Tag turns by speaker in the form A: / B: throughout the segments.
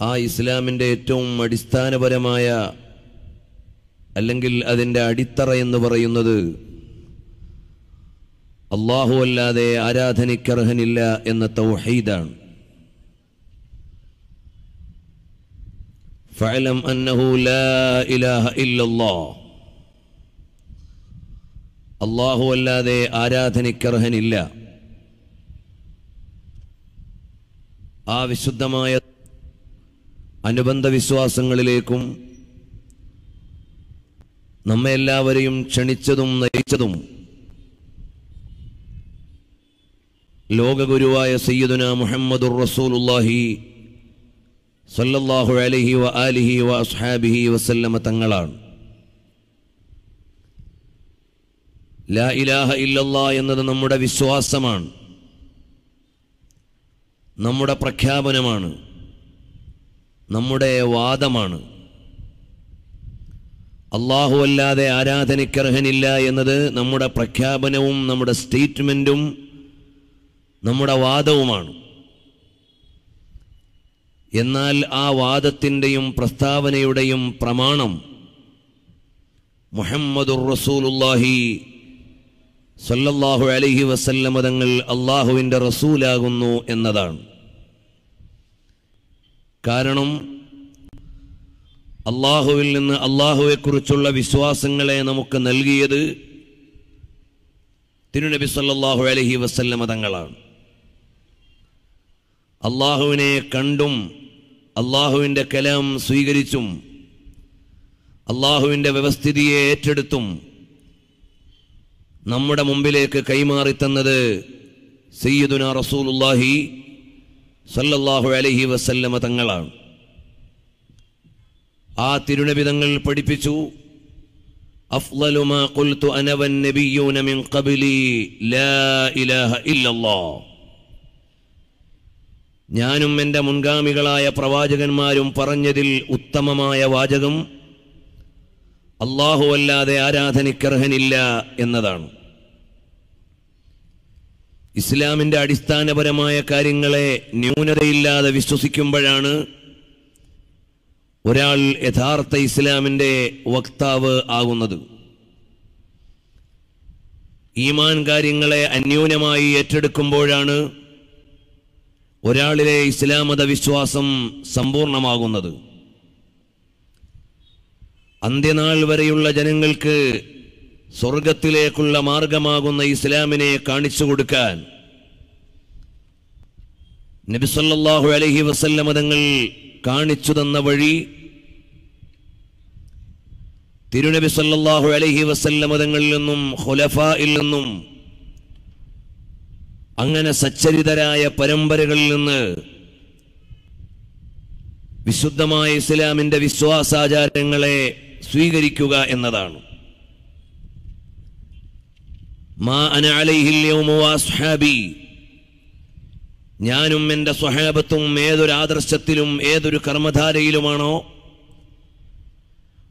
A: ആ ഇസ്ലാമിന്റെ ഏറ്റവും അടിസ്ഥാനപരമായ അല്ലെങ്കിൽ അതിന്റെ അടിത്തറ എന്ന് പറയുന്നത് അള്ളാഹു അല്ലാതെ ആരാധനയ്ക്കർഹനില്ല എന്ന തൗഹീദാണ്. അന്നഹു ലാ ഇലാഹ അള്ളാഹു അല്ലാതെ ആരാധനയ്ക്കർഹനില്ല. ആ വിശുദ്ധമായ അനുബന്ധ വിശ്വാസങ്ങളിലേക്കും നമ്മെ എല്ലാവരെയും ക്ഷണിച്ചതും നയിച്ചതും ലോകഗുരുവായ സയ്യിദുന മുഹമ്മദുർ റസൂലുല്ലാഹി സല്ലല്ലാഹു അലൈഹി വ ആലിഹി വ അസ്ഹാബിഹി വസല്ലമ തങ്ങളാണ്. ലാ ഇലാഹ ഇല്ലല്ലാ എന്നത് നമ്മുടെ വിശ്വാസമാണ്. നമ്മുടെ പ്രഖ്യാപനമാണ്. നമ്മുടെ വാദമാണ്. അള്ളാഹു അല്ലാതെ ആരാധനയ്ക്കർഹനില്ല എന്നത് നമ്മുടെ പ്രഖ്യാപനവും നമ്മുടെ സ്റ്റേറ്റ്മെന്റും നമ്മുടെ വാദവുമാണ്. എന്നാൽ ആ വാദത്തിന്റെയും പ്രസ്താവനയുടെയും പ്രമാണം മുഹമ്മദുർ റസൂലുല്ലാഹി സല്ലല്ലാഹു അലഹി വസല്ലമ തങ്ങൾ അള്ളാഹുവിന്റെ റസൂലാകുന്നു എന്നതാണ്. കാരണം അള്ളാഹുവിൽ നിന്ന് അള്ളാഹുവെക്കുറിച്ചുള്ള വിശ്വാസങ്ങളെ നമുക്ക് നൽകിയത് തിരുനബി സല്ലാഹു അലഹി വസല്ലമ തങ്ങളാണ്. അള്ളാഹുവിനെ കണ്ടും അള്ളാഹുവിന്റെ കലാം സ്വീകരിച്ചും അള്ളാഹുവിന്റെ വ്യവസ്ഥിതിയെ ഏറ്റെടുത്തും നമ്മുടെ മുമ്പിലേക്ക് കൈമാറി തന്നത് സയ്യിദുന റസൂലുല്ലാഹി സല്ലല്ലാഹു അലഹി വസല്ലമ തങ്ങളാണ്. ആ തിരുനബി തങ്ങൾ പഠിപ്പിച്ചു ഞാനും എന്റെ മുൻഗാമികളായ പ്രവാചകന്മാരും പറഞ്ഞതിൽ ഉത്തമമായ വാചകം അള്ളാഹു അല്ലാതെ ആരാധനയ്ക്കർഹനില്ല എന്നതാണ്. ഇസ്ലാമിന്റെ അടിസ്ഥാനപരമായ കാര്യങ്ങളെ ന്യൂനതയില്ലാതെ വിശ്വസിക്കുമ്പോഴാണ് ഒരാൾ യഥാർത്ഥ ഇസ്ലാമിന്റെ വക്താവ് ആകുന്നത്. ഈമാൻ കാര്യങ്ങളെ അന്യൂനമായി ഏറ്റെടുക്കുമ്പോഴാണ് ഒരാളിലെ ഇസ്ലാം മതവിശ്വാസം സമ്പൂർണമാകുന്നത്. അന്ത്യനാൾ വരെയുള്ള ജനങ്ങൾക്ക് സ്വർഗത്തിലേക്കുള്ള മാർഗമാകുന്ന ഇസ്ലാമിനെ കാണിച്ചു കൊടുക്കാൻ നബിസല്ലാഹു അലഹി വസല്ലമ തങ്ങൾ കാണിച്ചു തന്ന വഴി തിരുനബി സല്ലാഹു അലഹി വസല്ലമ തങ്ങളിൽ നിന്നും ഹുലഫയിൽ നിന്നും അങ്ങനെ സച്ചരിതരായ പരമ്പരകളിൽ നിന്ന് വിശുദ്ധമായ ഇസ്ലാമിന്റെ വിശ്വാസാചാരങ്ങളെ സ്വീകരിക്കുക എന്നതാണ്. ഞാനും എന്റെ സ്വഹാബത്തും ഏതൊരു ആദർശത്തിലും ഏതൊരു കർമ്മധാരയിലുമാണോ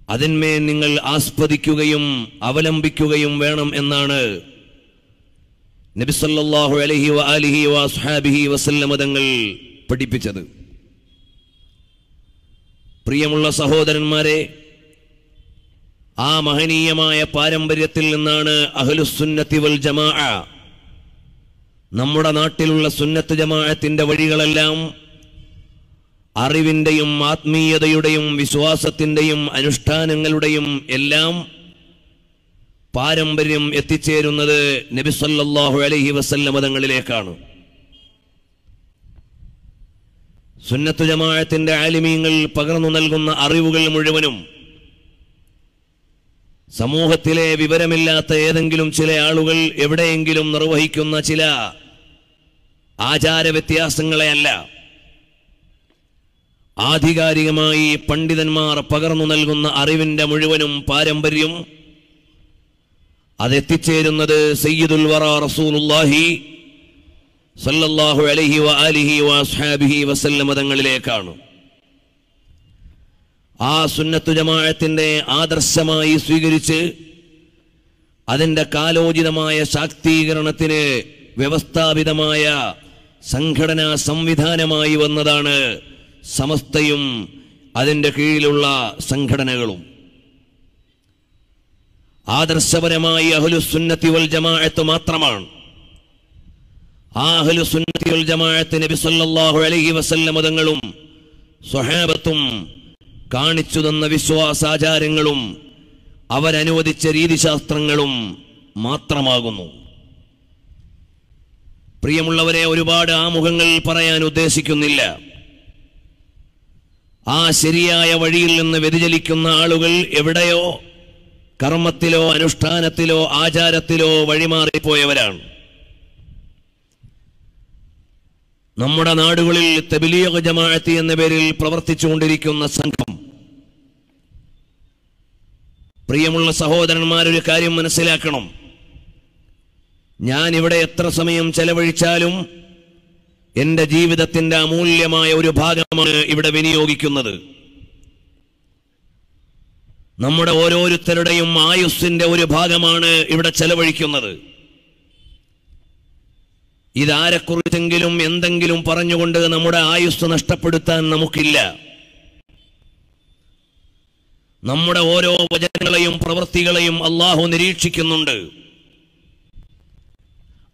A: അതിന്മേൽ നിങ്ങൾ ആസ്പദിക്കുകയും അവലംബിക്കുകയും വേണം എന്നാണ് നബിസല്ലാഹു അലഹി വ അലിഹി വസ്ഹാബിഹി വസല്ലമ തങ്ങൾ പഠിപ്പിച്ചത്. പ്രിയമുള്ള സഹോദരന്മാരെ ആ മഹനീയമായ പാരമ്പര്യത്തിൽ നിന്നാണ് അഹ്ലുസുന്നത്തി വൽ ജമാ നമ്മുടെ നാട്ടിലുള്ള സുന്നത്ത് ജമാഅത്തിന്റെ വഴികളെല്ലാം അറിവിന്റെയും ആത്മീയതയുടെയും വിശ്വാസത്തിന്റെയും അനുഷ്ഠാനങ്ങളുടെയും എല്ലാം പാരമ്പര്യം എത്തിച്ചേരുന്നത് നബിസല്ലാഹു അലഹി വസല്ല മതങ്ങളിലേക്കാണ്. സുന്നത്തു ജമാഅത്തിന്റെ ആലിമീങ്ങൾ പകർന്നു നൽകുന്ന അറിവുകൾ മുഴുവനും സമൂഹത്തിലെ വിവരമില്ലാത്ത ഏതെങ്കിലും ചില ആളുകൾ എവിടെയെങ്കിലും നിർവഹിക്കുന്ന ചില ആചാര വ്യത്യാസങ്ങളെയല്ല. ആധികാരികമായി പണ്ഡിതന്മാർ പകർന്നു നൽകുന്ന അറിവിന്റെ മുഴുവനും പാരമ്പര്യം അതെത്തിച്ചേരുന്നത് സയ്യിദുൽ വറ റസൂലുള്ളാഹി സല്ലല്ലാഹു അലൈഹി വ ആലിഹി വസ്ഹാബിഹി വസല്ലമ തങ്ങളിലേക്കാണ്. ആ സുന്നത്തു ജമാഅത്തിന്റെ ആദർശമായി സ്വീകരിച്ച് അതിന്റെ കാലോചിതമായ ശാക്തീകരണത്തിന് വ്യവസ്ഥാപിതമായ സംഘടനാ സംവിധാനമായി വന്നതാണ് സമസ്തയും അതിന്റെ കീഴിലുള്ള സംഘടനകളും. ആദർശപരമായി അഹ്ലുസുന്നത്തി വൽ ജമാഅത്ത് മാത്രമാണ്. ആ അഹ്ലുസുന്നത്തി വൽ ജമാഅത്ത് നബി സല്ലല്ലാഹു അലൈഹി വസല്ലം തങ്ങളും സ്വഹാബത്തും കാണിച്ചു തന്ന വിശ്വാസാചാരങ്ങളും അവരനുവദിച്ച രീതിശാസ്ത്രങ്ങളും മാത്രമാകുന്നു. പ്രിയമുള്ളവരെ ഒരുപാട് ആമുഖങ്ങൾ പറയാൻ ഉദ്ദേശിക്കുന്നില്ല. ആ ശരിയായ വഴിയിൽ നിന്ന് വ്യതിചലിക്കുന്ന ആളുകൾ എവിടെയോ കർമ്മത്തിലോ അനുഷ്ഠാനത്തിലോ ആചാരത്തിലോ വഴിമാറിപ്പോയവരാണ്. നമ്മുടെ നാടുകളിൽ തബിലിയക ജമാഅത്തി എന്ന പേരിൽ പ്രവർത്തിച്ചുകൊണ്ടിരിക്കുന്ന സംഘം പ്രിയമുള്ള സഹോദരന്മാരൊരു കാര്യം മനസ്സിലാക്കണം. ഞാൻ ഇവിടെ എത്ര സമയം ചെലവഴിച്ചാലും എന്റെ ജീവിതത്തിന്റെ അമൂല്യമായ ഒരു ഭാഗമാണ് ഇവിടെ വിനിയോഗിക്കുന്നത്. നമ്മുടെ ഓരോരുത്തരുടെയും ആയുസ്സിന്റെ ഒരു ഭാഗമാണ് ഇവിടെ ചെലവഴിക്കുന്നത്. ഇതാരെക്കുറിച്ചെങ്കിലും എന്തെങ്കിലും പറഞ്ഞുകൊണ്ട് നമ്മുടെ ആയുസ് നഷ്ടപ്പെടുത്താൻ നമുക്കില്ല. നമ്മുടെ ഓരോ വചനങ്ങളെയും പ്രവൃത്തികളെയും അള്ളാഹു നിരീക്ഷിക്കുന്നുണ്ട്.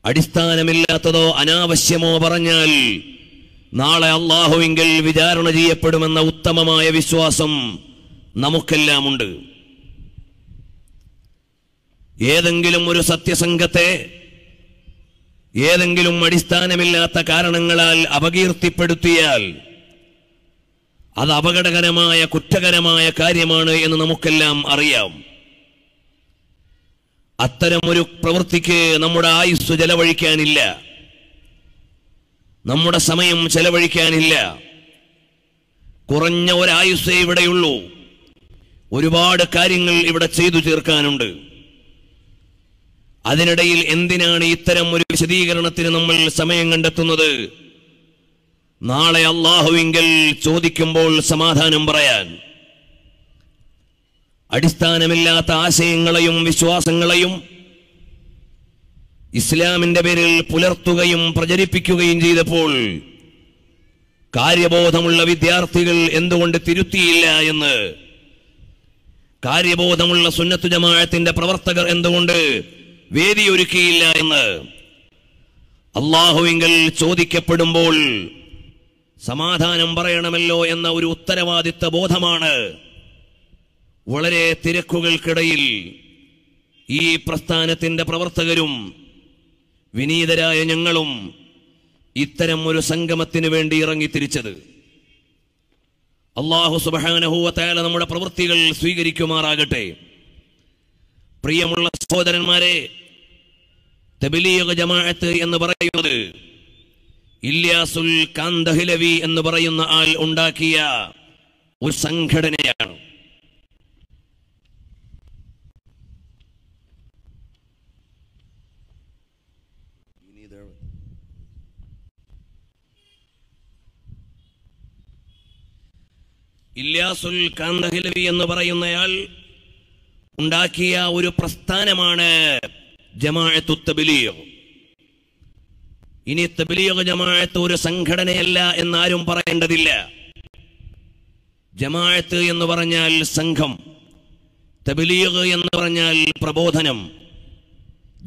A: അടിസ്ഥാനമില്ലാത്തതോ അനാവശ്യമോ പറഞ്ഞാൽ നാളെ അള്ളാഹുവിങ്കിൽ വിചാരണ ചെയ്യപ്പെടുമെന്ന ഉത്തമമായ വിശ്വാസം നമുക്കെല്ലാമുണ്ട്. ഏതെങ്കിലും ഒരു സത്യസംഘത്തെ ഏതെങ്കിലും അടിസ്ഥാനമില്ലാത്ത കാരണങ്ങളാൽ അപകീർത്തിപ്പെടുത്തിയാൽ അത് അപകടകരമായ കുറ്റകരമായ കാര്യമാണ് എന്ന് നമുക്കെല്ലാം അറിയാം. അത്തരം ഒരു പ്രവൃത്തിക്ക് നമ്മുടെ ആയുസ് ചെലവഴിക്കാനില്ല. നമ്മുടെ സമയം ചെലവഴിക്കാനില്ല. കുറഞ്ഞ ഒരായുസ്സേ ഇവിടെയുള്ളൂ. ഒരുപാട് കാര്യങ്ങൾ ഇവിടെ ചെയ്തു തീർക്കാനുണ്ട്. അതിനിടയിൽ എന്തിനാണ് ഇത്തരം ഒരു വിശദീകരണത്തിന് നമ്മൾ സമയം കണ്ടെത്തുന്നത്? നാളെ അള്ളാഹുവിങ്കൽ ചോദിക്കുമ്പോൾ സമാധാനം പറയാൻ. അടിസ്ഥാനമില്ലാത്ത ആശയങ്ങളെയും വിശ്വാസങ്ങളെയും ഇസ്ലാമിന്റെ പേരിൽ പുലർത്തുകയും പ്രചരിപ്പിക്കുകയും ചെയ്തപ്പോൾ കാര്യബോധമുള്ള വിദ്യാർത്ഥികൾ എന്തുകൊണ്ട് തിരുത്തിയില്ല എന്ന് കാര്യബോധമുള്ള സുന്നത്തു ജമാഅത്തിന്റെ പ്രവർത്തകർ എന്തുകൊണ്ട് വേദിയൊരുക്കിയില്ല എന്ന് അള്ളാഹുവിങ്കൽ ചോദിക്കപ്പെടുമ്പോൾ സമാധാനം പറയണമല്ലോ എന്ന ഒരു ഉത്തരവാദിത്ത ബോധമാണ്. വളരെ തിരക്കുകൾക്കിടയിൽ ഈ പ്രസ്ഥാനത്തിന്റെ പ്രവർത്തകരും വിനീതരായ ഞങ്ങളും ഇത്തരം ഒരു സംഗമത്തിന് വേണ്ടി ഇറങ്ങിത്തിരിച്ചത് അള്ളാഹു സുബാനഹുവത്തായ നമ്മുടെ പ്രവൃത്തികൾ സ്വീകരിക്കുമാറാകട്ടെ. പ്രിയമുള്ള സഹോദരന്മാരെ തബിലീഗ ജമാഅത്ത് എന്ന് പറയുന്നത് ഇല്യാസുൽ കാന്തഹിലവി എന്ന് പറയുന്ന ആൾ ഉണ്ടാക്കിയ ഒരു സംഘടനയാണ്. ഇല്യാസുൽ കാന്തഹിലവി എന്ന് പറയുന്നയാൾ ഉണ്ടാക്കിയ ഒരു പ്രസ്ഥാനമാണ് ജമാഅത്തു തബിലീഗ് ഇനി തബിലിയോഗ ജമാഅത്ത് ഒരു സംഘടനയല്ല എന്നാരും പറയേണ്ടതില്ല. ജമാഅത്ത് എന്ന് പറഞ്ഞാൽ സംഘം തബിലീഗ് എന്ന് പറഞ്ഞാൽ പ്രബോധനം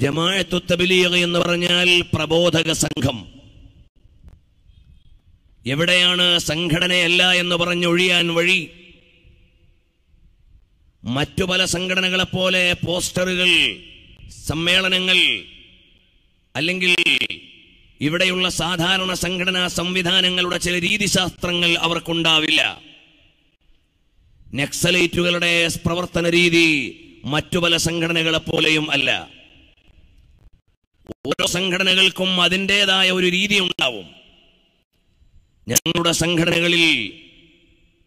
A: ജമാഅത്തു തബിലീഗ് എന്ന് പറഞ്ഞാൽ പ്രബോധക സംഘം. എവിടെയാണ് സംഘടനയല്ല എന്ന് പറഞ്ഞൊഴിയാൻ വഴി? മറ്റു പല സംഘടനകളെ പോലെ പോസ്റ്ററുകൾ സമ്മേളനങ്ങൾ അല്ലെങ്കിൽ ഇവിടെയുള്ള സാധാരണ സംഘടനാ സംവിധാനങ്ങളുടെ ചില രീതിശാസ്ത്രങ്ങൾ അവർക്കുണ്ടാവില്ല. നക്സലൈറ്റുകളുടെ പ്രവർത്തന രീതി മറ്റു പല സംഘടനകളെ പോലെയും അല്ല. ഓരോ സംഘടനകൾക്കും അതിന്റെതായ ഒരു രീതി ഉണ്ടാവും. ഞങ്ങളുടെ സംഘടനകളിൽ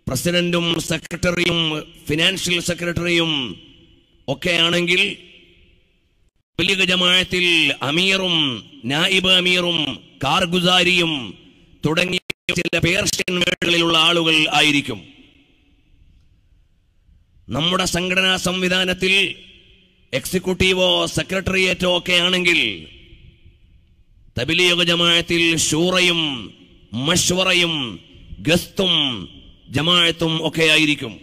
A: പ്രസിഡന്റും സെക്രട്ടറിയും ഫിനാൻഷ്യൽ സെക്രട്ടറിയും ഒക്കെ വലിയ ജമാഅത്തിൽ അമീറും നായിബ് അമീറും കാർഗുസാരിയും തുടങ്ങിയ ചില പേർഷ്യൻ മേഖലയിലുള്ള ആളുകൾ ആയിരിക്കും. നമ്മുടെ സംഘടനാ സംവിധാനത്തിൽ എക്സിക്യൂട്ടീവോ സെക്രട്ടേറിയറ്റോ ഒക്കെ ആണെങ്കിൽ തബിലിയോഗ ജമാഅത്തിൽ ഷൂറയും മഷ്വറയും ഗസ്തും ജമാഅത്തും ഒക്കെ ആയിരിക്കും.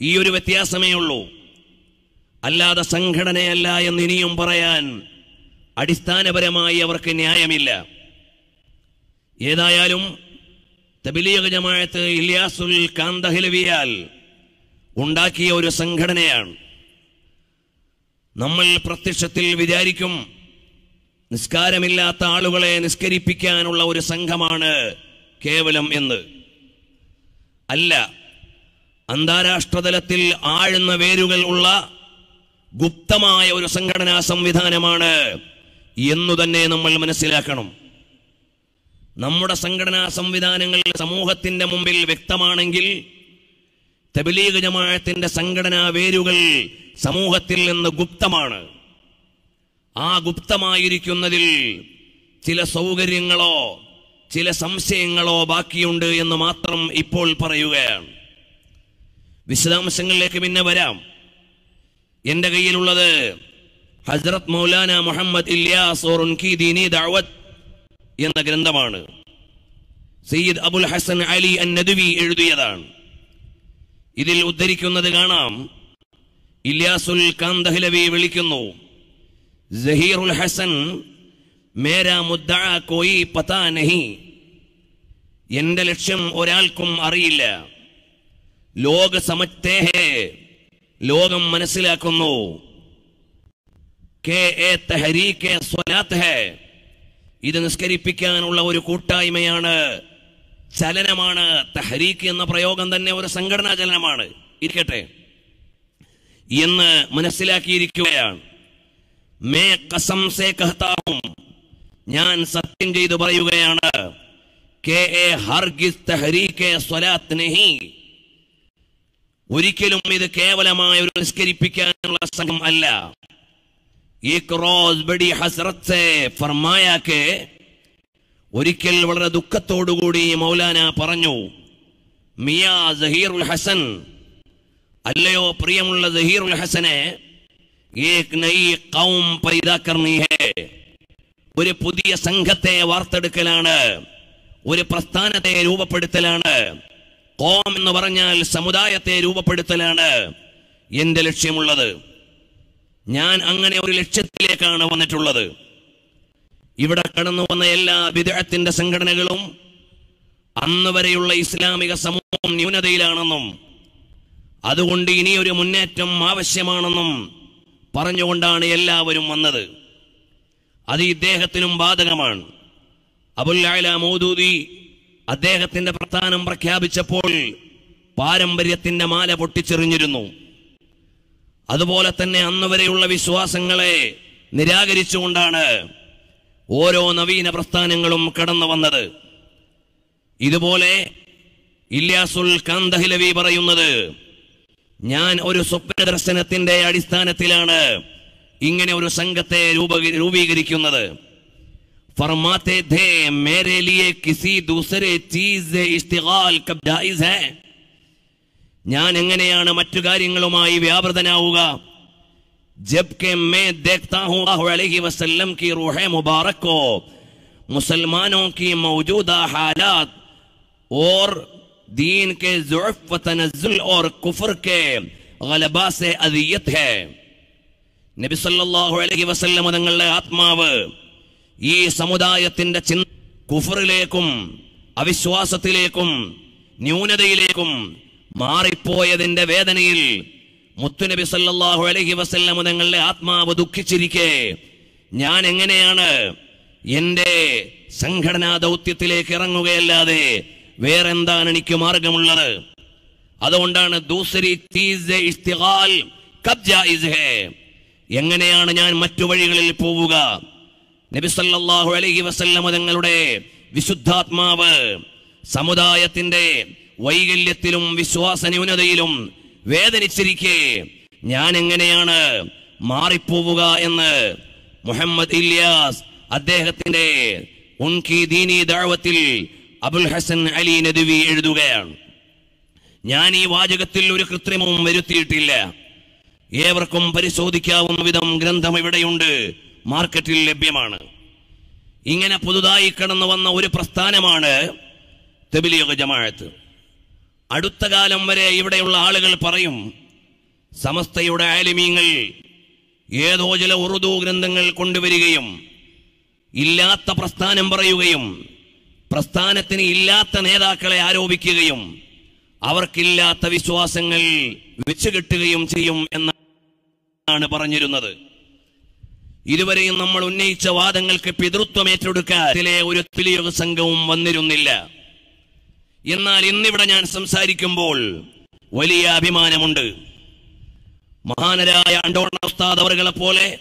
A: ഈ ഒരു വ്യത്യാസമേ ഉള്ളൂ. അല്ലാതെ സംഘടനയല്ല എന്ന് ഇനിയും പറയാൻ അടിസ്ഥാനപരമായി അവർക്ക് ന്യായമില്ല. ഏതായാലും തബിലീഗ് ജമാഅത്ത് ഇല്യാസുൽ കാന്തഹിലവിയാൽ ഉണ്ടാക്കിയ ഒരു സംഘടനയാണ്. നമ്മൾ പ്രത്യക്ഷത്തിൽ വിചാരിക്കും നിസ്കാരമില്ലാത്ത ആളുകളെ നിസ്കരിപ്പിക്കാനുള്ള ഒരു സംഘമാണ് കേവലം എന്ന്. അല്ല അന്താരാഷ്ട്ര തലത്തിൽ ആഴുന്ന വേരുകൾ ഉള്ള ഗുപ്തമായ ഒരു സംഘടനാ സംവിധാനമാണ് എന്നു തന്നെ നമ്മൾ മനസ്സിലാക്കണം. നമ്മുടെ സംഘടനാ സംവിധാനങ്ങൾ സമൂഹത്തിന്റെ മുമ്പിൽ വ്യക്തമാണെങ്കിൽ തബലീഗ് ജമാഅത്തിന്റെ സംഘടനാ വേരുകൾ സമൂഹത്തിൽ നിന്ന് ഗുപ്തമാണ്. ആ ഗുപ്തമായിരിക്കുന്നതിൽ ചില സൗകര്യങ്ങളോ ചില സംശയങ്ങളോ ബാക്കിയുണ്ട് എന്ന് മാത്രം ഇപ്പോൾ പറയുകയാണ്. വിശദാംശങ്ങളിലേക്ക് പിന്നെ വരാം. എന്റെ കയ്യിലുള്ളത് ഹസ്രത് മൗലാന മുഹമ്മദ് ദഅവത്ത് എന്ന ഗ്രന്ഥമാണ്. സയ്യിദ് അബുൽ ഹസൻ അലി അൻ നദുവി എഴുതിയതാണ്. ഇതിൽ ഉദ്ധരിക്കുന്നത് കാണാം. ഇല്യാസുൽ കാന്തഹ്ലവി വിളിക്കുന്നു ജഹീറുൽ ഹസൻ മേരാ മുദ്ദ കോയി പതാ നഹി. എന്റെ ലക്ഷ്യം ഒരാൾക്കും അറിയില്ല. ലോക സമത്തെ ഹേ ലോകം മനസ്സിലാക്കുന്നു. കെ എ തഹരീക്ക് സ്വലാത്ത് ഹെ. ഇത് നിസ്കരിപ്പിക്കാനുള്ള ഒരു കൂട്ടായ്മയാണ്. ചലനമാണ് തെഹരീക്ക് എന്ന പ്രയോഗം തന്നെ ഒരു സംഘടനാ ചലനമാണ്. ഇരിക്കട്ടെ. എന്ന് മനസ്സിലാക്കിയിരിക്കുകയാണ്. മേ കസം സേ കഹത്താവും ഞാൻ സത്യം ചെയ്തു പറയുകയാണ്. കെ എ ഹർഗിസ് തഹരീക്ക് സ്വലാത്ത് നഹി. ഒരിക്കലും ഇത് കേവലമായ ഒരു നിസ്കരിപ്പിക്കാനുള്ള സംഘം അല്ല. ഈ ക്രോസ് ബഡി ഹസ്രത്തെ ഫർമായാക്കെ ഒരിക്കൽ വളരെ ദുഃഖത്തോടുകൂടി മൗലാന പറഞ്ഞു മിയാ ജഹീറുൽ ഹസൻ അല്ലയോ പ്രിയമുള്ള ജഹീറുൽ ഹസനെ ഒരു പുതിയ സംഘത്തെ വാർത്തെടുക്കലാണ് ഒരു പ്രസ്ഥാനത്തെ രൂപപ്പെടുത്തലാണ്. കോം എന്ന് പറഞ്ഞാൽ സമുദായത്തെ രൂപപ്പെടുത്തലാണ്. എന്റെ ലക്ഷ്യമുള്ളത്. ഞാൻ അങ്ങനെ ഒരു ലക്ഷ്യത്തിലേക്കാണ് വന്നിട്ടുള്ളത്. ഇവിടെ കടന്നു വന്ന എല്ലാ വിദഗ്ധത്തിന്റെ സംഘടനകളും അന്ന് വരെയുള്ള ഇസ്ലാമിക സമൂഹം ന്യൂനതയിലാണെന്നും അതുകൊണ്ട് ഇനിയൊരു മുന്നേറ്റം ആവശ്യമാണെന്നും പറഞ്ഞുകൊണ്ടാണ് എല്ലാവരും വന്നത്. അത് ഇദ്ദേഹത്തിനും ബാധകമാണ്. അബുല്ലായ മൗദൂദി അദ്ദേഹത്തിന്റെ പ്രസ്ഥാനം പ്രഖ്യാപിച്ചപ്പോൾ പാരമ്പര്യത്തിന്റെ മാല പൊട്ടിച്ചെറിഞ്ഞിരുന്നു. അതുപോലെ തന്നെ അന്ന് വരെയുള്ള വിശ്വാസങ്ങളെ നിരാകരിച്ചുകൊണ്ടാണ് ഓരോ നവീന പ്രസ്ഥാനങ്ങളും കടന്നു വന്നത്. ഇതുപോലെ ഇല്യാസുൽ കാന്തഹിലവി പറയുന്നത് ഞാൻ ഒരു സ്വപ്ന ദർശനത്തിന്റെ അടിസ്ഥാനത്തിലാണ് ഇങ്ങനെ ഒരു സംഘത്തെ രൂപ രൂപീകരിക്കുന്നത്. فرماتے تھے، میرے لیے کسی دوسرے چیز سے اشتغال کب جائز ہے؟ ഞാൻ എങ്ങനെയാണ് മറ്റു കാര്യങ്ങളുമായി آوگا جبکہ میں دیکھتا ہوں اللہ علیہ وسلم کی روح مبارک کو مسلمانوں کی موجودہ حالات اور دین کے ضعف و تنزل اور کفر کے غلبہ سے عذیت ہے نبی صلی اللہ علیہ وسلم തങ്ങളുടെ ആത്മാവ് ഈ സമുദായത്തിന്റെ ചിന്ത കുഫറിലേക്കും അവിശ്വാസത്തിലേക്കും ന്യൂനതയിലേക്കും മാറിപ്പോയതിന്റെ വേദനയിൽ മുത്തുനബി സല്ലാഹു അലഹി വസല്ലം നിങ്ങളുടെ ആത്മാവ് ദുഃഖിച്ചിരിക്കെ ഞാൻ എങ്ങനെയാണ് എന്റെ സംഘടനാ ദൗത്യത്തിലേക്ക് ഇറങ്ങുകയല്ലാതെ വേറെന്താണ് എനിക്ക് മാർഗമുള്ളത്? അതുകൊണ്ടാണ് ദൂസരി എങ്ങനെയാണ് ഞാൻ മറ്റു വഴികളിൽ പോവുക? നബി അലഹി വസല്ലമ തങ്ങളുടെ വിശുദ്ധാത്മാവ് സമുദായത്തിന്റെ വൈകല്യത്തിലും വിശ്വാസ ന്യൂനതയിലും വേദനിച്ചിരിക്കെ ഞാൻ എങ്ങനെയാണ് മാറിപ്പോവുക എന്ന് മുഹമ്മദ് ഇല്യാസ് അദ്ദേഹത്തിന്റെ ദീനി അബുൽ ഹസൻ അലി നദുവി എഴുതുകയാണ്. ഞാൻ ഈ വാചകത്തിൽ ഒരു കൃത്രിമവും വരുത്തിയിട്ടില്ല. ഏവർക്കും പരിശോധിക്കാവുന്ന വിധം ഗ്രന്ഥം ഇവിടെയുണ്ട്. മാർക്കറ്റിൽ ലഭ്യമാണ്. ഇങ്ങനെ പുതുതായി കടന്നു വന്ന ഒരു പ്രസ്ഥാനമാണ് തെബിലിയോഗ ജമാഅത്ത്. അടുത്ത കാലം വരെ ഇവിടെയുള്ള ആളുകൾ പറയും സമസ്തയുടെ ആലിമീങ്ങൾ ഏതോ ചില ഉറുദു ഗ്രന്ഥങ്ങൾ കൊണ്ടുവരികയും ഇല്ലാത്ത പ്രസ്ഥാനം പറയുകയും പ്രസ്ഥാനത്തിന് ഇല്ലാത്ത നേതാക്കളെ ആരോപിക്കുകയും അവർക്കില്ലാത്ത വിശ്വാസങ്ങൾ വെച്ചുകെട്ടുകയും ചെയ്യും എന്നാണ് പറഞ്ഞിരുന്നത്. ഇതുവരെയും നമ്മൾ ഉന്നയിച്ച വാദങ്ങൾക്ക് പിതൃത്വം ഏറ്റെടുക്കാൻ ഇതിലെ ഒരു തുലിയ സംഘവും വന്നിരുന്നില്ല. എന്നാൽ ഇന്നിവിടെ ഞാൻ സംസാരിക്കുമ്പോൾ വലിയ അഭിമാനമുണ്ട്. മഹാനരായ അണ്ടോണ ഉസ്താദ് പോലെ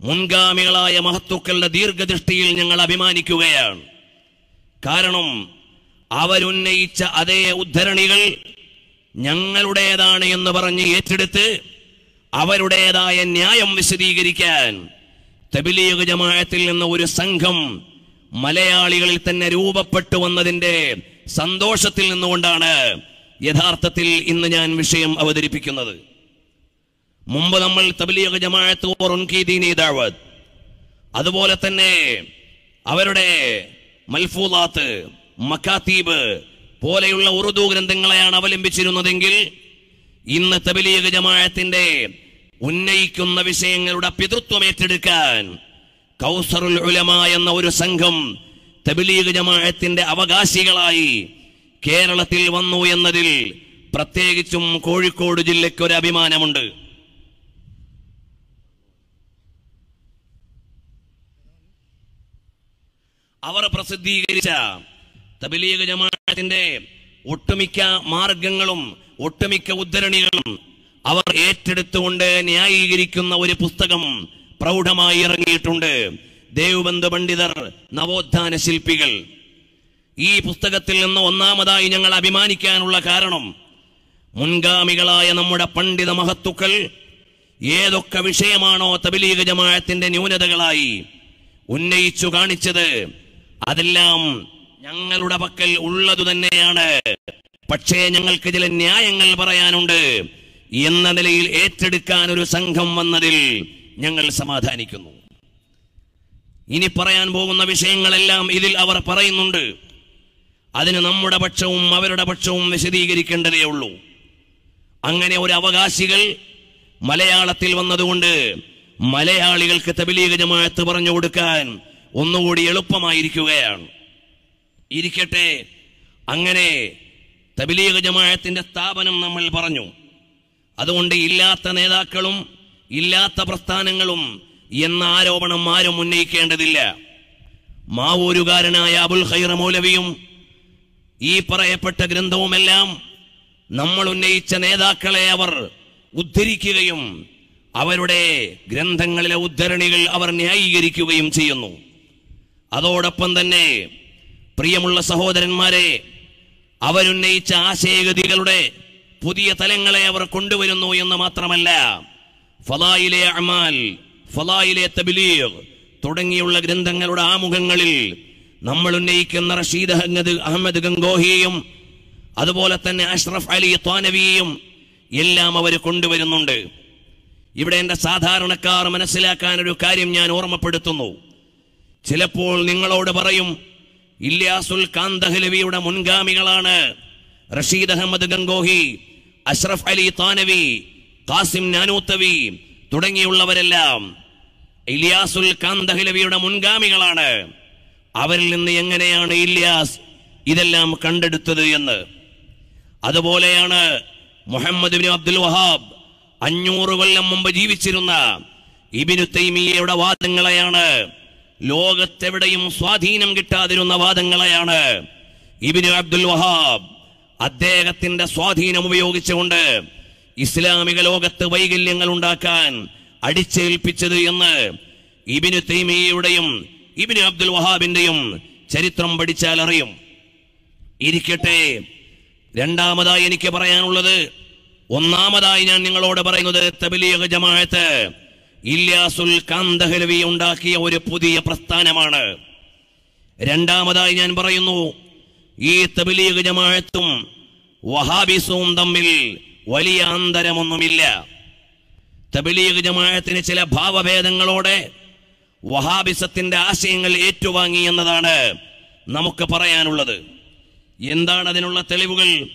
A: മുൻഗാമികളായ മഹത്തുക്കളുടെ ദീർഘദൃഷ്ടിയിൽ ഞങ്ങൾ അഭിമാനിക്കുകയാണ്. കാരണം അവരുന്നയിച്ച അതേ ഉദ്ധരണികൾ ഞങ്ങളുടേതാണ് എന്ന് പറഞ്ഞ് ഏറ്റെടുത്ത് അവരുടേതായ ന്യായം വിശദീകരിക്കാൻ തബിലീഗ് ജമായത്തിൽ നിന്ന് ഒരു സംഘം മലയാളികളിൽ തന്നെ രൂപപ്പെട്ടു വന്നതിന്റെ സന്തോഷത്തിൽ നിന്നുകൊണ്ടാണ് യഥാർത്ഥത്തിൽ ഇന്ന് ഞാൻ വിഷയം അവതരിപ്പിക്കുന്നത്. മുമ്പ് നമ്മൾ തബലീഗ് ജമാഅത്ത് ഓർ അതുപോലെ തന്നെ അവരുടെ മൽഫൂലാത്ത് മക്കാത്തീബ് പോലെയുള്ള ഉറുദു ഗ്രന്ഥങ്ങളെയാണ് അവലംബിച്ചിരുന്നതെങ്കിൽ ഇന്ന് തബലീഗ് ജമാഅത്തിന്റെ ഉന്നയിക്കുന്ന വിഷയങ്ങളുടെ പിതൃത്വം ഏറ്റെടുക്കാൻ കൗസറുൽ ഉലമ എന്ന ഒരു സംഘം തബലീഗ് ജമാഅത്തിന്റെ അവകാശികളായി കേരളത്തിൽ വന്നു എന്നതിൽ പ്രത്യേകിച്ചും കോഴിക്കോട് ജില്ലയ്ക്ക് ഒരു അഭിമാനമുണ്ട്. അവർ പ്രസിദ്ധീകരിച്ച തബലീഗ് ജമാഅത്തിന്റെ ഒട്ടുമിക്ക മാർഗങ്ങളും ഒട്ടുമിക്ക ഉദ്ധരണികളും അവർ ഏറ്റെടുത്തുകൊണ്ട് ന്യായീകരിക്കുന്ന ഒരു പുസ്തകം പ്രൗഢമായി ഇറങ്ങിയിട്ടുണ്ട്. ദേവബന്ധ പണ്ഡിതർ നവോത്ഥാന ശില്പികൾ. ഈ പുസ്തകത്തിൽ നിന്ന് ഒന്നാമതായി ഞങ്ങൾ അഭിമാനിക്കാനുള്ള കാരണം മുൻഗാമികളായ നമ്മുടെ പണ്ഡിത മഹത്തുക്കൾ ഏതൊക്കെ വിഷയമാണോ തബലീഗ് ജമാഅത്തിന്റെ ന്യൂനതകളായി ഉന്നയിച്ചു കാണിച്ചത് അതെല്ലാം ഞങ്ങളുടെ പക്കൽ ഉള്ളതു തന്നെയാണ് പക്ഷേ ഞങ്ങൾക്ക് ചില ന്യായങ്ങൾ പറയാനുണ്ട്. എന്ന നിലയിൽ ഏറ്റെടുക്കാൻ ഒരു സംഘം വന്നതിൽ ഞങ്ങൾ സമാധാനിക്കുന്നു. ഇനി പറയാൻ പോകുന്ന വിഷയങ്ങളെല്ലാം ഇതിൽ അവർ പറയുന്നുണ്ട്. അതിന് നമ്മുടെ പക്ഷവും അവരുടെ പക്ഷവും വിശദീകരിക്കേണ്ടതേ ഉള്ളൂ. അങ്ങനെ ഒരു അവകാശികൾ മലയാളത്തിൽ വന്നതുകൊണ്ട് മലയാളികൾക്ക് തബലീഗ് ജമാഅത്ത് പറഞ്ഞു കൊടുക്കാൻ ഒന്നുകൂടി എളുപ്പമായിരിക്കുകയാണ്. ഇരിക്കട്ടെ അങ്ങനെ തബലീഗ് ജമാഅത്തിന്റെ സ്ഥാപനം നമ്മൾ പറഞ്ഞു. അതുകൊണ്ട് ഇല്ലാത്ത നേതാക്കളും ഇല്ലാത്ത പ്രസ്ഥാനങ്ങളും എന്ന ആരോപണം ആരും ഉന്നയിക്കേണ്ടതില്ല. മാവൂരുകാരനായ അബുൽ ഖൈർ മൗലവിയും ഈ പറയപ്പെട്ട ഗ്രന്ഥവുമെല്ലാം നമ്മൾ ഉന്നയിച്ച നേതാക്കളെ അവർ ഉദ്ധരിക്കുകയും അവരുടെ ഗ്രന്ഥങ്ങളിലെ ഉദ്ധരണികൾ അവർ ന്യായീകരിക്കുകയും ചെയ്യുന്നു. അതോടൊപ്പം തന്നെ പ്രിയമുള്ള സഹോദരന്മാരെ അവരുന്നയിച്ച ആശയഗതികളുടെ പുതിയ തലങ്ങളെ അവർ കൊണ്ടുവരുന്നു എന്ന് മാത്രമല്ല. ഫലായിലെ അമാൽ ഫലായിലെ തബിലീർ തുടങ്ങിയുള്ള ഗ്രന്ഥങ്ങളുടെ ആമുഖങ്ങളിൽ നമ്മൾ ഉന്നയിക്കുന്ന റഷീദ് അഹമ്മദ് അഹമ്മദ് ഗംഗോഹിയെയും അതുപോലെ തന്നെ അഷ്റഫ് അലി ത്വാനവിയെയും എല്ലാം അവർ കൊണ്ടുവരുന്നുണ്ട്. ഇവിടെ എന്റെ സാധാരണക്കാർ മനസ്സിലാക്കാൻ ഒരു കാര്യം ഞാൻ ഓർമ്മപ്പെടുത്തുന്നു. ചിലപ്പോൾ നിങ്ങളോട് പറയും ഇല്യാസുൽ കാന്തഹലവിയുടെ മുൻഗാമികളാണ്. റഷീദ് അഹമ്മദ് ഗംഗോഹി അഷ്റഫ് അലി താനവി കാസിം നാനൂത്തവി തുടങ്ങിയുള്ളവരെല്ലാം ഇലിയാസുൽ കാന്തഹലവിയുടെ മുൻഗാമികളാണ്. അവരിൽ നിന്ന് എങ്ങനെയാണ് ഇല്യാസ് ഇതെല്ലാം കണ്ടെടുത്തത് എന്ന്. അതുപോലെയാണ് മുഹമ്മദ് ബിൻ അബ്ദുൽ വഹാബ് അഞ്ഞൂറ് കൊല്ലം മുമ്പ് ജീവിച്ചിരുന്ന ഇബിനു തൈമിയയുടെ വാദങ്ങളെയാണ് ലോകത്തെവിടെയും സ്വാധീനം കിട്ടാതിരുന്ന വാദങ്ങളെയാണ് ഇബിനു അബ്ദുൽ വഹാബ് അദ്ദേഹത്തിന്റെ സ്വാധീനം ഉപയോഗിച്ചുകൊണ്ട് ഇസ്ലാമിക ലോകത്ത് വൈകല്യങ്ങൾ ഉണ്ടാക്കാൻ അടിച്ചേൽപ്പിച്ചത് എന്ന് ഇബിന് തൈമിയയുടെയും ഇബിന് അബ്ദുൽ വഹാബിന്റെയും ചരിത്രം പഠിച്ചാൽ അറിയും. ഇരിക്കട്ടെ രണ്ടാമതായി എനിക്ക് പറയാനുള്ളത് ഒന്നാമതായി ഞാൻ നിങ്ങളോട് പറയുന്നത് തബലീഗ് ജമാഅത്ത് ഇല്യാസുൽ കാന്തഹലവി ഉണ്ടാക്കിയ ഒരു പുതിയ പ്രസ്ഥാനമാണ്. രണ്ടാമതായി ഞാൻ പറയുന്നു ഈ തബലീഗ് ജമാഅത്തും വഹാബിസവും തമ്മിൽ വലിയ അന്തരമൊന്നുമില്ല. തബലീഗ് ജമാഅത്തിന് ചില ഭാവഭേദങ്ങളോടെ വഹാബിസത്തിന്റെ ആശയങ്ങൾ ഏറ്റുവാങ്ങി എന്നതാണ് നമുക്ക് പറയാനുള്ളത്. എന്താണ് അതിനുള്ള തെളിവുകൾ?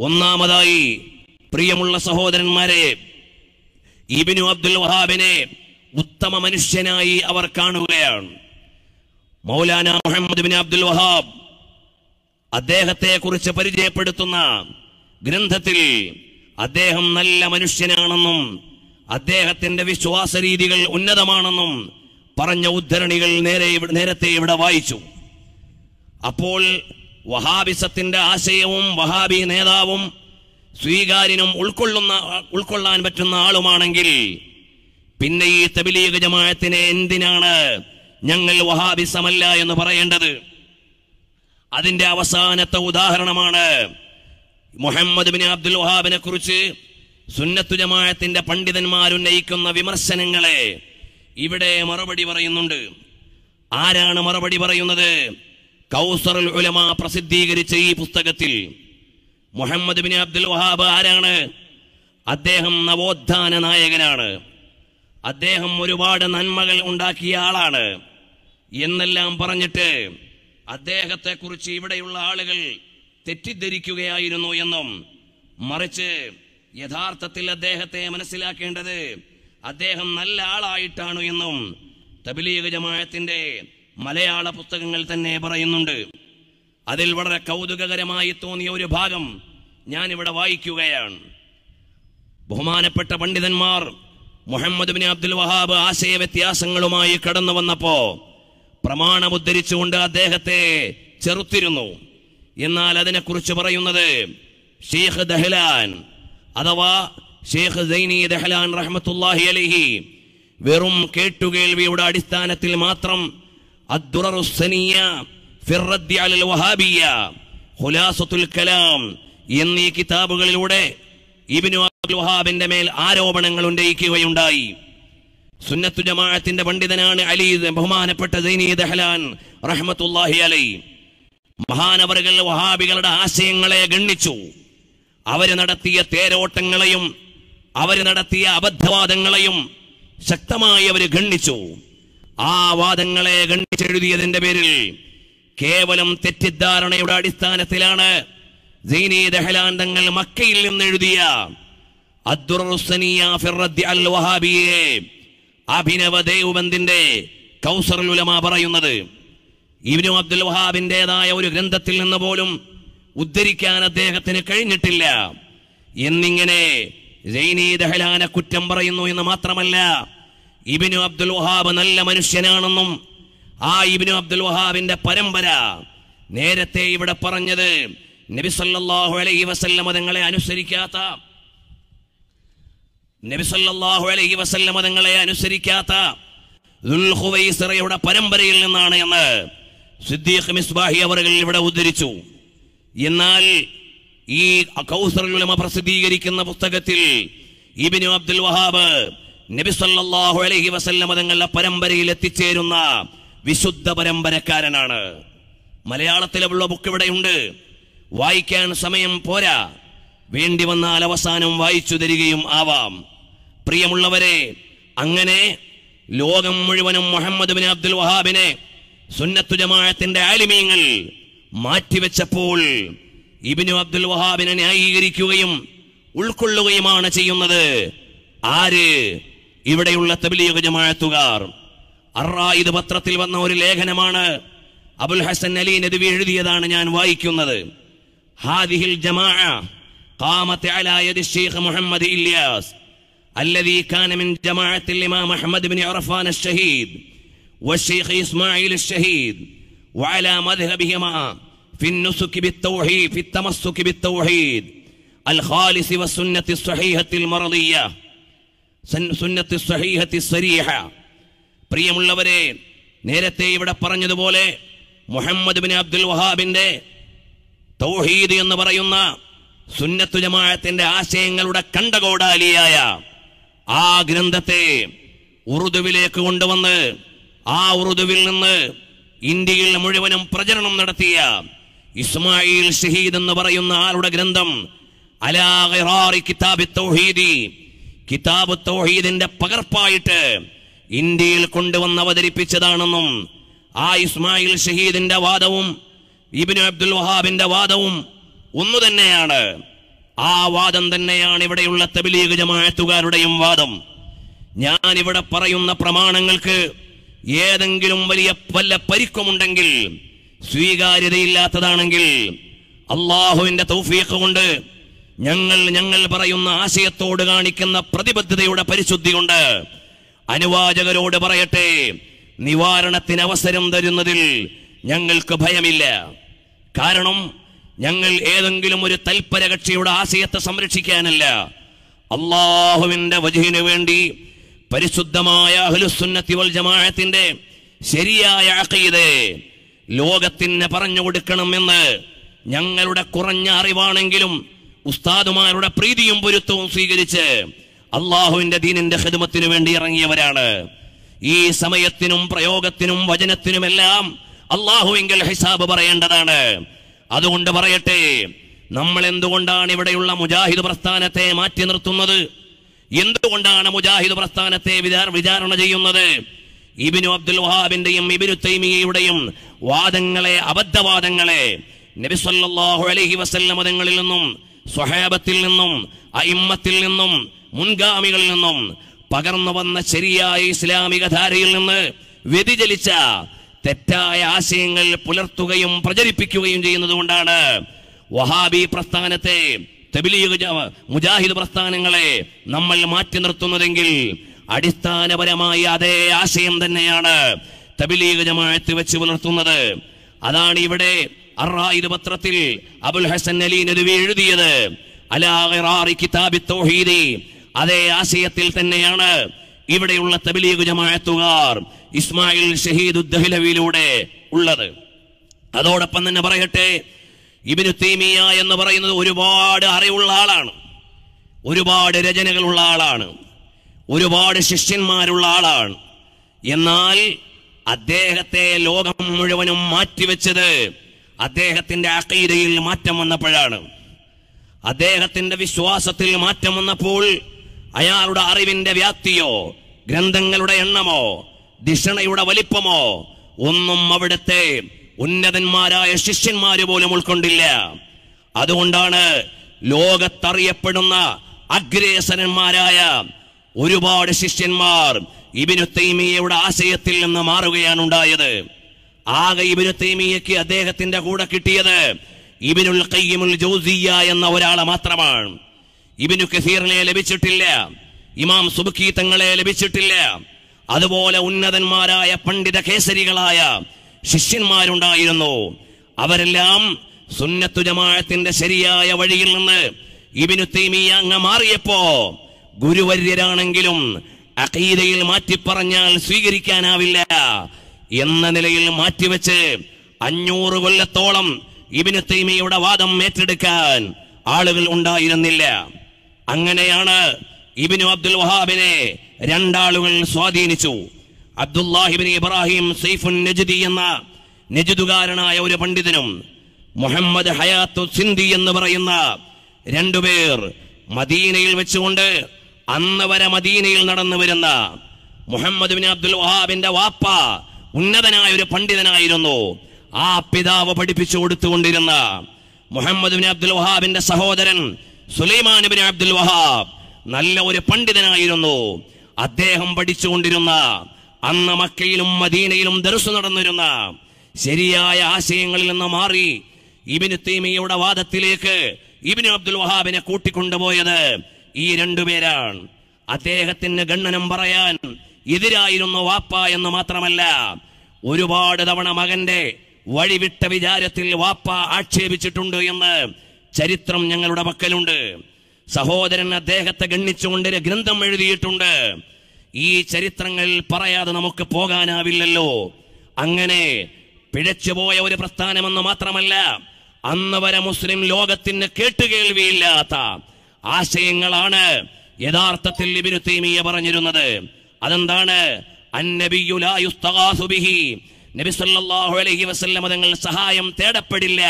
A: ഒന്നാമതായി പ്രിയമുള്ള സഹോദരന്മാരെ ഇബിനു അബ്ദുൽ വഹാബിനെ ഉത്തമ മനുഷ്യനായി അവർ കാണുകയാണ്. Maulana Muhammad bin Abdul Wahab അദ്ദേഹത്തെ കുറിച്ച് പരിചയപ്പെടുത്തുന്ന ഗ്രന്ഥത്തിൽ അദ്ദേഹം നല്ല മനുഷ്യനാണെന്നും അദ്ദേഹത്തിന്റെ വിശ്വാസ രീതികൾ ഉന്നതമാണെന്നും പറഞ്ഞ ഉദ്ധരണികൾ നേരെ നേരത്തെ ഇവിടെ വായിച്ചു. അപ്പോൾ വഹാബിസത്തിന്റെ ആശയവും വഹാബി നേതാവും സ്വീകാര്യനും ഉൾക്കൊള്ളുന്ന ഉൾക്കൊള്ളാൻ പറ്റുന്ന ആളുമാണെങ്കിൽ പിന്നെ ഈ തബിലീഗ് ജമാഅത്തിനെ എന്തിനാണ് ഞങ്ങൾ വഹാബിസമല്ല എന്ന് പറയേണ്ടത്? അതിന്റെ അവസാനത്തെ ഉദാഹരണമാണ് മുഹമ്മദ് ബിൻ അബ്ദുൽ വഹാബിനെ കുറിച്ച് സുന്നത്തു ജമാഅത്തിന്റെ പണ്ഡിതന്മാർ ഉന്നയിക്കുന്ന വിമർശനങ്ങളെ ഇവിടെ മറുപടി പറയുന്നുണ്ട്. ആരാണ് മറുപടി പറയുന്നത്? കൗസറുൽ ഉലമ പ്രസിദ്ധീകരിച്ച ഈ പുസ്തകത്തിൽ മുഹമ്മദ് ബിൻ അബ്ദുൽ വഹാബ് ആരാണ്? അദ്ദേഹം നവോത്ഥാന നായകനാണ്. അദ്ദേഹം ഒരുപാട് നന്മകൾ ഉണ്ടാക്കിയ ആളാണ്. എന്നെല്ലാം പറഞ്ഞിട്ട് അദ്ദേഹത്തെക്കുറിച്ച് ഇവിടെയുള്ള ആളുകൾ തെറ്റിദ്ധരിക്കുകയായിരുന്നു എന്നും മറിച്ച് യഥാർത്ഥത്തിൽ അദ്ദേഹത്തെ മനസ്സിലാക്കേണ്ടത് അദ്ദേഹം നല്ല ആളായിട്ടാണ് എന്നും തബിലീഗ് ജമാഅത്തിന്റെ മലയാള പുസ്തകങ്ങൾ തന്നെ പറയുന്നുണ്ട്. അതിൽ വളരെ കൗതുകകരമായി തോന്നിയ ഒരു ഭാഗം ഞാൻ ഇവിടെ വായിക്കുകയാണ്. ബഹുമാനപ്പെട്ട പണ്ഡിതന്മാർ മുഹമ്മദ് ബിൻ അബ്ദുൽ വഹാബ് ആശയ വ്യത്യാസങ്ങളുമായി കടന്നു വന്നപ്പോ പ്രമാണമുദ്ധരിച്ചുകൊണ്ട് അദ്ദേഹത്തെ ചെറുത്തിരുന്നു. എന്നാൽ അതിനെക്കുറിച്ച് പറയുന്നത് ഷെയ്ഖ് ദഹ്ലാൻ അഥവാ ഷെയ്ഖ് സൈനി ദഹ്ലാൻ റഹ്മത്തുല്ലാഹി അലഹി വെറും കേട്ടുകേൾവിയുടെ അടിസ്ഥാനത്തിൽ മാത്രം അദ്ദുററുസ്സനിയ കലാം എന്നീ കിതാബുകളിലൂടെ ഇബ്നു അബ്ദുൽ വഹാബിന്റെ മേൽ ആരോപണങ്ങൾ ഉന്നയിക്കുകയുണ്ടായി. സുന്നത്തു ജമാഅത്തിന്റെ പണ്ഡിതനാണ് അലി ബഹുമാനപ്പെട്ട സൈനി ദഹ്ലാൻ റഹ്മത്തുല്ലാഹി അലൈ. മഹാനവറുകൾ വഹാബികളുടെ ആശയങ്ങളെ ഗണ്ണിച്ചു. അവർ നടത്തിയ തേരോട്ടങ്ങളെയും അവർ നടത്തിയ അബദ്ധവാദങ്ങളെയും ശക്തമായി അവർ ഗണ്ണിച്ചു. ആ വാദങ്ങളെ ഗണ്ണിച്ചെഴുതിയതിന്റെ പേരിൽ കേവലം തെറ്റിദ്ധാരണയുടെ അടിസ്ഥാനത്തിലാണ് സീനി ദഹലാൻ തങ്ങൾ മക്കയിൽ നിന്ന് എഴുതിയ അൽ അഭിനവ ദേവബന്ദിന്റെ കൗസറുൽ ഉലമ പറയുന്നത്. ഇബ്നു അബ്ദുൽ വഹാബിന്റേതായ ഒരു ഗ്രന്ഥത്തിൽ നിന്ന് പോലും ഉദ്ധരിക്കാൻ അദ്ദേഹത്തിന് കഴിഞ്ഞിട്ടില്ല. എന്നിങ്ങനെ ജൈനി ദഹലാനെ കുറ്റം പറയുന്നു എന്ന് മാത്രമല്ല ഇബിനു അബ്ദുൽ വഹാബ് നല്ല മനുഷ്യനാണെന്നും ആ ഇബിനു അബ്ദുൽ വഹാബിന്റെ പരമ്പര നേരത്തെ ഇവിടെ പറഞ്ഞത് നബി സല്ലല്ലാഹു അലൈഹി വസല്ലമ തങ്ങളെ അനുസരിക്കാത്ത നബി സല്ലല്ലാഹു അലൈഹി വസല്ലമ തങ്ങളെ അനുസരിക്കാത്ത ദുൽഖുവൈസിറയുടെ പരമ്പരയിൽ നിന്നാണ് എന്ന് സിദ്ദീഖ് മിസ്ബാഹി അവറുകൾ ഇവിടെ ഉദ്ധരിച്ചു. എന്നാൽ ഈ കൗസറുലമ പ്രസിദ്ധീകരിക്കുന്ന പുസ്തകത്തിൽ ഇബിനു അബ്ദുൽ വഹാബ് നബി സല്ലല്ലാഹു അലൈഹി വസല്ലമ തങ്ങളുടെ പരമ്പരയിൽ എത്തിച്ചേരുന്ന വിശുദ്ധ പരമ്പരക്കാരനാണ്. മലയാളത്തിലുള്ള ബുക്ക് ഇവിടെയുണ്ട്. വായിക്കാൻ സമയം പോരാ. വേണ്ടി വന്നാൽ അവസാനം വായിച്ചു തരികയും ആവാം. പ്രിയമുള്ളവരെ അങ്ങനെ ലോകം മുഴുവനും മുഹമ്മദ് ബിൻ അബ്ദുൽ വഹാബിനെ സുന്നത്തു ജമാഅത്തിന്റെ ആലിമീങ്ങൾ മാറ്റിവെച്ചപ്പോൾ ഇബിനു അബ്ദുൽ വഹാബിനെ ന്യായീകരിക്കുകയും ഉൾക്കൊള്ളുകയുമാണ് ചെയ്യുന്നത്. ആര്? ഇവിടെയുള്ള തബ്ലീഗ് ജമാഅത്തുകാർ. അറായിദ് പത്രത്തിൽ വന്ന ഒരു ലേഖനമാണ് അബുൽ ഹസൻ അലി നദവി എഴുതിയതാണ് ഞാൻ വായിക്കുന്നത് ഹാദിഹിൽ ജമാഅ قامت على يد الشيخ محمد إلياس الذي كان من جماعة الإمام أحمد بن عرفان الشهيد والشيخ إسماعيل الشهيد وعلى مذهبهما في النسك بالتوحيد في التمسك بالتوحيد الخالص والسنة الصحيحة المرضية സൻ- സുന്നത്ത് സ്വഹീഹത്തി സ്വരീഹ പ്രിയമുള്ളവരെ നേരത്തെ ഇവിടെ പറഞ്ഞതുപോലെ മുഹമ്മദ് ബിൻ അബ്ദുൽ വഹാബിന്റെ തൗഹീദ് എന്ന് പറയുന്ന സുന്നത്തു ജമാഅത്തിന്റെ ആശയങ്ങളുടെ കണ്ടകോടാലിയായ ആ ഗ്രന്ഥത്തെ ഉറുദുവിലേക്ക് കൊണ്ടുവന്ന് ആ ഉറുദുവിൽ നിന്ന് ഇന്ത്യയിൽ മുഴുവനും പ്രചരണം നടത്തിയ ഇസ്മായിൽ ഷഹീദ് എന്ന് പറയുന്ന ആളുടെ ഗ്രന്ഥം അലാ കിതാബ് തൗഹീദി. കിതാബ് തൗഹീദിന്റെ പകർപ്പായിട്ട് ഇന്ത്യയിൽ കൊണ്ടുവന്ന് അവതരിപ്പിച്ചതാണെന്നും ആ ഇസ്മായിൽ ഷഹീദിന്റെ വാദവും ഇബിനു അബ്ദുൽ വഹാബിന്റെ വാദവും ഒന്നു തന്നെയാണ്. ആ വാദം തന്നെയാണ് ഇവിടെയുള്ള തബിലീഗ് ജമാഅത്തുകാരുടെയും വാദം. ഞാൻ ഇവിടെ പറയുന്ന പ്രമാണങ്ങൾക്ക് ഏതെങ്കിലും വലിയ വല്ല പരിക്കുമുണ്ടെങ്കിൽ സ്വീകാര്യതയില്ലാത്തതാണെങ്കിൽ അള്ളാഹുവിന്റെ തൗഫീഖ് കൊണ്ട് ഞങ്ങൾ ഞങ്ങൾ പറയുന്ന ആശയത്തോട് കാണിക്കുന്ന പ്രതിബദ്ധതയുടെ പരിശുദ്ധി കൊണ്ട് അനുവാചകരോട് പറയട്ടെ നിവാരണത്തിന് അവസരം തരുന്നതിൽ ഞങ്ങൾക്ക് ഭയമില്ല. കാരണം ഞങ്ങൾ ഏതെങ്കിലും ഒരു തൽപര കക്ഷിയുടെ ആശയത്തെ സംരക്ഷിക്കാനല്ല. അള്ളാഹുവിന്റെ വജുഹിന് വേണ്ടി പരിശുദ്ധമായ അഹ്ലുസുന്നത്തി വൽ ജമാഅത്തിന്റെ ശരിയായ അഖീദ് ലോകത്തിന് പറഞ്ഞു കൊടുക്കണമെന്ന് ഞങ്ങളുടെ കുറഞ്ഞ അറിവാണെങ്കിലും ഉസ്താദുമാരുടെ പ്രീതിയും പൊരുത്തവും സ്വീകരിച്ച് അള്ളാഹുവിന്റെ ദീനിന്റെ ഹെതുമത്തിനു വേണ്ടി ഇറങ്ങിയവരാണ്. ഈ സമയത്തിനും പ്രയോഗത്തിനും വചനത്തിനുമെല്ലാം അള്ളാഹുവിങ്കൽ ഹിസാബ് പറയേണ്ടതാണ്. അതുകൊണ്ട് പറയട്ടെ നമ്മൾ എന്തുകൊണ്ടാണ് ഇവിടെയുള്ള മുജാഹിദ് പ്രസ്ഥാനത്തെ മാറ്റി നിർത്തുന്നത്? എന്തുകൊണ്ടാണ് മുജാഹിദ് പ്രസ്ഥാനത്തെ വിചാരണ ചെയ്യുന്നത്? ഇബിനു അബ്ദുൽ വഹാബിന്റെയും ഇബിനു തൈമിയയുടെയും വാദങ്ങളെ അബദ്ധവാദങ്ങളെ നബിസ്വല്ലാഹു അലഹി അലൈഹി വസല്ലം മതങ്ങളിൽ നിന്നും സ്വഹാബത്തിൽ നിന്നും അയിമ്മത്തിൽ നിന്നും മുൻഗാമികളിൽ നിന്നും പകർന്നു വന്ന ശരിയായ ഇസ്ലാമിക ധാരയിൽ നിന്ന് വ്യതിചലിച്ച തെറ്റായ ആശയങ്ങൾ പുലർത്തുകയും പ്രചരിപ്പിക്കുകയും ചെയ്യുന്നത് കൊണ്ടാണ് വഹാബി പ്രസ്ഥാനത്തെ മുജാഹിദ് പ്രസ്ഥാനങ്ങളെ നമ്മൾ മാറ്റി നിർത്തുന്നതെങ്കിൽ അടിസ്ഥാനപരമായി അതേ ആശയം തന്നെയാണ് തബിലീഗ് ജമാഅത്ത് വെച്ച് പുലർത്തുന്നത്. അതാണ് ഇവിടെ അറായിദ് പത്രത്തിൽ അബുൽ ഹസൻ അലി നദവി എഴുതിയത്. അലാ കിതാബി തൗഹീദി. അതേ ആശയത്തിൽ തന്നെയാണ് ഇവിടെയുള്ള തബ്ലീഗ് ജമാഅത്തുകാർ ഇസ്മായിൽ ഷഹീദ് ഉദ്ദഹിലവിയിലൂടെ ഉള്ളത്. അതോടൊപ്പം തന്നെ പറയട്ടെ ഇബിനു തീമിയ എന്ന് പറയുന്നത് ഒരുപാട് അറിവുള്ള ആളാണ്. ഒരുപാട് രചനകളുള്ള ആളാണ്. ഒരുപാട് ശിഷ്യന്മാരുള്ള ആളാണ്. എന്നാൽ അദ്ദേഹത്തെ ലോകം മുഴുവനും മാറ്റിവെച്ചത് അദ്ദേഹത്തിന്റെ അക്കീതയിൽ മാറ്റം വന്നപ്പോഴാണ്. അദ്ദേഹത്തിന്റെ വിശ്വാസത്തിൽ മാറ്റം വന്നപ്പോൾ അയാളുടെ അറിവിന്റെ വ്യാപ്തിയോ ഗ്രന്ഥങ്ങളുടെ എണ്ണമോ ദിഷണയുടെ വലിപ്പമോ ഒന്നും അവിടുത്തെ ഉന്നതന്മാരായ ശിഷ്യന്മാര് പോലും ഉൾക്കൊണ്ടില്ല. അതുകൊണ്ടാണ് ലോകത്തറിയപ്പെടുന്ന അഗ്രേസരന്മാരായ ഒരുപാട് ശിഷ്യന്മാർ ഇബിനു തൈമിയയുടെ ആശയത്തിൽ നിന്ന് മാറുകയാണ് ഉണ്ടായത്. ആകെ ഇബിനു തൈമിയയ്ക്ക് അദ്ദേഹത്തിന്റെ കൂടെ കിട്ടിയത് ഇബിനുൽ കയ്യമുൽ ജോസിയ എന്ന ഒരാളെ മാത്രമാണ്. ഇബിനു കസീറിനെ ലഭിച്ചിട്ടില്ല. ഇമാം സുബുക്കി തങ്ങളെ ലഭിച്ചിട്ടില്ല. അതുപോലെ ഉന്നതന്മാരായ പണ്ഡിത കേസരികളായ ശിഷ്യന്മാരുണ്ടായിരുന്നു. അവരെല്ലാം സുന്നത്തു ജമാഅത്തിന്റെ ശരിയായ വഴിയിൽ നിന്ന് ഇബിനു തൈമിയ അങ്ങ് മാറിയപ്പോ ഗുരുവര്യരാണെങ്കിലും അഖീദയിൽ മാറ്റിപ്പറഞ്ഞാൽ സ്വീകരിക്കാനാവില്ല എന്ന നിലയിൽ മാറ്റിവെച്ച് അഞ്ഞൂറ് കൊല്ലത്തോളം ഇബിനു തൈമിയുടെ വാദം ഏറ്റെടുക്കാൻ ആളുകൾ ഉണ്ടായിരുന്നില്ല. അങ്ങനെയാണ് ഇബിനു അബ്ദുൽ വഹാബിനെ രണ്ടാളുകൾ സ്വാധീനിച്ചു. അബ്ദുല്ലാഹിബിൻ ഇബ്രാഹിം സൈഫുൻ നജ്ദി എന്ന നജുദുകാരനായ ഒരു പണ്ഡിതനും മുഹമ്മദ് ഹയാത്തു സിന്ധി എന്ന് പറയുന്ന രണ്ടുപേർ മദീനയിൽ വെച്ചുകൊണ്ട് അന്ന് വരെ മദീനയിൽ നടന്നു വരുന്ന മുഹമ്മദ് ബിൻ അബ്ദുൽ വഹാബിന്റെ വാപ്പ ഉന്നതനായ ഒരു പണ്ഡിതനായിരുന്നു. ആ പിതാവ് പഠിപ്പിച്ചു കൊടുത്തുകൊണ്ടിരുന്ന മുഹമ്മദ് ബിൻ അബ്ദുൽ വഹാബിന്റെ സഹോദരൻ സുലൈമാൻ നബി അബ്ദുൽ വഹാബ് നല്ല ഒരു പണ്ഡിതനായിരുന്നു. അദ്ദേഹം പഠിച്ചുകൊണ്ടിരുന്ന അന്ന് മക്കയിലും മദീനയിലും ദർശു നടന്നിരുന്ന ശരിയായ ആശയങ്ങളിൽ നിന്ന് മാറി ഇബിന് തീമിയുടെ വാദത്തിലേക്ക് ഇബിന് അബ്ദുൽ വഹാബിനെ കൂട്ടിക്കൊണ്ടുപോയത് ഈ രണ്ടുപേരാണ് അദ്ദേഹത്തിന് ഗണ്ണനം പറയാൻ എതിരായിരുന്നു വാപ്പ എന്ന് മാത്രമല്ല ഒരുപാട് തവണ മകന്റെ വഴിവിട്ട വിചാരത്തിൽ വാപ്പ ആക്ഷേപിച്ചിട്ടുണ്ട് എന്ന് ചരിത്രം ഞങ്ങളുടെ പക്കലുണ്ട് സഹോദരൻ അദ്ദേഹത്തെ ഗണ്ണിച്ചുകൊണ്ട് ഒരു ഗ്രന്ഥം എഴുതിയിട്ടുണ്ട്. ഈ ചരിത്രങ്ങൾ പറയാതെ നമുക്ക് പോകാനാവില്ലല്ലോ. അങ്ങനെ പിഴച്ചുപോയ ഒരു പ്രസ്ഥാനമെന്ന് മാത്രമല്ല അന്ന് വരെ മുസ്ലിം ലോകത്തിന് കേട്ടുകേൾവിയില്ലാത്ത ആശയങ്ങളാണ് യഥാർത്ഥത്തിൽ ഇബിനു തൈമിയ പറഞ്ഞിരുന്നത്. അതെന്താണ്? നബി സല്ലല്ലാഹു അലൈഹി വസല്ലം തങ്ങൾ സഹായം തേടപ്പെടില്ല.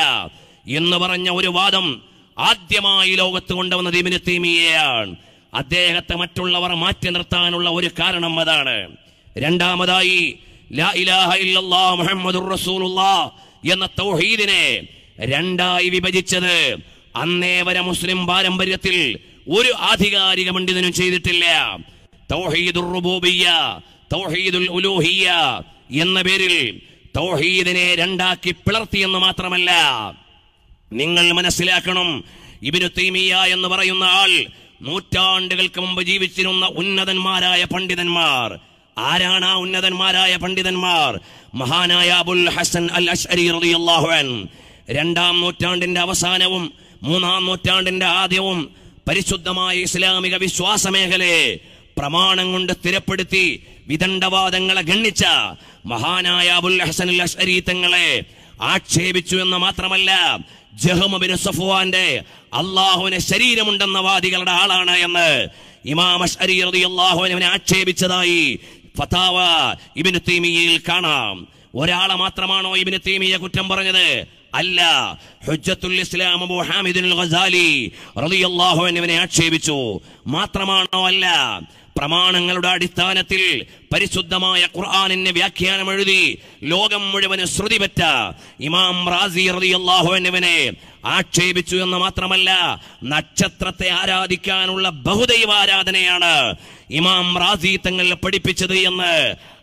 A: എന്ന് പറഞ്ഞ ഒരു വാദം ആദ്യമായി ലോകത്ത് കൊണ്ടുവന്ന ദീപിന് തീമിയെയാണ്. അദ്ദേഹത്തെ മറ്റുള്ളവർ മാറ്റി നിർത്താനുള്ള ഒരു കാരണം അതാണ്. രണ്ടാമതായി എന്ന തൗഹീദിനെ രണ്ടായി വിഭജിച്ചത് അന്നേ വരെ മുസ്ലിം പാരമ്പര്യത്തിൽ ഒരു ആധികാരിക പണ്ഡിതനും ചെയ്തിട്ടില്ല റുബൂബിയ്യ തൗഹീദുൽ ഉലൂഹിയ എന്ന പേരിൽ തൗഹീദിനെ രണ്ടാക്കി പിളർത്തിയെന്ന് മാത്രമല്ല നിങ്ങൾ മനസ്സിലാക്കണം. ഇബിനു തൈമിയ എന്ന് പറയുന്ന ആൾ നൂറ്റാണ്ടുകൾക്ക് മുമ്പ് ജീവിച്ചിരുന്ന ഉന്നതന്മാരായ പണ്ഡിതന്മാർ. ആരാണ് ആ ഉന്നതന്മാരായ പണ്ഡിതന്മാർ? മഹാനായ അബുൽ ഹസൻ അൽ അഷ്അരി രണ്ടാം നൂറ്റാണ്ടിന്റെ അവസാനവും മൂന്നാം നൂറ്റാണ്ടിന്റെ ആദ്യവും പരിശുദ്ധമായ ഇസ്ലാമിക വിശ്വാസ മേഖലയെ പ്രമാണം കൊണ്ട് സ്ഥിരപ്പെടുത്തി വിദണ്ഡവാദങ്ങളെ ഗണ്ണിച്ച മഹാനായ അബുൽ ഹസൻ അൽ അഷ്അരി തങ്ങളെ ആക്ഷേപിച്ചു എന്ന് മാത്രമല്ല ജഹ്മബിന് സഫുവാന്റെ അള്ളാഹുവിന് ശരീരമുണ്ടെന്ന വാദികളുടെ ആളാണ് എന്ന് ഇമാം ആക്ഷേപിച്ചതായി ഫതാവ ഇബ്നു തൈമിയയിൽ കാണാം. ഒരാളെ മാത്രമാണോ ഇബ്നു തൈമിയ കുറ്റം പറഞ്ഞത്? അല്ല. ഹുജ്ജത്തുൽ ഇസ്ലാം അബൂ ഹാമിദുൽ ഗസാലി റളിയല്ലാഹു അൻഹുവിനെ ആക്ഷേപിച്ചു. മാത്രമാണോ അല്ല. പ്രമാണങ്ങളുടെ അടിസ്ഥാനത്തിൽ പരിശുദ്ധമായ ഖുർആാനിന് വ്യാഖ്യാനം എഴുതി ലോകം മുഴുവൻ ശ്രുതി പറ്റ. ഇമാം റാസി റളിയല്ലാഹു അൻഹുവിനെ ആക്ഷേപിച്ചു എന്ന് മാത്രമല്ല നക്ഷത്രത്തെ ആരാധിക്കാനുള്ള ബഹുദൈവ ആരാധനയാണ് ഇമാം റാസി തങ്ങൾ പഠിപ്പിച്ചത് എന്ന്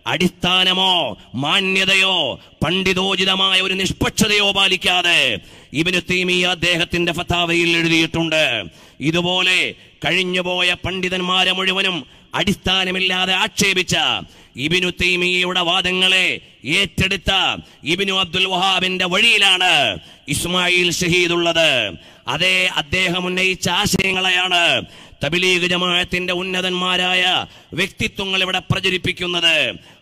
A: അടിസ്ഥാനമോ മാന്യതയോ പണ്ഡിതോചിതമായ ഒരു നിഷ്പക്ഷതയോ പാലിക്കാതെ ഇബിന് തീമിയ അദ്ദേഹത്തിന്റെ ഫത്താവയിൽ എഴുതിയിട്ടുണ്ട്. ഇതുപോലെ കഴിഞ്ഞുപോയ പണ്ഡിതന്മാരെ മുഴുവനും അടിസ്ഥാനമില്ലാതെ ആക്ഷേപിച്ച ഇബിനു തൈമിയയുടെ വാദങ്ങളെ ഏറ്റെടുത്ത ഇബിനു അബ്ദുൽ വഹാബിന്റെ വഴിയിലാണ് ഇസ്മായിൽ ഷഹീദ് ഉള്ളത് അതേ അദ്ദേഹം ഉന്നയിച്ച ആശയങ്ങളെയാണ് തബിലീഗ് ജമാഅത്തിന്റെ ഉന്നതന്മാരായ വ്യക്തിത്വങ്ങൾ ഇവിടെ പ്രചരിപ്പിക്കുന്നത്.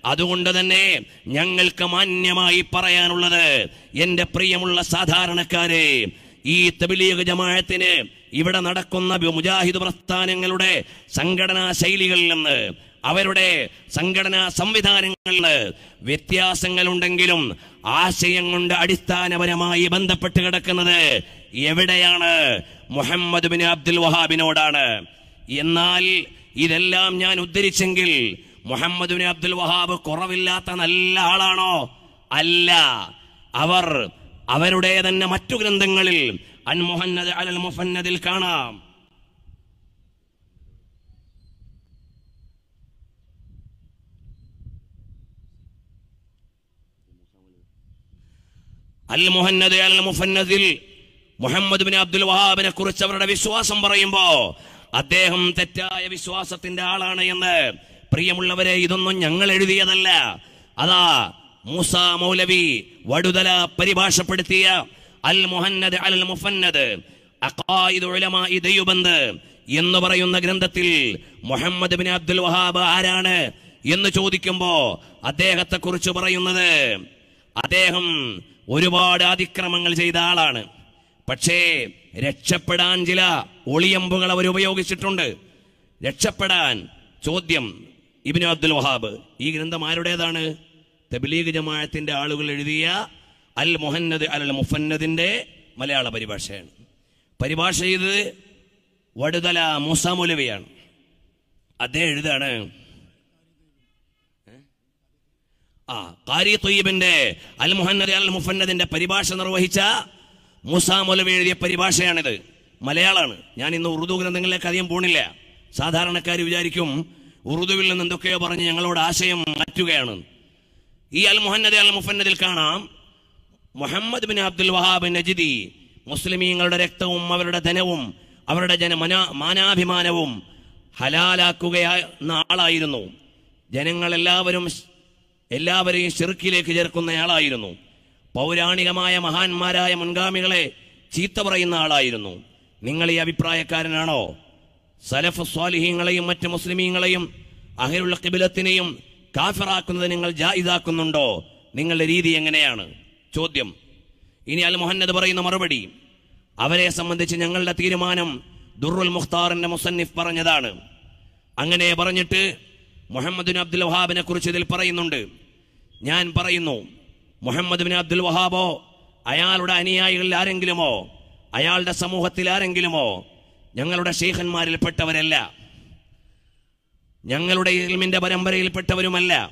A: അതുകൊണ്ട് തന്നെ ഞങ്ങൾക്ക് മാന്യമായി പറയാനുള്ളത് എന്റെ പ്രിയമുള്ള സാധാരണക്കാരെ ഈ തബിലീഗ് ജമാഅത്തിന് ഇവിടെ നടക്കുന്ന മുജാഹിദ് പ്രസ്ഥാനങ്ങളുടെ സംഘടനാ ശൈലികളിൽ നിന്ന് അവരുടെ സംഘടനാ സംവിധാനങ്ങളിൽ വ്യത്യാസങ്ങളുണ്ടെങ്കിലും ആശയം കൊണ്ട് അടിസ്ഥാനപരമായി ബന്ധപ്പെട്ട് കിടക്കുന്നത് എവിടെയാണ്? മുഹമ്മദ് ബിൻ അബ്ദുൽ വഹാബിനോടാണ്. എന്നാൽ ഇതെല്ലാം ഞാൻ ഉദ്ധരിച്ചെങ്കിൽ മുഹമ്മദ് ബിൻ അബ്ദുൽ വഹാബ് കുറവില്ലാത്ത നല്ല ആളാണോ? അല്ല. അവർ അവരുടെ തന്നെ മറ്റു ഗ്രന്ഥങ്ങളിൽ അൻ മുഹന്നദ് അലൽ മുഫന്നദിൽ കാണാം. അൽ മുഹന്നദ് അൽ മുഫന്നദിൽ മുഹമ്മദ് ബിൻ അബ്ദുൽ വഹാബിനെ കുറിച്ച് അവരുടെ വിശ്വാസം പറയുമ്പോ അദ്ദേഹം തെറ്റായ വിശ്വാസത്തിന്റെ ആളാണ് എന്ന് പ്രിയമുള്ളവരെ ഇതൊന്നും ഞങ്ങൾ എഴുതിയതല്ല. അതാ മൂസ മൗലവി വടുതല പരിഭാഷപ്പെടുത്തിയ അൽ മുഹന്നദ് അൽ മുഫന്നദ് ദൈവബന്ദ് എന്ന് പറയുന്ന ഗ്രന്ഥത്തിൽ മുഹമ്മദ് ബിൻ അബ്ദുൽ വഹാബ് ആരാണ് എന്ന് ചോദിക്കുമ്പോ അദ്ദേഹത്തെ കുറിച്ച് പറയുന്നത് അദ്ദേഹം ഒരുപാട് അതിക്രമങ്ങൾ ചെയ്ത ആളാണ്. പക്ഷേ രക്ഷപ്പെടാൻ ചില ഒളിയമ്പുകൾ അവർ ഉപയോഗിച്ചിട്ടുണ്ട്. രക്ഷപ്പെടാൻ ചോദ്യം ഇബിനു അബ്ദുൽ വഹാബ്. ഈ ഗ്രന്ഥം ആരുടേതാണ്? തബ്ലീഗ് ജമാഅത്തിന്റെ ആളുകൾ എഴുതിയ അൽ മുഹന്നദ് അൽ മുഫന്നദിന്റെ മലയാള പരിഭാഷയാണ്. പരിഭാഷ ചെയ്ത് വടുതല മൂസ മൗലവിയാണ്. അദ്ദേഹം എഴുതാണ് ആ കാരി തൊയ്യബിന്റെ അൽ മുഹന്നദ് അൽ മുഫന്നദിന്റെ പരിഭാഷ നിർവഹിച്ച മൂസ മൗലവി എഴുതിയ പരിഭാഷയാണിത്. മലയാളമാണ്. ഞാൻ ഇന്ന് ഉറുദു ഗ്രന്ഥങ്ങളിലേക്ക് അധികം പോണില്ല. സാധാരണക്കാർ വിചാരിക്കും ഉറുദുവിൽ നിന്ന് എന്തൊക്കെയോ പറഞ്ഞ് ഞങ്ങളോട് ആശയം മാറ്റുകയാണ്. ഈ അൽ മുഹന്നദ് അൽ മുഫന്നദിൽ കാണാം Muhammad bin Abdul Wahab Najdi. മുസ്ലിമീങ്ങളുടെ രക്തവും അവരുടെ ധനവും അവരുടെ ജന മനാ- മാനാഭിമാനവും ഹലാലാക്കുകയെന്ന ആളായിരുന്നു. ജനങ്ങളെല്ലാവരും എല്ലാവരെയും ഷിർക്കിലേക്ക് ചേർക്കുന്നയാളായിരുന്നു പൗരാണികമായ മഹാന്മാരായ മുൻഗാമികളെ ചീത്ത പറയുന്ന ആളായിരുന്നു. നിങ്ങൾ ഈ അഭിപ്രായക്കാരനാണോ? സലഫ് സ്വാലിഹീങ്ങളെയും മറ്റ് മുസ്ലിമീങ്ങളെയും അഹലുള്ള കിബിലത്തിനെയും കാഫിറാക്കുന്നത് നിങ്ങൾ ജായിദാക്കുന്നുണ്ടോ? നിങ്ങളുടെ രീതി എങ്ങനെയാണ്? ചോദ്യം. ഇനി അൽ മുഹന്നദ് പറയുന്ന മറുപടി. അവരെ സംബന്ധിച്ച് ഞങ്ങളുടെ തീരുമാനം ദുർറുൽ മുഖ്താറിന്റെ മുസന്നിഫ് പറഞ്ഞതാണ്. അങ്ങനെ പറഞ്ഞിട്ട് മുഹമ്മദ് അബ്ദുൽ വഹാബിനെ കുറിച്ച് ഇതിൽ പറയുന്നുണ്ട്. ഞാൻ പറയുന്നു മുഹമ്മദ് ബിൻ അബ്ദുൽ വഹാബോ അയാളുടെ അനുയായികളിൽ ആരെങ്കിലുമോ? അയാളുടെ സമൂഹത്തിൽ ആരെങ്കിലുമോ? ഞങ്ങളുടെ ഷെയ്ഖന്മാരിൽപ്പെട്ടവരല്ല ഞങ്ങളുടെ ഇൽമിന്റെ പരമ്പരയിൽപ്പെട്ടവരുമല്ല.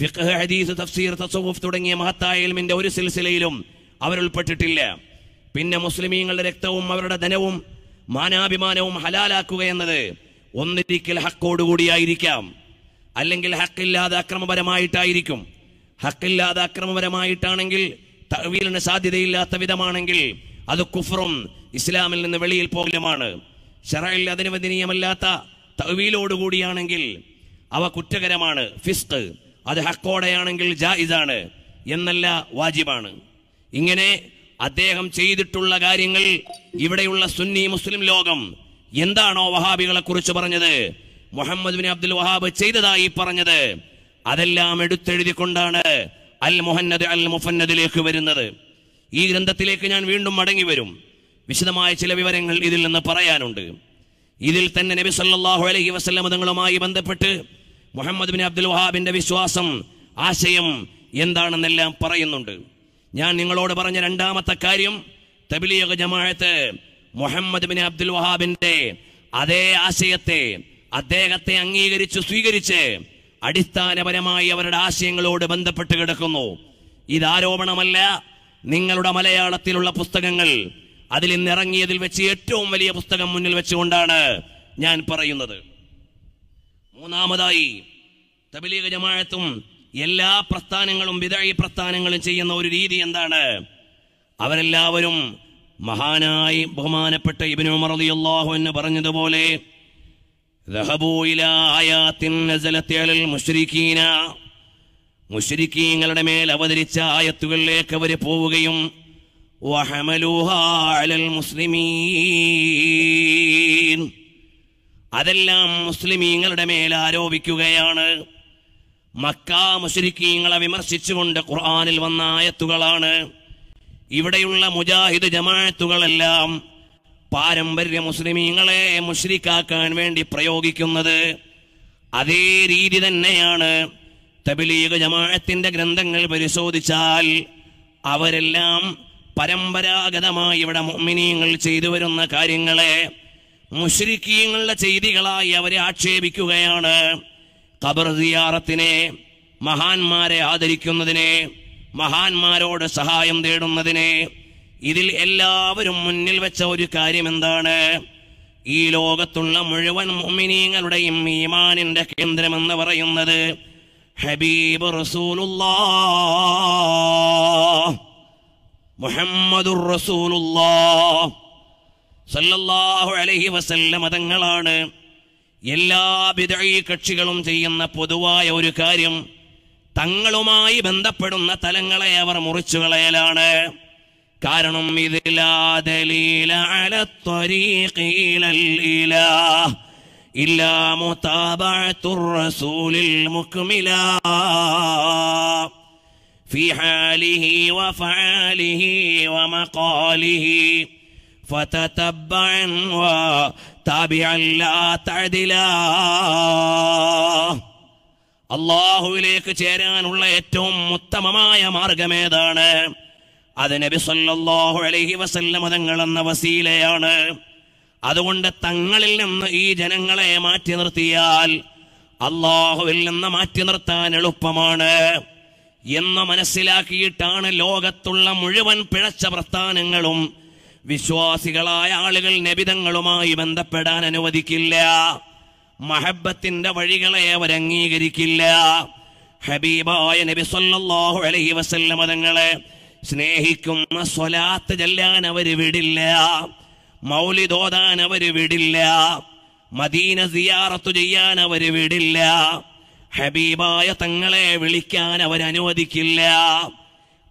A: ഫിഖ് ഹദീസ് തഫ്സീർ തസവുഫ് തുടങ്ങിയ മഹത്തായ ഇൽമിന്റെ ഒരു സിൽസിലയിലും അവരുൾപ്പെട്ടിട്ടില്ല പിന്നെ മുസ്ലിമീങ്ങളുടെ രക്തവും അവരുടെ ധനവും മാനാഭിമാനവും ഹലാലാക്കുക എന്നത് ഒന്നിരിക്കൽ ഹക്കോടുകൂടിയായിരിക്കാം. അല്ലെങ്കിൽ ഹക്കില്ലാതെ അക്രമപരമായിട്ടായിരിക്കും. ഹക്കില്ലാതെ അക്രമപരമായിട്ടാണെങ്കിൽ തവീലിന് സാധ്യതയില്ലാത്ത വിധമാണെങ്കിൽ അത് കുഫറും ഇസ്ലാമിൽ നിന്ന് വെളിയിൽ പോകലുമാണ്. ഷറയിൽ അതിനുവദനീയമല്ലാത്ത തവീലോടുകൂടിയാണെങ്കിൽ അവ കുറ്റകരമാണ് ഫിസ്ക് അത് ഹക്കോടെയാണെങ്കിൽ ജായിസാണ് എന്നല്ല വാജിബാണ്. ഇങ്ങനെ അദ്ദേഹം ചെയ്തിട്ടുള്ള കാര്യങ്ങൾ ഇവിടെയുള്ള സുന്നി മുസ്ലിം ലോകം എന്താണോ വഹാബികളെ കുറിച്ച് പറഞ്ഞത്? മുഹമ്മദ് ബിൻ അബ്ദുൽ വഹാബ് ചെയ്തതായി പറഞ്ഞത്. അതെല്ലാം എടുത്തെഴുതിക്കൊണ്ടാണ് അൽ മുഹന്നദ് അൽ മുഫന്നദിലേക്ക് വരുന്നത്. ഈ ഗ്രന്ഥത്തിലേക്ക് ഞാൻ വീണ്ടും മടങ്ങി വരും വിശദമായ ചില വിവരങ്ങൾ ഇതിൽ നിന്ന് പറയാനുണ്ട്. ഇതിൽ തന്നെ നബി സല്ലാഹു അലഹി വസ്ലമതങ്ങളുമായി ബന്ധപ്പെട്ട് മുഹമ്മദ് ബിൻ അബ്ദുൽ വഹാബിന്റെ വിശ്വാസം ആശയം എന്താണെന്നെല്ലാം പറയുന്നുണ്ട്. ഞാൻ നിങ്ങളോട് പറഞ്ഞ രണ്ടാമത്തെ കാര്യം Tablighi Jamaat Muhammad bin Abdul വഹാബിന്റെ അതേ ആശയത്തെ അദ്ദേഹത്തെ അംഗീകരിച്ച് സ്വീകരിച്ച് അടിസ്ഥാനപരമായി അവരുടെ ആശയങ്ങളോട് ബന്ധപ്പെട്ട് കിടക്കുന്നു. ഇത് ആരോപണമല്ല നിങ്ങളുടെ മലയാളത്തിലുള്ള പുസ്തകങ്ങൾ അതിൽ നിന്നിറങ്ങിയതിൽ വെച്ച് ഏറ്റവും വലിയ പുസ്തകം മുന്നിൽ വെച്ചുകൊണ്ടാണ് ഞാൻ പറയുന്നത്. മൂന്നാമതായി തബലീഗ ജമാഴത്തും എല്ലാ പ്രസ്ഥാനങ്ങളും വിതഴി പ്രസ്ഥാനങ്ങളും ചെയ്യുന്ന ഒരു രീതി എന്താണ്? അവരെല്ലാവരും മഹാനായി ബഹുമാനപ്പെട്ട ഇബിനു റളിയല്ലാഹു എന്ന് പറഞ്ഞതുപോലെ മുഷരിക്കീങ്ങളുടെ മേൽ അവതരിച്ച ആയത്തുകളിലേക്ക് അവർ പോവുകയും മുസ്ലിമീൻ. അതെല്ലാം മുസ്ലിമീങ്ങളുടെ മേൽ ആരോപിക്കുകയാണ്. മക്ക മുശ്രിക്കീങ്ങളെ വിമർശിച്ചുകൊണ്ട് ഖുർആാനിൽ വന്ന ആയത്തുകളാണ്. ഇവിടെയുള്ള മുജാഹിദ് ജമാഅത്തുകളെല്ലാം പാരമ്പര്യ മുസ്ലിമീങ്ങളെ മുഷ്രിക്കാക്കാൻ വേണ്ടി പ്രയോഗിക്കുന്നത് അതേ രീതി തന്നെയാണ്. തബിലീഗ് ജമാഅത്തിന്റെ ഗ്രന്ഥങ്ങൾ പരിശോധിച്ചാൽ അവരെല്ലാം പരമ്പരാഗതമായി ഇവിടെ മുഅ്മിനീങ്ങൾ ചെയ്തു വരുന്ന കാര്യങ്ങളെ മുഷ്രിക്കീങ്ങളുടെ ചെയ്തികളായി അവരെ ആക്ഷേപിക്കുകയാണ്. ഖബർ സിയാറത്തിനെ മഹാന്മാരെ ആദരിക്കുന്നതിനെ മഹാന്മാരോട് സഹായം തേടുന്നതിനെ ഇതിൽ എല്ലാവരും മുന്നിൽ വെച്ച ഒരു കാര്യം എന്താണ് ഈ ലോകത്തുള്ള മുഴുവൻ മുഅ്മിനീങ്ങളുടെയും ഈമാനിന്റെ കേന്ദ്രമെന്ന് പറയുന്നത് ഹബീബ് റസൂലുള്ളാ മുഹമ്മദുർ റസൂലുള്ളാ സല്ലല്ലാഹു അലൈഹി തങ്ങളാണ് എല്ലാ ബിദഈ കക്ഷികളും ചെയ്യുന്ന പൊതുവായ ഒരു കാര്യം തങ്ങളുമായി ബന്ധപ്പെടുന്ന തലങ്ങളെ അവർ മുറിച്ചു കളയലാണ്. കാരണം ഇതിലാ في حاله وفعاله ومقاله فتتبعا وتابعا لا تعدلا അള്ളാഹുവിലേക്ക് ചേരാനുള്ള ഏറ്റവും ഉത്തമമായ മാർഗമേതാണ് അത് നബി സല്ലല്ലാഹു അലൈഹി വസല്ലമ തങ്ങൾ എന്ന വസീലയാണ് അതുകൊണ്ട് തങ്ങളിൽ നിന്ന് ഈ ജനങ്ങളെ മാറ്റി നിർത്തിയാൽ അള്ളാഹുവിൽ നിന്ന് മാറ്റി നിർത്താൻ എളുപ്പമാണ് എന്ന് മനസ്സിലാക്കിയിട്ടാണ് ലോകത്തുള്ള മുഴുവൻ പിഴച്ച പ്രസ്ഥാനങ്ങളും വിശ്വാസികളായ ആളുകൾ നബിതങ്ങളുമായി ബന്ധപ്പെടാൻ അനുവദിക്കില്ല. മഹബത്തിന്റെ വഴികളെ അവർ അംഗീകരിക്കില്ല. ഹബീബായ നബി സല്ലല്ലാഹു അലൈഹി വസല്ലമ തങ്ങളെ സ്നേഹിക്കുന്ന സ്വലാത്ത് ചെല്ലാൻ അവർ വിടില്ല. മൗലിദോദാൻ അവർ വിടില്ല. മദീന സിയാറത്തു ചെയ്യാൻ അവർ വിടില്ല. ഹബീബായ തങ്ങളെ വിളിക്കാൻ അവരനുവദിക്കില്ല.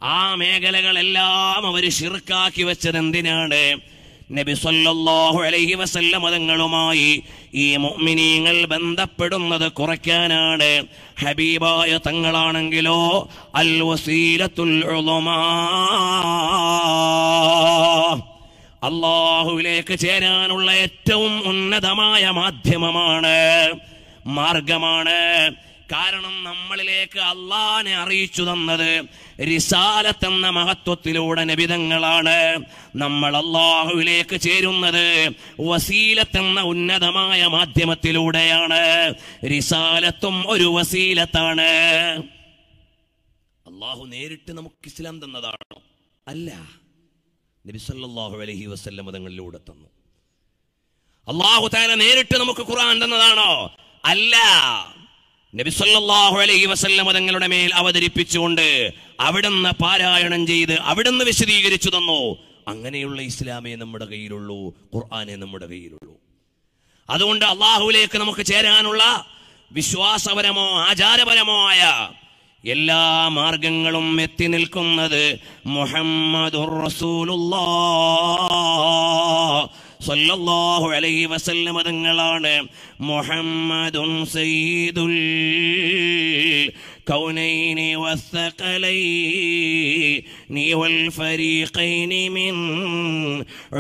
A: ആ മേഖലകളെല്ലാം അവർ ഷിർക്കാക്കി വെച്ചത് എന്തിനാണ്? നബി സല്ലല്ലാഹു അലൈഹി വസല്ലം തങ്ങളുമായി ഈ മുഅ്മിനീങ്ങൾ ബന്ധപ്പെടുന്നത് കുറയ്ക്കാനാണ്. ഹബീബായ തങ്ങളാണെങ്കിലോ അൽ വസീലത്തുൽ ഉളമാ അള്ളാഹുവിലേക്ക് ചേരാനുള്ള ഏറ്റവും ഉന്നതമായ മാധ്യമമാണ് മാർഗമാണ് കാരണം നമ്മളിലേക്ക് അള്ളാനെ അറിയിച്ചു തന്നത് റിസാലത്ത് എന്ന മഹത്വത്തിലൂടെ നബിതങ്ങളാണ്. നമ്മൾ അള്ളാഹുവിലേക്ക് ചേരുന്നത് വസീലത്ത് എന്ന ഉന്നതമായ മാധ്യമത്തിലൂടെയാണ്. റിസാലത്തും ഒരു വസീലത്താണ്. അള്ളാഹു നേരിട്ട് നമുക്ക് ഇസ്ലാം തന്നതാണോ? അല്ല. നബിസല്ലാഹു അലഹി വസല്ലം മതങ്ങളിലൂടെ തന്നു. അള്ളാഹു താല നേരിട്ട് നമുക്ക് ഖുർആൻ തന്നതാണോ? അല്ല. നബി സല്ലല്ലാഹു അലൈഹി വസല്ലമ തങ്ങളുടെ മേൽ അവതരിപ്പിച്ചുകൊണ്ട് അവിടുന്ന് പാരായണം ചെയ്ത് അവിടുന്ന് വിശദീകരിച്ചു തന്നു. അങ്ങനെയുള്ള ഇസ്ലാമേ നമ്മുടെ കയ്യിലുള്ളൂ ഖുർആാനെ നമ്മുടെ കയ്യിലുള്ളൂ. അതുകൊണ്ട് അള്ളാഹുവിലേക്ക് നമുക്ക് ചേരാനുള്ള വിശ്വാസപരമോ ആചാരപരമോ ആയ എല്ലാ മാർഗങ്ങളും എത്തി നിൽക്കുന്നത് മുഹമ്മദ് സല്ലല്ലാഹു അലൈഹി വസല്ലമ തങ്ങളാണ് മുഹമ്മദുൻ സയ്യിദുൽ കൗനൈനി വസ്സഖലൈനി വൽ ഫരീഖൈനി മിൻ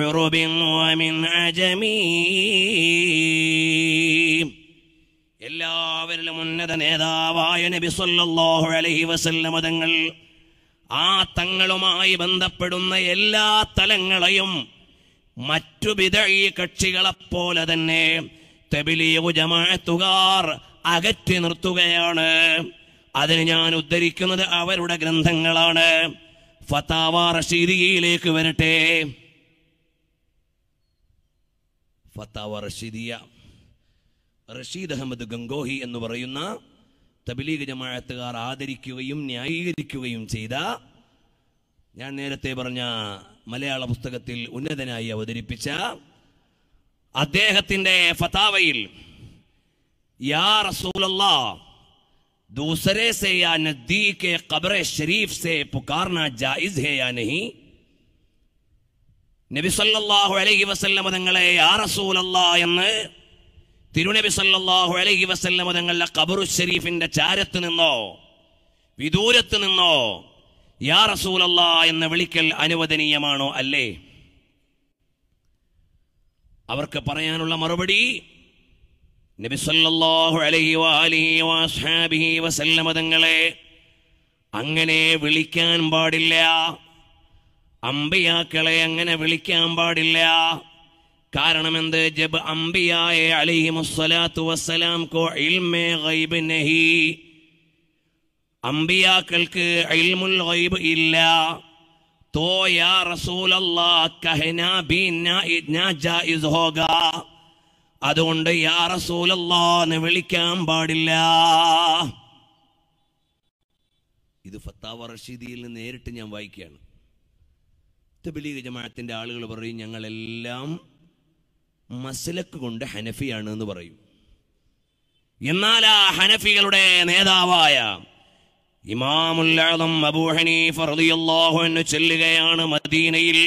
A: ഉറുബിൻ വമിൻ അജമീ. എല്ലാവരിലും ഉന്നത നേതാവായ നബി സല്ലല്ലാഹു അലൈഹി വസല്ലമ തങ്ങൾ ആ തങ്ങളുമായി ബന്ധപ്പെടുന്ന എല്ലാ തലങ്ങളെയും മറ്റു വിതഴി കക്ഷികളെപ്പോലെ തന്നെ തെബിലീഗു ജമാഅത്തുകാർ അകറ്റി നിർത്തുകയാണ്. അതിന് ഞാൻ ഉദ്ധരിക്കുന്നത് അവരുടെ ഗ്രന്ഥങ്ങളാണ്. ഫത്താവ റഷീദിയയിലേക്ക് വരട്ടെ. ഫത്താവ റഷീദിയ റഷീദ് അഹമ്മദ് ഗംഗോഹി എന്ന് പറയുന്ന തബിലീഗ് ജമാഅത്തുകാർ ആദരിക്കുകയും ന്യായീകരിക്കുകയും ചെയ്ത ഞാൻ നേരത്തെ പറഞ്ഞ മലയാള പുസ്തകത്തിൽ ഉന്നതനായി അവതരിപ്പിച്ച അദ്ദേഹത്തിന്റെ ഫതാവയിൽ യാ റസൂലല്ലാ दूसरे से या नजदीक कब्र शरीफ से पुकारना जायज है या नहीं നബി സല്ലല്ലാഹു അലൈഹി വസല്ലമ തങ്ങളെ യാ റസൂലല്ലാ എന്ന് തിരുനബി സല്ലല്ലാഹു അലൈഹി വസല്ലമ തങ്ങളുടെ ഖബറു ഷരീഫിന്റെ ചാരത്ത് നിന്നോ വിദൂരത്ത് നിന്നോ യാ റസൂലല്ല എന്ന് വിളിക്കൽ അനുവദനീയമാണോ അല്ലേ? അവർക്ക് പറയാനുള്ള മറുപടി നബി സല്ലല്ലാഹു അലൈഹി തങ്ങളെ അങ്ങനെ വിളിക്കാൻ പാടില്ല. അമ്പിയാക്കളെ അങ്ങനെ വിളിക്കാൻ പാടില്ല. കാരണം എന്ത് ജബ് അമ്പിയായെ അലിഹിമുസ്സലാത്തു വസ്സലാം കോ ഇൽമേ ഗൈബ് നഹി. അമ്പിയാക്കൾക്ക് ഇൽമുൽ ഗൈബ് ഇല്ല तो या रसूल अल्लाह कहना भी ना ना जायज होगा അതുകൊണ്ട് യാ റസൂലല്ലാ എന്ന് വിളിക്കാൻ പാടില്ല ഇത് ഫത്താവ റഷീദിയിൽ നിന്ന് നേരിട്ട് ഞാൻ വായിക്കുകയാണ് തബലീഗ് ജമാഅത്തിന്റെ ആളുകൾ പറയും ഞങ്ങളെല്ലാം മസലക്ക് കൊണ്ട് ഹനഫിയാണ് എന്ന് പറയും എന്നാൽ ആ ഹനഫികളുടെ നേതാവായ ഇമാമുൽ അഅ്ലം അബൂ ഹനീഫ റളിയല്ലാഹു അൻഹു ചെല്ലുകയാണ് മദീനയിൽ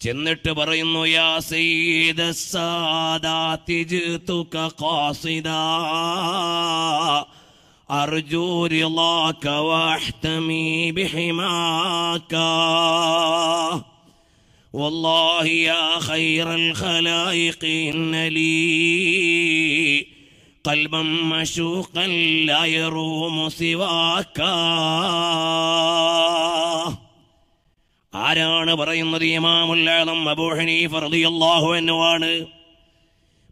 A: ചെന്നിട്ട് പറയുന്നു യാ സയ്യിദ സാദാതി ജിതുക ഖാസിദാ അർജു റിളാക വഹ്തമി ബിഹിമാക والله يا خير الخلائق إن لي قلبا مشوقا لا يروم سواك ആരാണ് പറയുന്നത് ഇമാമുല്ലാദം അബൂ ഹനീഫ റളിയല്ലാഹു അൻഹു ആണ്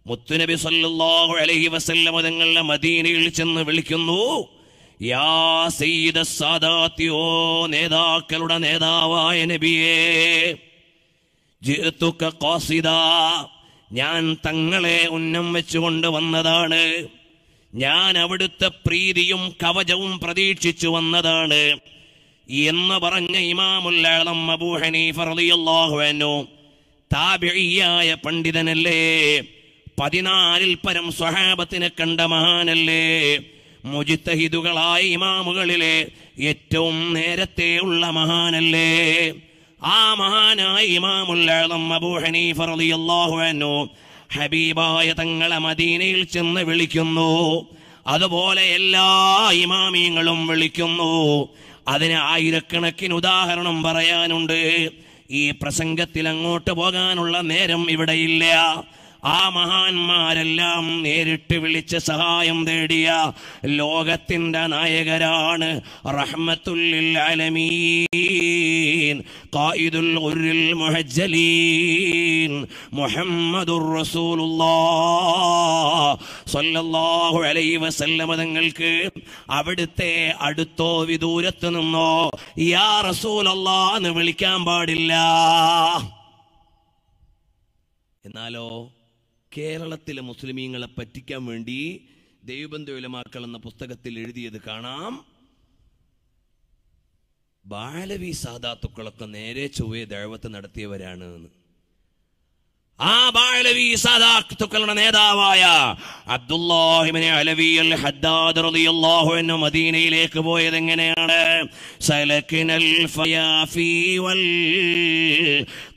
A: മുത്തുനബി സല്ലല്ലാഹു അലൈഹി വസല്ലം തങ്ങളുടെ മദീനയിൽ ചെന്ന് വിളിക്കുന്നു യാ സയ്യിദ സാദാത്തി ഓ നേതാക്കളുടെ നേതാവായ നബിയേ ജിഅ്തുക ഖാസിദാ ഞാൻ തങ്ങളെ ഉന്നം വെച്ചുകൊണ്ട് വന്നതാണ്. ഞാൻ അവിടുത്തെ പ്രീതിയും കവചവും പ്രതീക്ഷിച്ചു വന്നതാണ്. എന്ന് പറഞ്ഞ ഇമാമുല്ലാളം അബൂ ഹനീഫ റളിയല്ലാഹു അൻഹു താബിഈയായ പണ്ഡിതനല്ലേ പതിനാലിൽ പരം സ്വഹാബത്തിനെ കണ്ട മഹാനല്ലേ മുജിത്തഹിദുകളായ ഇമാമുകളിലെ ഏറ്റവും നേരത്തെ ഉള്ള മഹാനല്ലേ. ആ മഹാനായ ഇമാമുല്ലാളം അബൂ ഹനീഫ റളിയല്ലാഹു അൻഹു ഹബീബായ തങ്ങളെ മദീനയിൽ ചെന്ന് വിളിക്കുന്നു. അതുപോലെ എല്ലാ ഇമാമിയങ്ങളും വിളിക്കുന്നു. അതിന് ആയിരക്കണക്കിന് ഉദാഹരണം പറയാനുണ്ട്. ഈ പ്രസംഗത്തിൽ അങ്ങോട്ട് പോകാനുള്ള നേരം ഇവിടെയില്ല ആ മഹാന്മാരെല്ലാം നേരിട്ട് വിളിച്ച് സഹായം തേടിയ ലോകത്തിന്റെ നായകരാണ് മുഹമ്മദുർ റസൂലുള്ളാഹ് സ്വല്ലല്ലാഹു അലൈഹി വസല്ലമ. തങ്ങൾക്ക് അവിടുത്തെ അടുത്തോ വിദൂരത്ത് നിന്നോ യാ റസൂലല്ലാ എന്ന് വിളിക്കാൻ പാടില്ല. എന്നാലോ കേരളത്തിലെ മുസ്ലിമീങ്ങളെ പറ്റിക്കാൻ വേണ്ടി ദൈവബന്ധുലമാക്കൾ എന്ന പുസ്തകത്തിൽ എഴുതിയത് കാണാം. ബാലവി സാധാത്തുക്കളൊക്കെ നേരെ ചൊവ്വേ ദഴവത്ത് നടത്തിയവരാണ് ആ ബാലവി സാദാത്തുക്കളുടെ നേതാവായ അബ്ദുല്ലാഹിബിനെ അലവി അൽ ഹദ്ദാദ് റളിയല്ലാഹു അൻഹു മദീനയിലേക്ക് പോയത് എങ്ങനെയാണ്? സലക്കിനൽ ഫയാഫി വൽ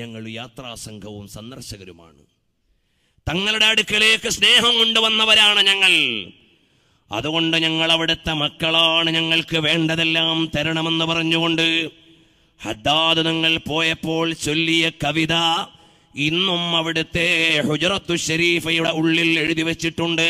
A: ഞങ്ങൾ യാത്രാ സംഘവും സന്ദർശകരുമാണ്. തങ്ങളുടെ അടുക്കലേക്ക് സ്നേഹം കൊണ്ടുവന്നവരാണ് ഞങ്ങൾ. അതുകൊണ്ട് ഞങ്ങൾ അവിടുത്തെ മക്കളാണ് ഞങ്ങൾക്ക് വേണ്ടതെല്ലാം തരണമെന്ന് പറഞ്ഞുകൊണ്ട് ഹദ്ദാദ് നിങ്ങൾ പോയപ്പോൾ ചൊല്ലിയ കവിത ഇന്നും അവിടുത്തെ ഹുജറത്തു ഷെരീഫയുടെ ഉള്ളിൽ എഴുതി വെച്ചിട്ടുണ്ട്.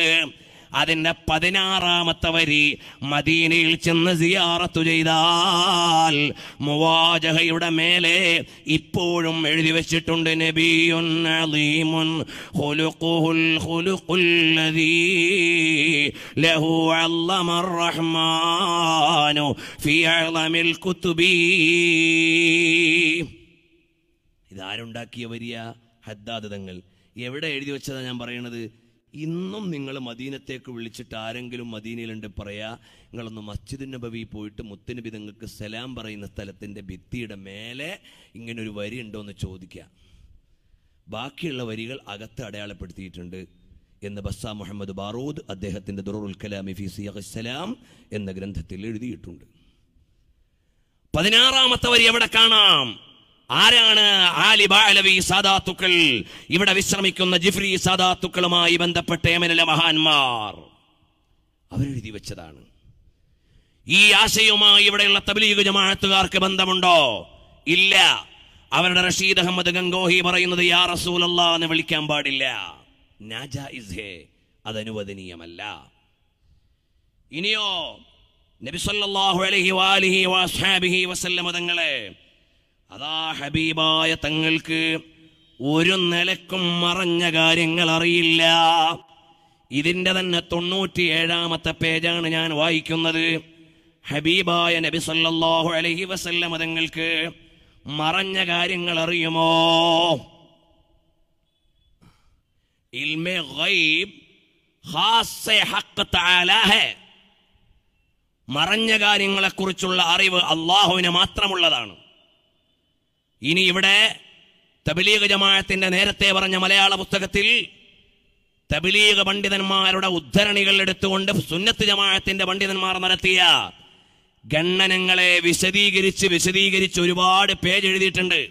A: അതിന്റെ പതിനാറാമത്തെ വരി മദീനയിൽ ചെന്ന് സിയാറത്തു ചെയ്താൽ മുവാജഹയുടെ മേലെ ഇപ്പോഴും എഴുതി വെച്ചിട്ടുണ്ട് നബിയുൻ ഖുലുഖുൽ ഖുലുഖുല്ലദീ ലഹു റഹ്മാനു ഇതാരുണ്ടാക്കിയ വരിയ ഹദ്ദാദ് തങ്ങൾ. എവിടെ എഴുതി വെച്ചതാ ഞാൻ പറയണത്? ഇന്നും നിങ്ങൾ മദീനത്തേക്ക് വിളിച്ചിട്ട് ആരെങ്കിലും മദീനയിലുണ്ട് പറയാ നിങ്ങളൊന്ന് മസ്ജിദ് നബവി പോയിട്ട് മുത്തനബി നിങ്ങൾക്ക് സലാം പറയുന്ന സ്ഥലത്തിന്റെ ഭിത്തിയുടെ മേലെ ഇങ്ങനെ ഒരു വരി ഉണ്ടോ എന്ന് ചോദിക്കാം. ബാക്കിയുള്ള വരികൾ അകത്ത് അടയാളപ്പെടുത്തിയിട്ടുണ്ട് എന്ന് ബസ്സ മുഹമ്മദ് ബാറൂദ് അദ്ദേഹത്തിന്റെ ദുറുൽ കലാമി ഫി സിയഖ് സലാം എന്ന ഗ്രന്ഥത്തിൽ എഴുതിയിട്ടുണ്ട്. പതിനാറാമത്തെ വരി എവിടെ കാണാം? ആരാണ് ആലിബാലവി സാദാത്തുക്കൾ? ഇവിടെ വിശ്രമിക്കുന്ന ജിഫ്രി സാദാത്തുക്കളുമായി ബന്ധപ്പെട്ട യമനിലെ മഹാന്മാർ. അവരെഴുതി വെച്ചതാണ്. ഈ ആശയവുമായി ഇവിടെയുള്ള തബലീഗ് ജമാഅത്തുകാർക്ക് ബന്ധമുണ്ടോ? ഇല്ല. അവരുടെ റഷീദ് അഹമ്മദ് ഗംഗോഹി പറയുന്നത് യാ റസൂലല്ല എന്ന് വിളിക്കാൻ പാടില്ല. അതനുവദനീയമല്ല. ഇനിയോ നബി സല്ലല്ലാഹു അലൈഹി വാലിഹി വസ്ഹാബിഹി വസല്ലമ തങ്ങളെ അതാ ഹബീബായ തങ്ങൾക്ക് ഒരു നിലക്കും മറഞ്ഞ കാര്യങ്ങൾ അറിയില്ല ഇതിന്റെ തന്നെ തൊണ്ണൂറ്റി ഏഴാമത്തെ പേജാണ് ഞാൻ വായിക്കുന്നത്. ഹബീബായ നബി സല്ലാഹു അലഹി വസല്ലമ തങ്ങൾക്ക് മറഞ്ഞ കാര്യങ്ങൾ അറിയുമോ ഇൽമെ ഗൈബ് കുറിച്ചുള്ള മറഞ്ഞ അറിവ് അള്ളാഹുവിന് മാത്രമുള്ളതാണ്. ഇനി ഇവിടെ തബിലീഗ് ജമാഅത്തിന്റെ നേരത്തെ പറഞ്ഞ മലയാള പുസ്തകത്തിൽ തബിലീഗ് പണ്ഡിതന്മാരുടെ ഉദ്ധരണികൾ എടുത്തുകൊണ്ട് സുന്നത്ത് ജമാഅത്തിന്റെ പണ്ഡിതന്മാർ നടത്തിയ ഗണ്ണനങ്ങളെ വിശദീകരിച്ച് വിശദീകരിച്ച് ഒരുപാട് പേജ് എഴുതിയിട്ടുണ്ട്.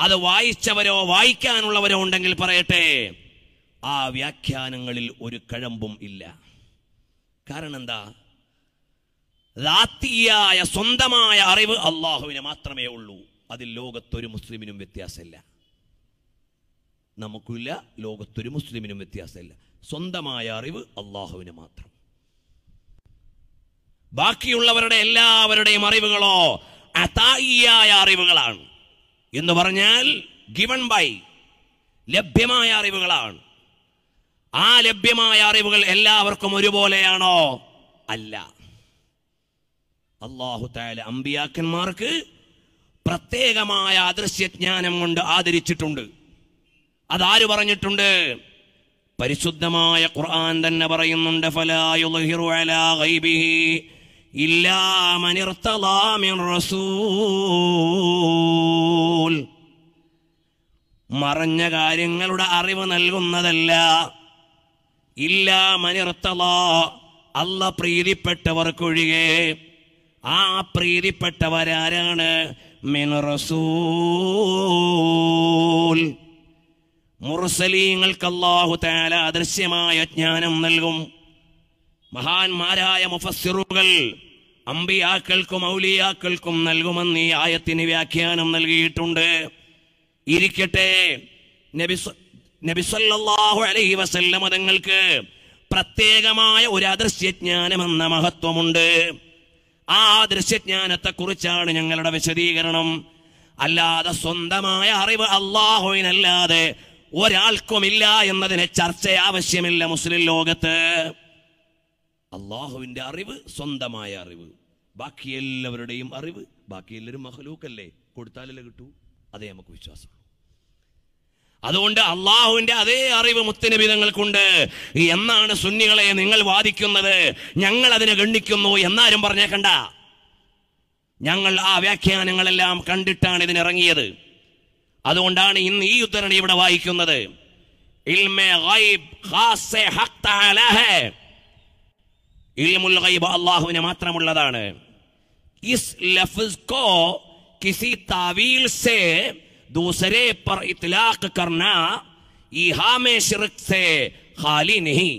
A: അത് വായിച്ചവരോ വായിക്കാനുള്ളവരോ ഉണ്ടെങ്കിൽ പറയട്ടെ ആ വ്യാഖ്യാനങ്ങളിൽ ഒരു കഴമ്പും ഇല്ല. കാരണം എന്താ? ദാത്തിയായ സ്വന്തമായ അറിവ് അള്ളാഹുവിന് മാത്രമേ ഉള്ളൂ. അതിൽ ലോകത്തൊരു മുസ്ലിമിനും വ്യത്യാസമില്ല. നമുക്കില്ല ലോകത്തൊരു മുസ്ലിമിനും വ്യത്യാസമില്ല. സ്വന്തമായ അറിവ് അള്ളാഹുവിന് മാത്രം. ബാക്കിയുള്ളവരുടെ എല്ലാവരുടെയും അറിവുകളോ അതായിയായ അറിവുകളാണ്. എന്ന് പറഞ്ഞാൽ ഗിവൺ ബൈ ലഭ്യമായ അറിവുകളാണ്. ആ ലഭ്യമായ അറിവുകൾ എല്ലാവർക്കും ഒരുപോലെയാണോ? അല്ല. അള്ളാഹു താല അമ്പിയാക്കന്മാർക്ക് പ്രത്യേകമായ അദൃശ്യജ്ഞാനം കൊണ്ട് ആദരിച്ചിട്ടുണ്ട്. അതാര് പറഞ്ഞിട്ടുണ്ട്? പരിശുദ്ധമായ ഖുർആൻ തന്നെ പറയുന്നുണ്ട് മറഞ്ഞ കാര്യങ്ങളുടെ അറിവ് നൽകുന്നതല്ല. ഇല്ല മനിർത്തല അല്ല പ്രീതിപ്പെട്ടവർക്കൊഴികെ. ആ പ്രീതിപ്പെട്ടവരാരാണ്? മിൻ റസൂൽ മുർസലീങ്ങൾക്ക് അള്ളാഹു താല അദൃശ്യമായ ജ്ഞാനം നൽകും. മഹാന്മാരായ മുഫസ്സിറുകൾ അമ്പിയാക്കൾക്കും ഔലിയാക്കൾക്കും നൽകുമെന്ന് ഈ ആയത്തിന് വ്യാഖ്യാനം നൽകിയിട്ടുണ്ട്. ഇരിക്കട്ടെ നബി സ- നബി സല്ലല്ലാഹു അലൈഹി വസല്ലമ തങ്ങൾക്ക് പ്രത്യേകമായ ഒരു അദൃശ്യജ്ഞാനം എന്ന മഹത്വമുണ്ട്. ആ ദൃശ്യജ്ഞാനത്തെ കുറിച്ചാണ് ഞങ്ങളുടെ വിശദീകരണം. അല്ലാതെ സ്വന്തമായ അറിവ് അള്ളാഹുവിനല്ലാതെ ഒരാൾക്കുമില്ല എന്നതിന് ചർച്ച ആവശ്യമില്ല മുസ്ലിം ലോകത്ത്. അള്ളാഹുവിന്റെ അറിവ് സ്വന്തമായ അറിവ്. ബാക്കി എല്ലാവരുടെയും അറിവ് ബാക്കി എല്ലാവരും മഹലൂക്കല്ലേ കൊടുത്താലല്ലേ കിട്ടൂ? അതേ നമുക്ക് വിശ്വാസം. അതുകൊണ്ട് അള്ളാഹുവിന്റെ അതേ അറിവ് മുത്തനബിതങ്ങൾക്കുണ്ട്. എന്നാണ് സുന്നികളെ നിങ്ങൾ വാദിക്കുന്നത്? ഞങ്ങൾ അതിനെ ഗണ്ണിക്കുന്നു എന്നാരും പറഞ്ഞേക്കണ്ട. ഞങ്ങൾ ആ വ്യാഖ്യാനങ്ങളെല്ലാം കണ്ടിട്ടാണ് ഇതിനിറങ്ങിയത്. അതുകൊണ്ടാണ് ഇന്ന് ഈ ഉത്തരണി ഇവിടെ വായിക്കുന്നത്. അള്ളാഹുവിന് മാത്രമുള്ളതാണ്. ഇസ് ലഫ്സ് കോ കിസി താവീൽ സേ दूसरे पर इतलाक करना इहामे शिरक से खाली नहीं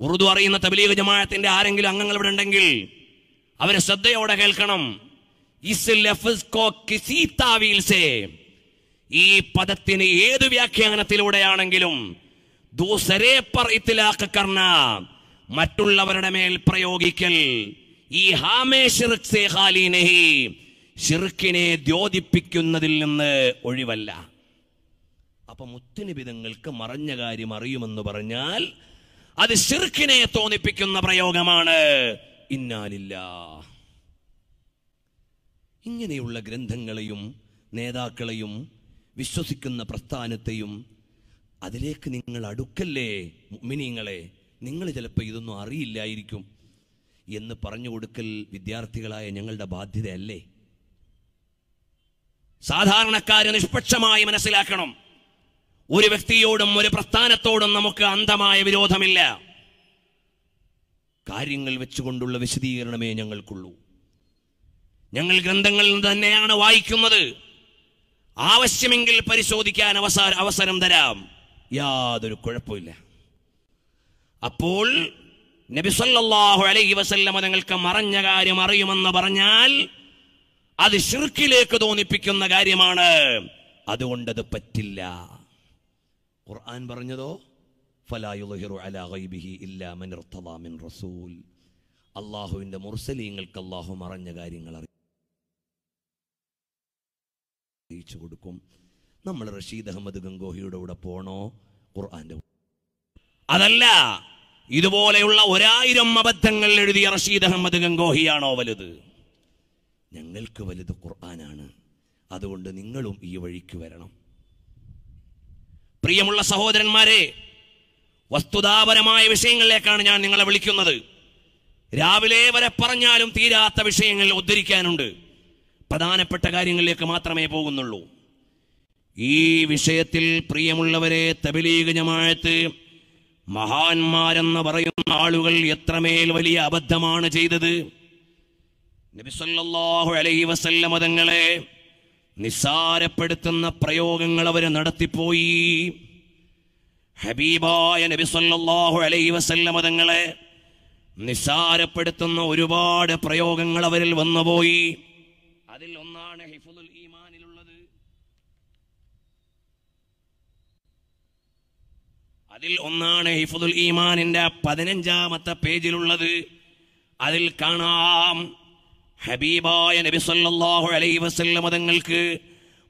A: ഉറുദു അറിയുന്ന തബലീഗ് ജമാഅത്തിന്റെ ആരെങ്കിലും അംഗങ്ങൾ ഇവിടെ ഉണ്ടെങ്കിൽ അവരെ ശ്രദ്ധയോടെ കേൾക്കണം ഇസ് ലഫ്സ് കോ കിസി താവീൽ സേ ഈ പദത്തിന് ഏത് വ്യാഖ്യാനത്തിലൂടെയാണെങ്കിലും ദൂസരേ പർ ഇത്തിലാഖ് കർണ മറ്റുള്ളവരുടെ മേൽ പ്രയോഗിക്കൽ ഈ ഹാമേ ഷിർക്ക് സേ ഖാലി നഹി ഷിർക്കിനെ ദ്യോതിപ്പിക്കുന്നതിൽ നിന്ന് ഒഴിവല്ല. അപ്പൊ മുത്തുനിബിതങ്ങൾക്ക് മറഞ്ഞ കാര്യം അറിയുമെന്ന് പറഞ്ഞാൽ അത് ഷിർക്കിനെ തോന്നിപ്പിക്കുന്ന പ്രയോഗമാണ്. ഇന്നാലില്ല. ഇങ്ങനെയുള്ള ഗ്രന്ഥങ്ങളെയും നേതാക്കളെയും വിശ്വസിക്കുന്ന പ്രസ്ഥാനത്തെയും അതിലേക്ക് നിങ്ങൾ അടുക്കല്ലേ മിനിങ്ങളെ നിങ്ങൾ ചിലപ്പോൾ ഇതൊന്നും അറിയില്ലായിരിക്കും. എന്ന് പറഞ്ഞു കൊടുക്കൽ വിദ്യാർത്ഥികളായ ഞങ്ങളുടെ ബാധ്യതയല്ലേ? സാധാരണക്കാര് നിഷ്പക്ഷമായി മനസ്സിലാക്കണം. ഒരു വ്യക്തിയോടും ഒരു പ്രസ്ഥാനത്തോടും നമുക്ക് അന്ധമായ വിരോധമില്ല. കാര്യങ്ങൾ വെച്ചുകൊണ്ടുള്ള വിശദീകരണമേ ഞങ്ങൾക്കുള്ളൂ. ഞങ്ങൾ ഗ്രന്ഥങ്ങളിൽ തന്നെയാണ് വായിക്കുന്നത്. ആവശ്യമെങ്കിൽ പരിശോധിക്കാൻ അവസര അവസരം തരാം. യാതൊരു കുഴപ്പമില്ല അപ്പോൾ നബി സല്ലല്ലാഹു അലൈഹി വസല്ലമ നിങ്ങൾക്ക് മറഞ്ഞ കാര്യം അറിയുമെന്ന് പറഞ്ഞാൽ അത് ഷിർക്കിലേക്ക് തോന്നിപ്പിക്കുന്ന കാര്യമാണ്. അതുകൊണ്ടത് പറ്റില്ല. ഖുർആൻ പറഞ്ഞതോ? റസൂൽ. മുർസലീങ്ങൾക്ക് അള്ളാഹു മറഞ്ഞ കാര്യങ്ങൾ അറിയിച്ചു കൊടുക്കും. നമ്മൾ റഷീദ് അഹമ്മദ് ഗംഗോഹിയുടെ കൂടെ പോണോ? ഖുർആന്റെ അതല്ല ഇതുപോലെയുള്ള ഒരായിരം അബദ്ധങ്ങൾ എഴുതിയ റഷീദ് അഹമ്മദ് ഗംഗോഹിയാണോ വലുത്? ഞങ്ങൾക്ക് വലുത് ഖുർആനാണ്. അതുകൊണ്ട് നിങ്ങളും ഈ വഴിക്ക് വരണം. പ്രിയമുള്ള സഹോദരന്മാരെ വസ്തുതാപരമായ വിഷയങ്ങളിലേക്കാണ് ഞാൻ നിങ്ങളെ വിളിക്കുന്നത്. രാവിലെ വരെ പറഞ്ഞാലും തീരാത്ത വിഷയങ്ങൾ ഉദ്ധരിക്കാനുണ്ട്. പ്രധാനപ്പെട്ട കാര്യങ്ങളിലേക്ക് മാത്രമേ പോകുന്നുള്ളൂ. ഈ വിഷയത്തിൽ പ്രിയമുള്ളവരെ തബിലീഗ് ജമാഅത്ത് മഹാന്മാരെന്ന് പറയുന്ന ആളുകൾ എത്രമേൽ വലിയ അബദ്ധമാണ് ചെയ്തത്? നബിസല്ലാഹു വസല്ലമ തങ്ങളെ നിസ്സാരപ്പെടുത്തുന്ന പ്രയോഗങ്ങൾ അവർ നടത്തിപ്പോയി. ഹബീബായ നബി സല്ലല്ലാഹു അലൈഹി വസല്ലമ തങ്ങളെ നിസ്സാരപ്പെടുത്തുന്ന ഒരുപാട് പ്രയോഗങ്ങൾ അവരിൽ വന്നുപോയി. അതിൽ ഒന്നാണ് ഹിഫുദുൽ ഈമാനിലുള്ളത്. അതിൽ ഒന്നാണ് ഹിഫുദുൽ ഈമാനിന്റെ പതിനഞ്ചാമത്തെ പേജിലുള്ളത്. അതിൽ കാണാം ഹബീബായ നബി സല്ലല്ലാഹു അലൈഹി വസല്ലമ തങ്ങൾക്ക്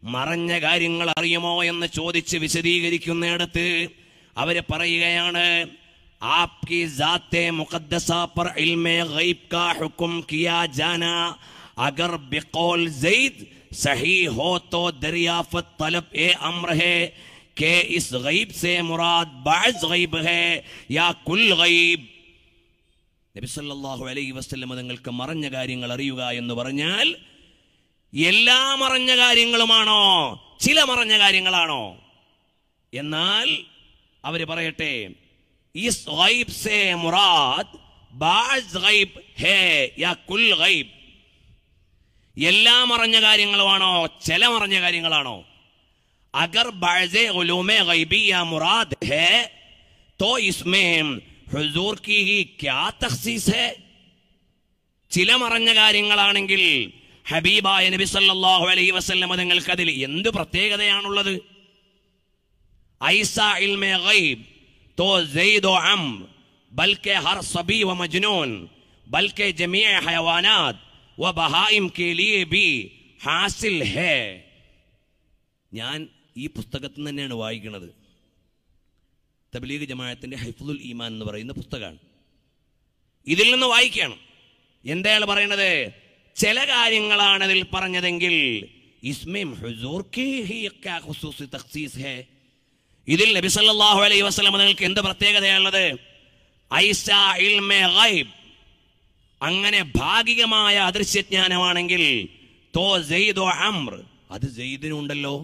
A: മറഞ്ഞ കാര്യങ്ങൾ അറിയുമോ എന്ന് ചോദിച്ച് വിശദീകരിക്കുന്നിടത്ത് അവര് പറയുകയാണ് आपकी जाते मुकद्दसा पर इल्म गैब का हुक्म किया जाना अगर बिकौल जैद सही हो तो दरियाफत तलब ए अम्र है कि इस गैब से मुराद बाज गैब है या कुल गैब നബിസല്ലാഹു അലൈഹി വസ്ലം നിങ്ങൾക്ക് മറഞ്ഞ കാര്യങ്ങൾ അറിയുക എന്ന് പറഞ്ഞാൽ എല്ലാ മറഞ്ഞ കാര്യങ്ങളുമാണോ? ചില മറഞ്ഞ കാര്യങ്ങളാണോ? എന്നാൽ അവർ പറയട്ടെ ഈ ഗൈബ് സേ മുറാദ് ഗൈബ് ഹേ യാ കുൽ ഗൈബ്. എല്ലാ മറഞ്ഞ കാര്യങ്ങളുമാണോ? ചില മറഞ്ഞ കാര്യങ്ങളാണോ? അഗർ ബാഴ്സെ ഗുലൂമെ ഗൈബി യാ മുറാദ് ഹേ തോ ഇസ്മേം ഹുസൂർ കി ക്യാ തഖ്സീസ് ഹേ? ചില മറഞ്ഞ കാര്യങ്ങളാണെങ്കിൽ ഹബീബായ നബി സല്ലല്ലാഹു അലൈഹി വസ്ല്ലം നിങ്ങൾക്ക് അതിൽ എന്ത് പ്രത്യേകതയാണുള്ളത്? ഐസാ ഇൽമെ ഗൈബ് തോ സെയ്ദോ അം ബൽക്കെ ഹർ സബി വ മജ്നൂൻ ബൽക്കെ ജമീഅ ഹയവാനാത് വ ബഹായിം കെ ലിയേ ബി ഹാസിൽ ഹേ. ഞാൻ ഈ പുസ്തകത്തിൽ തന്നെയാണ് വായിക്കുന്നത് തബ്ലീഗ് ജമാഅത്തിന്റെ ഹൈഫുൽ ഈമാൻ എന്ന് പറയുന്ന പുസ്തകമാണ്. ഇതിൽ നിന്ന് വായിക്കണം. എന്താണ് പറയണത് ചില കാര്യങ്ങളാണ് അതിൽ പറഞ്ഞതെങ്കിൽ ഇതിൽ നബി സല്ലല്ലാഹു അലൈഹി വസല്ലം നിങ്ങൾക്ക് എന്ത് ഗൈബ്. അങ്ങനെ ഭാഗികമായ അദൃശ്യജ്ഞാനമാണെങ്കിൽ തോ അമ്ര അത് ജെയ്ദിനുണ്ടല്ലോ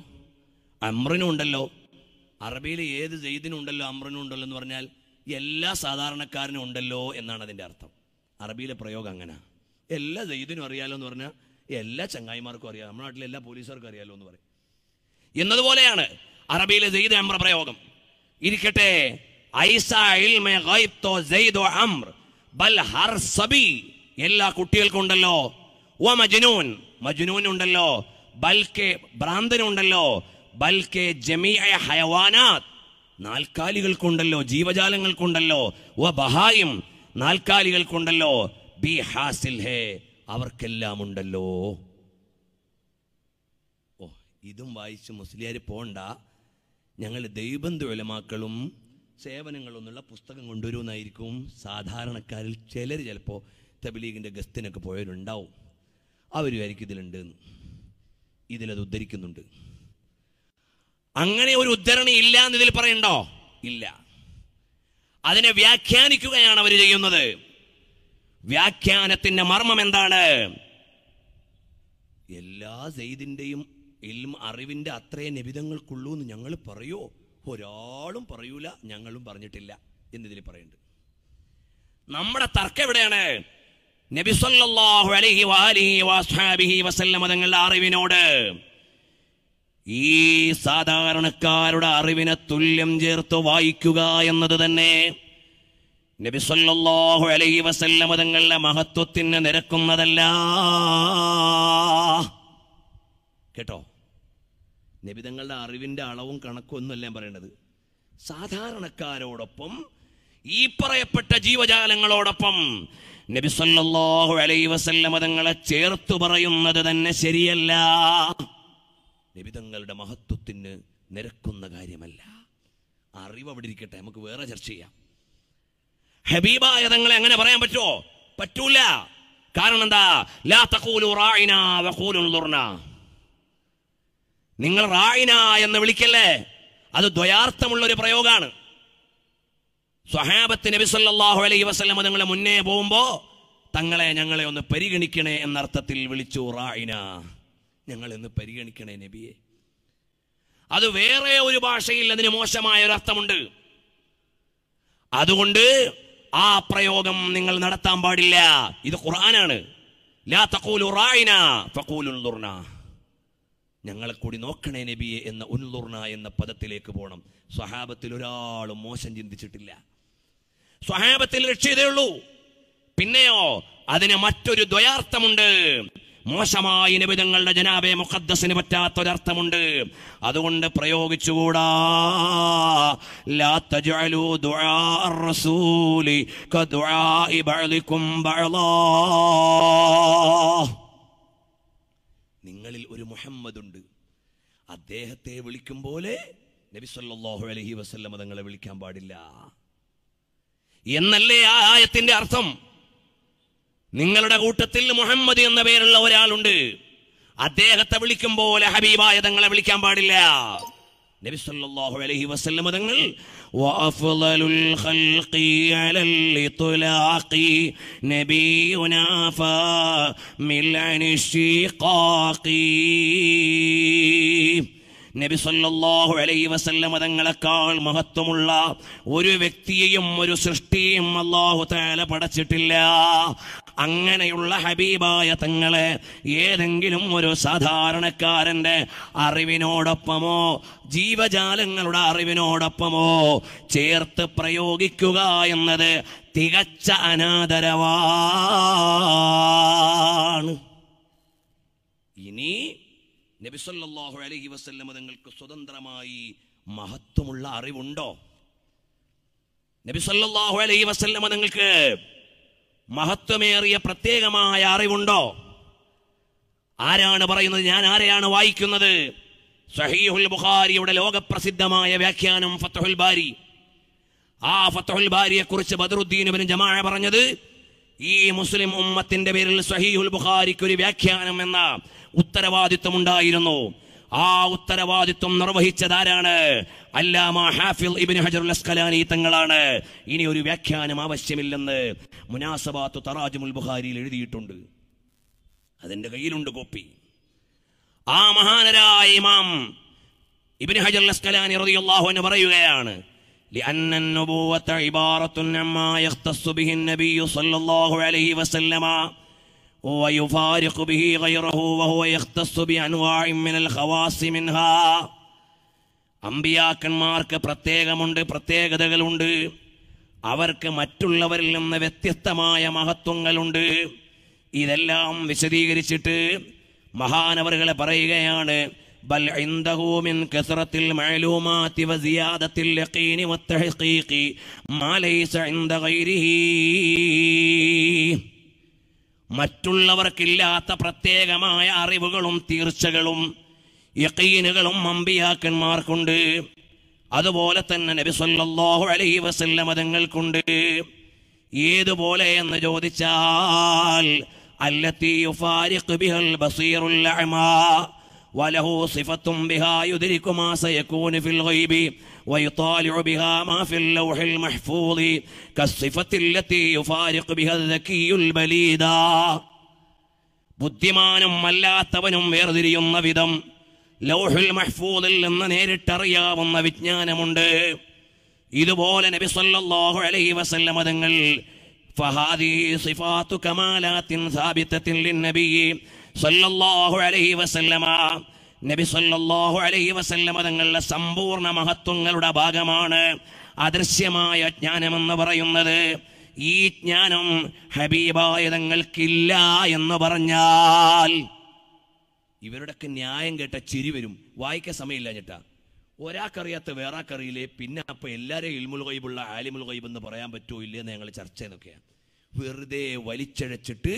A: അമ്രിനും ഉണ്ടല്ലോ അറബിയിൽ ഏത് സെയ്ദിനും ഉണ്ടല്ലോ അമ്രനും ഉണ്ടല്ലോ എന്ന് പറഞ്ഞാൽ എല്ലാ സാധാരണക്കാരനും ഉണ്ടല്ലോ എന്നാണ് അതിന്റെ അർത്ഥം. അറബിയിലെ പ്രയോഗം അങ്ങനെ. എല്ലാ സെയ്ദിനും അറിയാലോ എന്ന് പറഞ്ഞാൽ എല്ലാ ചങ്ങായിമാർക്കും അറിയാം. നമ്മുടെ നാട്ടിലെ എല്ലാ പോലീസുകാർക്കും അറിയാലോ എന്ന് പറയും. എന്നതുപോലെയാണ് അറബിയിലെ സെയ്ദ് അമ്ര പ്രയോഗം. ഇരിക്കട്ടെ എല്ലാ കുട്ടികൾക്കും ഉണ്ടല്ലോ. ഓ മജ്നൂൻ മജ്നൂൻ ഉണ്ടല്ലോ. ബൽക്കെ ഭ്രാന്തനുണ്ടല്ലോ. ബൽക്കെ ജമീഅ ഹയവാനാത്. നാൽക്കാലികൾക്കുണ്ടല്ലോ ജീവജാലങ്ങൾക്കുണ്ടല്ലോ വ ബഹായും നാൽക്കാലികൾക്കുണ്ടല്ലോ ബി ഹാസിൽ ഹേ അവർക്കെല്ലാം ഉണ്ടല്ലോ. ഓ ഇതും വായിച്ച് മുസ്ലിയാർ പോണ്ട. ഞങ്ങൾ ദൈവബന്ധു ഉലമാക്കളും സേവനങ്ങളൊന്നുള്ള പുസ്തകം കൊണ്ടുവരുമെന്നായിരിക്കും സാധാരണക്കാരിൽ ചിലർ ചിലപ്പോൾ തബിലീഗിന്റെ ഗസ്തിനൊക്കെ പോയവരുണ്ടാവും. അവരുമായിരിക്കും ഇതിലുണ്ട്. ഇതിലത് ഉദ്ധരിക്കുന്നുണ്ട്. അങ്ങനെ ഒരു ഉദ്ധരണി ഇല്ല എന്ന് ഇതിൽ പറയണ്ടോ? ഇല്ല. അതിനെ വ്യാഖ്യാനിക്കുകയാണ് അവർ ചെയ്യുന്നത്. വ്യാഖ്യാനത്തിന്റെ മർമ്മം എന്താണ്? എല്ലാ സെയ്തിന്റെയും ഇൽമ അറിവിന്റെ അത്രേ നിബിധങ്ങൾക്കുള്ളൂ എന്ന് ഞങ്ങൾ പറയോ? ഒരാളും പറയൂല ഞങ്ങളും പറഞ്ഞിട്ടില്ല എന്നിതിൽ പറയുന്നുണ്ട് നമ്മുടെ തർക്കം എവിടെയാണ്? നബി സല്ലല്ലാഹു അലൈഹി വാസ്ഹാബിഹി വസ്ഹാബിഹി വസല്ലമ തങ്ങളുടെ അറിവിനോട് ഈ സാധാരണക്കാരുടെ അറിവിനെ തുല്യം ചേർത്ത് വായിക്കുക എന്നത് തന്നെ നബി സല്ലല്ലാഹു അലൈഹി വസല്ലമ തങ്ങളുടെ മഹത്വത്തിന് നിരക്കുന്നതല്ല. കേട്ടോ? നബി തങ്ങളുടെ അറിവിന്റെ അളവും കണക്കും ഒന്നുമല്ല ഞാൻ പറയേണ്ടത്. സാധാരണക്കാരോടൊപ്പം ഈ പറയപ്പെട്ട ജീവജാലങ്ങളോടൊപ്പം നബി സല്ലല്ലാഹു അലൈഹി വസല്ലമ തങ്ങളെ ചേർത്തു പറയുന്നത് തന്നെ ശരിയല്ല. നിബിതങ്ങളുടെ മഹത്വത്തിന് നിരക്കുന്ന കാര്യമല്ല. അറിവ് അവിടെ ഇരിക്കട്ടെ നമുക്ക് വേറെ ചർച്ച ചെയ്യാം. ഹബീബായ തങ്ങളെ അങ്ങനെ പറയാൻ പറ്റുമോ? പറ്റൂല. കാരണം എന്താ? ലാ തഖൂലു റായിന നിങ്ങൾ റായിന എന്ന് വിളിക്കല്ലേ? അത് ദ്വയാർത്ഥമുള്ള ഒരു പ്രയോഗമാണ് സ്വഹാബത്ത് നബി സല്ലല്ലാഹു അലൈഹി വസല്ലം തങ്ങളെ മുന്നേ പോകുമ്പോ തങ്ങളെ ഞങ്ങളെ ഒന്ന് പരിഗണിക്കണേ എന്ന അർത്ഥത്തിൽ വിളിച്ചു റായിന ഞങ്ങൾ എന്ന് പരിഗണിക്കണേ നബിയെ. അത് വേറെ ഒരു ഭാഷയിൽ അതിന് മോശമായ ഒരു അർത്ഥമുണ്ട്. അതുകൊണ്ട് ആ പ്രയോഗം നിങ്ങൾ നടത്താൻ പാടില്ല. ഇത് ഖുർആനാണ്. ഞങ്ങളെ കൂടി നോക്കണേ നബിയെ എന്ന ഉൻലുർണ എന്ന പദത്തിലേക്ക് പോകണം സ്വഹാബത്തിൽ ഒരാളും മോശം ചിന്തിച്ചിട്ടില്ല. സ്വഹാബത്തിൽ രക്ഷയതേ ഉള്ളൂ. പിന്നെയോ അതിന് മറ്റൊരു ദ്വയാർത്ഥമുണ്ട്. മോശമായ നിബിധങ്ങളുടെ ജനാബെ മുഖദ്ദസിന് പറ്റാത്തൊരർത്ഥമുണ്ട്. അതുകൊണ്ട് പ്രയോഗിച്ചുകൂടാ. നിങ്ങളിൽ ഒരു മുഹമ്മദുണ്ട്. അദ്ദേഹത്തെ വിളിക്കും പോലെ നബി സല്ലല്ലാഹു അലൈഹി വസല്ലമ തങ്ങളെ വിളിക്കാൻ പാടില്ല. എന്നല്ലേ ആ ആയത്തിന്റെ അർത്ഥം? നിങ്ങളുടെ കൂട്ടത്തിൽ മുഹമ്മദ് എന്ന പേരുള്ള ഒരാളുണ്ട്. അദ്ദേഹത്തെ വിളിക്കുമ്പോൾ ഹബീബായ തങ്ങളെ വിളിക്കാൻ പാടില്ല. നബി സല്ലല്ലാഹു അലൈഹി വസല്ലം തങ്ങൾ അലൽ നബി സല്ലല്ലാഹു അലൈഹി വസല്ലം മഹത്വമുള്ള ഒരു വ്യക്തിയെയും ഒരു സൃഷ്ടിയും അല്ലാഹു തആല പടച്ചിട്ടില്ല. അങ്ങനെയുള്ള ഹബീബായ തങ്ങളെ ഏതെങ്കിലും ഒരു സാധാരണക്കാരന്റെ അറിവിനോടൊപ്പമോ ജീവജാലങ്ങളുടെ അറിവിനോടൊപ്പമോ ചേർത്ത് പ്രയോഗിക്കുക എന്നത് തികച്ച അനാദരവാണ്. ഇനി നബിസല്ലാഹു അലഹി വസല്ലമ തങ്ങൾക്ക് സ്വതന്ത്രമായി മഹത്വമുള്ള അറിവുണ്ടോ? നബിസല്ലാഹു അലൈഹി വസല്ലമ തങ്ങൾക്ക് മഹത്വമേറിയ പ്രത്യേകമായ അറിവുണ്ടോ? ആരാണ് പറയുന്നത്? ഞാൻ ആരെയാണ് വായിക്കുന്നത്? സഹീഹുൽ ബുഖാരിയുടെ ലോകപ്രസിദ്ധമായ വ്യാഖ്യാനം ഫത്തഹുൽ ബാരി. ആ ഫത്തഹുൽ ബാരിയെ കുറിച്ച് ബദറുദ്ദീൻ ഇബ്നു ജമാഅ പറഞ്ഞത് ഈ മുസ്ലിം ഉമ്മത്തിന്റെ പേരിൽ സഹീഹുൽ ബുഖാരിക്ക് ഒരു വ്യാഖ്യാനം എന്ന ഉത്തരവാദിത്വം ഉണ്ടായിരുന്നു ആ ഉത്തരവാദിത്വം നിർവഹിച്ചതാരാണ് അല്ലാമ ഹാഫിൽ ഇബ്നു ഹജറുൽ അസ്കലാനി തങ്ങളാണ് ഇനി ഒരു വ്യാഖ്യാനം ആവശ്യമില്ലെന്ന് മുനാസബാത്തു തറാജുൽ ബുഖാരിയിൽ എഴുതിയിട്ടുണ്ട് അതിന്റെ കയ്യിലുണ്ട് കോപ്പി ആ മഹാനരായ ഇമാം ഇബ്നു ഹജർ അസ്കലാനി റളിയല്ലാഹു അൻഹു പറയുകയാണ് لأن النبوة عبارة عما يختص به النبي صلى الله عليه وسلم ويفارق به غيره وهو يختص بأنواع من الخواص منها അമ്പിയാക്കന്മാർക്ക് പ്രത്യേകമുണ്ട് പ്രത്യേകതകളുണ്ട് അവർക്ക് മറ്റുള്ളവരിൽ നിന്ന് വ്യത്യസ്തമായ മഹത്വങ്ങളുണ്ട് ഇതെല്ലാം വിശദീകരിച്ചിട്ട് മഹാനവറുകളെ പറയുകയാണ് ബൽ ഇൻദഹു മിൻ കസറത്തിൽ മഅലൂമാതി വസിയാദത്തിൽ യഖീനി വത്തഹഖീഖി മാ ലൈസ ഇൻദ ഗൈരിഹി മറ്റുള്ളവർക്കില്ലാത്ത പ്രത്യേകമായ അറിവുകളും തീർച്ചകളും യക്കീനുകളും അമ്പിയാക്കന്മാർക്കുണ്ട്. അതുപോലെ തന്നെ നബി സല്ലല്ലാഹു അലൈഹി മതങ്ങൾക്കുണ്ട് ഏതുപോലെ എന്ന് ചോദിച്ചാൽ ബിഹൽ ബസീറുൽ അഅമാ വലഹു ബിഹാ സയകൂനു ഫിൽ ويطالع بها ما في اللوح المحفوظ كالصفة التي يفارق بها الذكي البليدا ബുദ്ധിമാനും അല്ലാത്തവനും വേർതിരിയുന്ന വിധം ലൗഹുൽ മഹ്ഫൂദിൽ നിന്ന് നേരിട്ടറിയാവുന്ന വിജ്ഞാനമുണ്ട് ഇതുപോലെ നബി സല്ലല്ലാഹു അലൈഹി വസല്ലമ തങ്ങൾ فهذه صفات كمالات ثابتة للنبي صلى الله عليه നബി സല്ലാഹു അലൈ വസല്ലമ തങ്ങളുടെ സമ്പൂർണ മഹത്വങ്ങളുടെ ഭാഗമാണ് അദൃശ്യമായ ജ്ഞാനമെന്ന് പറയുന്നത്. ഈ ജ്ഞാനം ഹബീബായ തങ്ങൾക്കില്ല എന്ന് പറഞ്ഞാൽ ഇവരുടെയൊക്കെ ന്യായം കേട്ട ചിരി വരും. വായിക്കാൻ സമയമില്ല ഞെട്ടാ ഒരാൾക്കറിയാത്ത വേറാക്കറിയില്ലേ പിന്നെ അപ്പോൾ എല്ലാരെയും ഇൽമുൽ കൈബുള്ള ആലിമുൽ കൈബ് എന്ന് പറയാൻ പറ്റുമോ ഇല്ലെന്ന് ഞങ്ങൾ ചർച്ച ചെയ്തൊക്കെയാണ് വെറുതെ വലിച്ചഴച്ചിട്ട്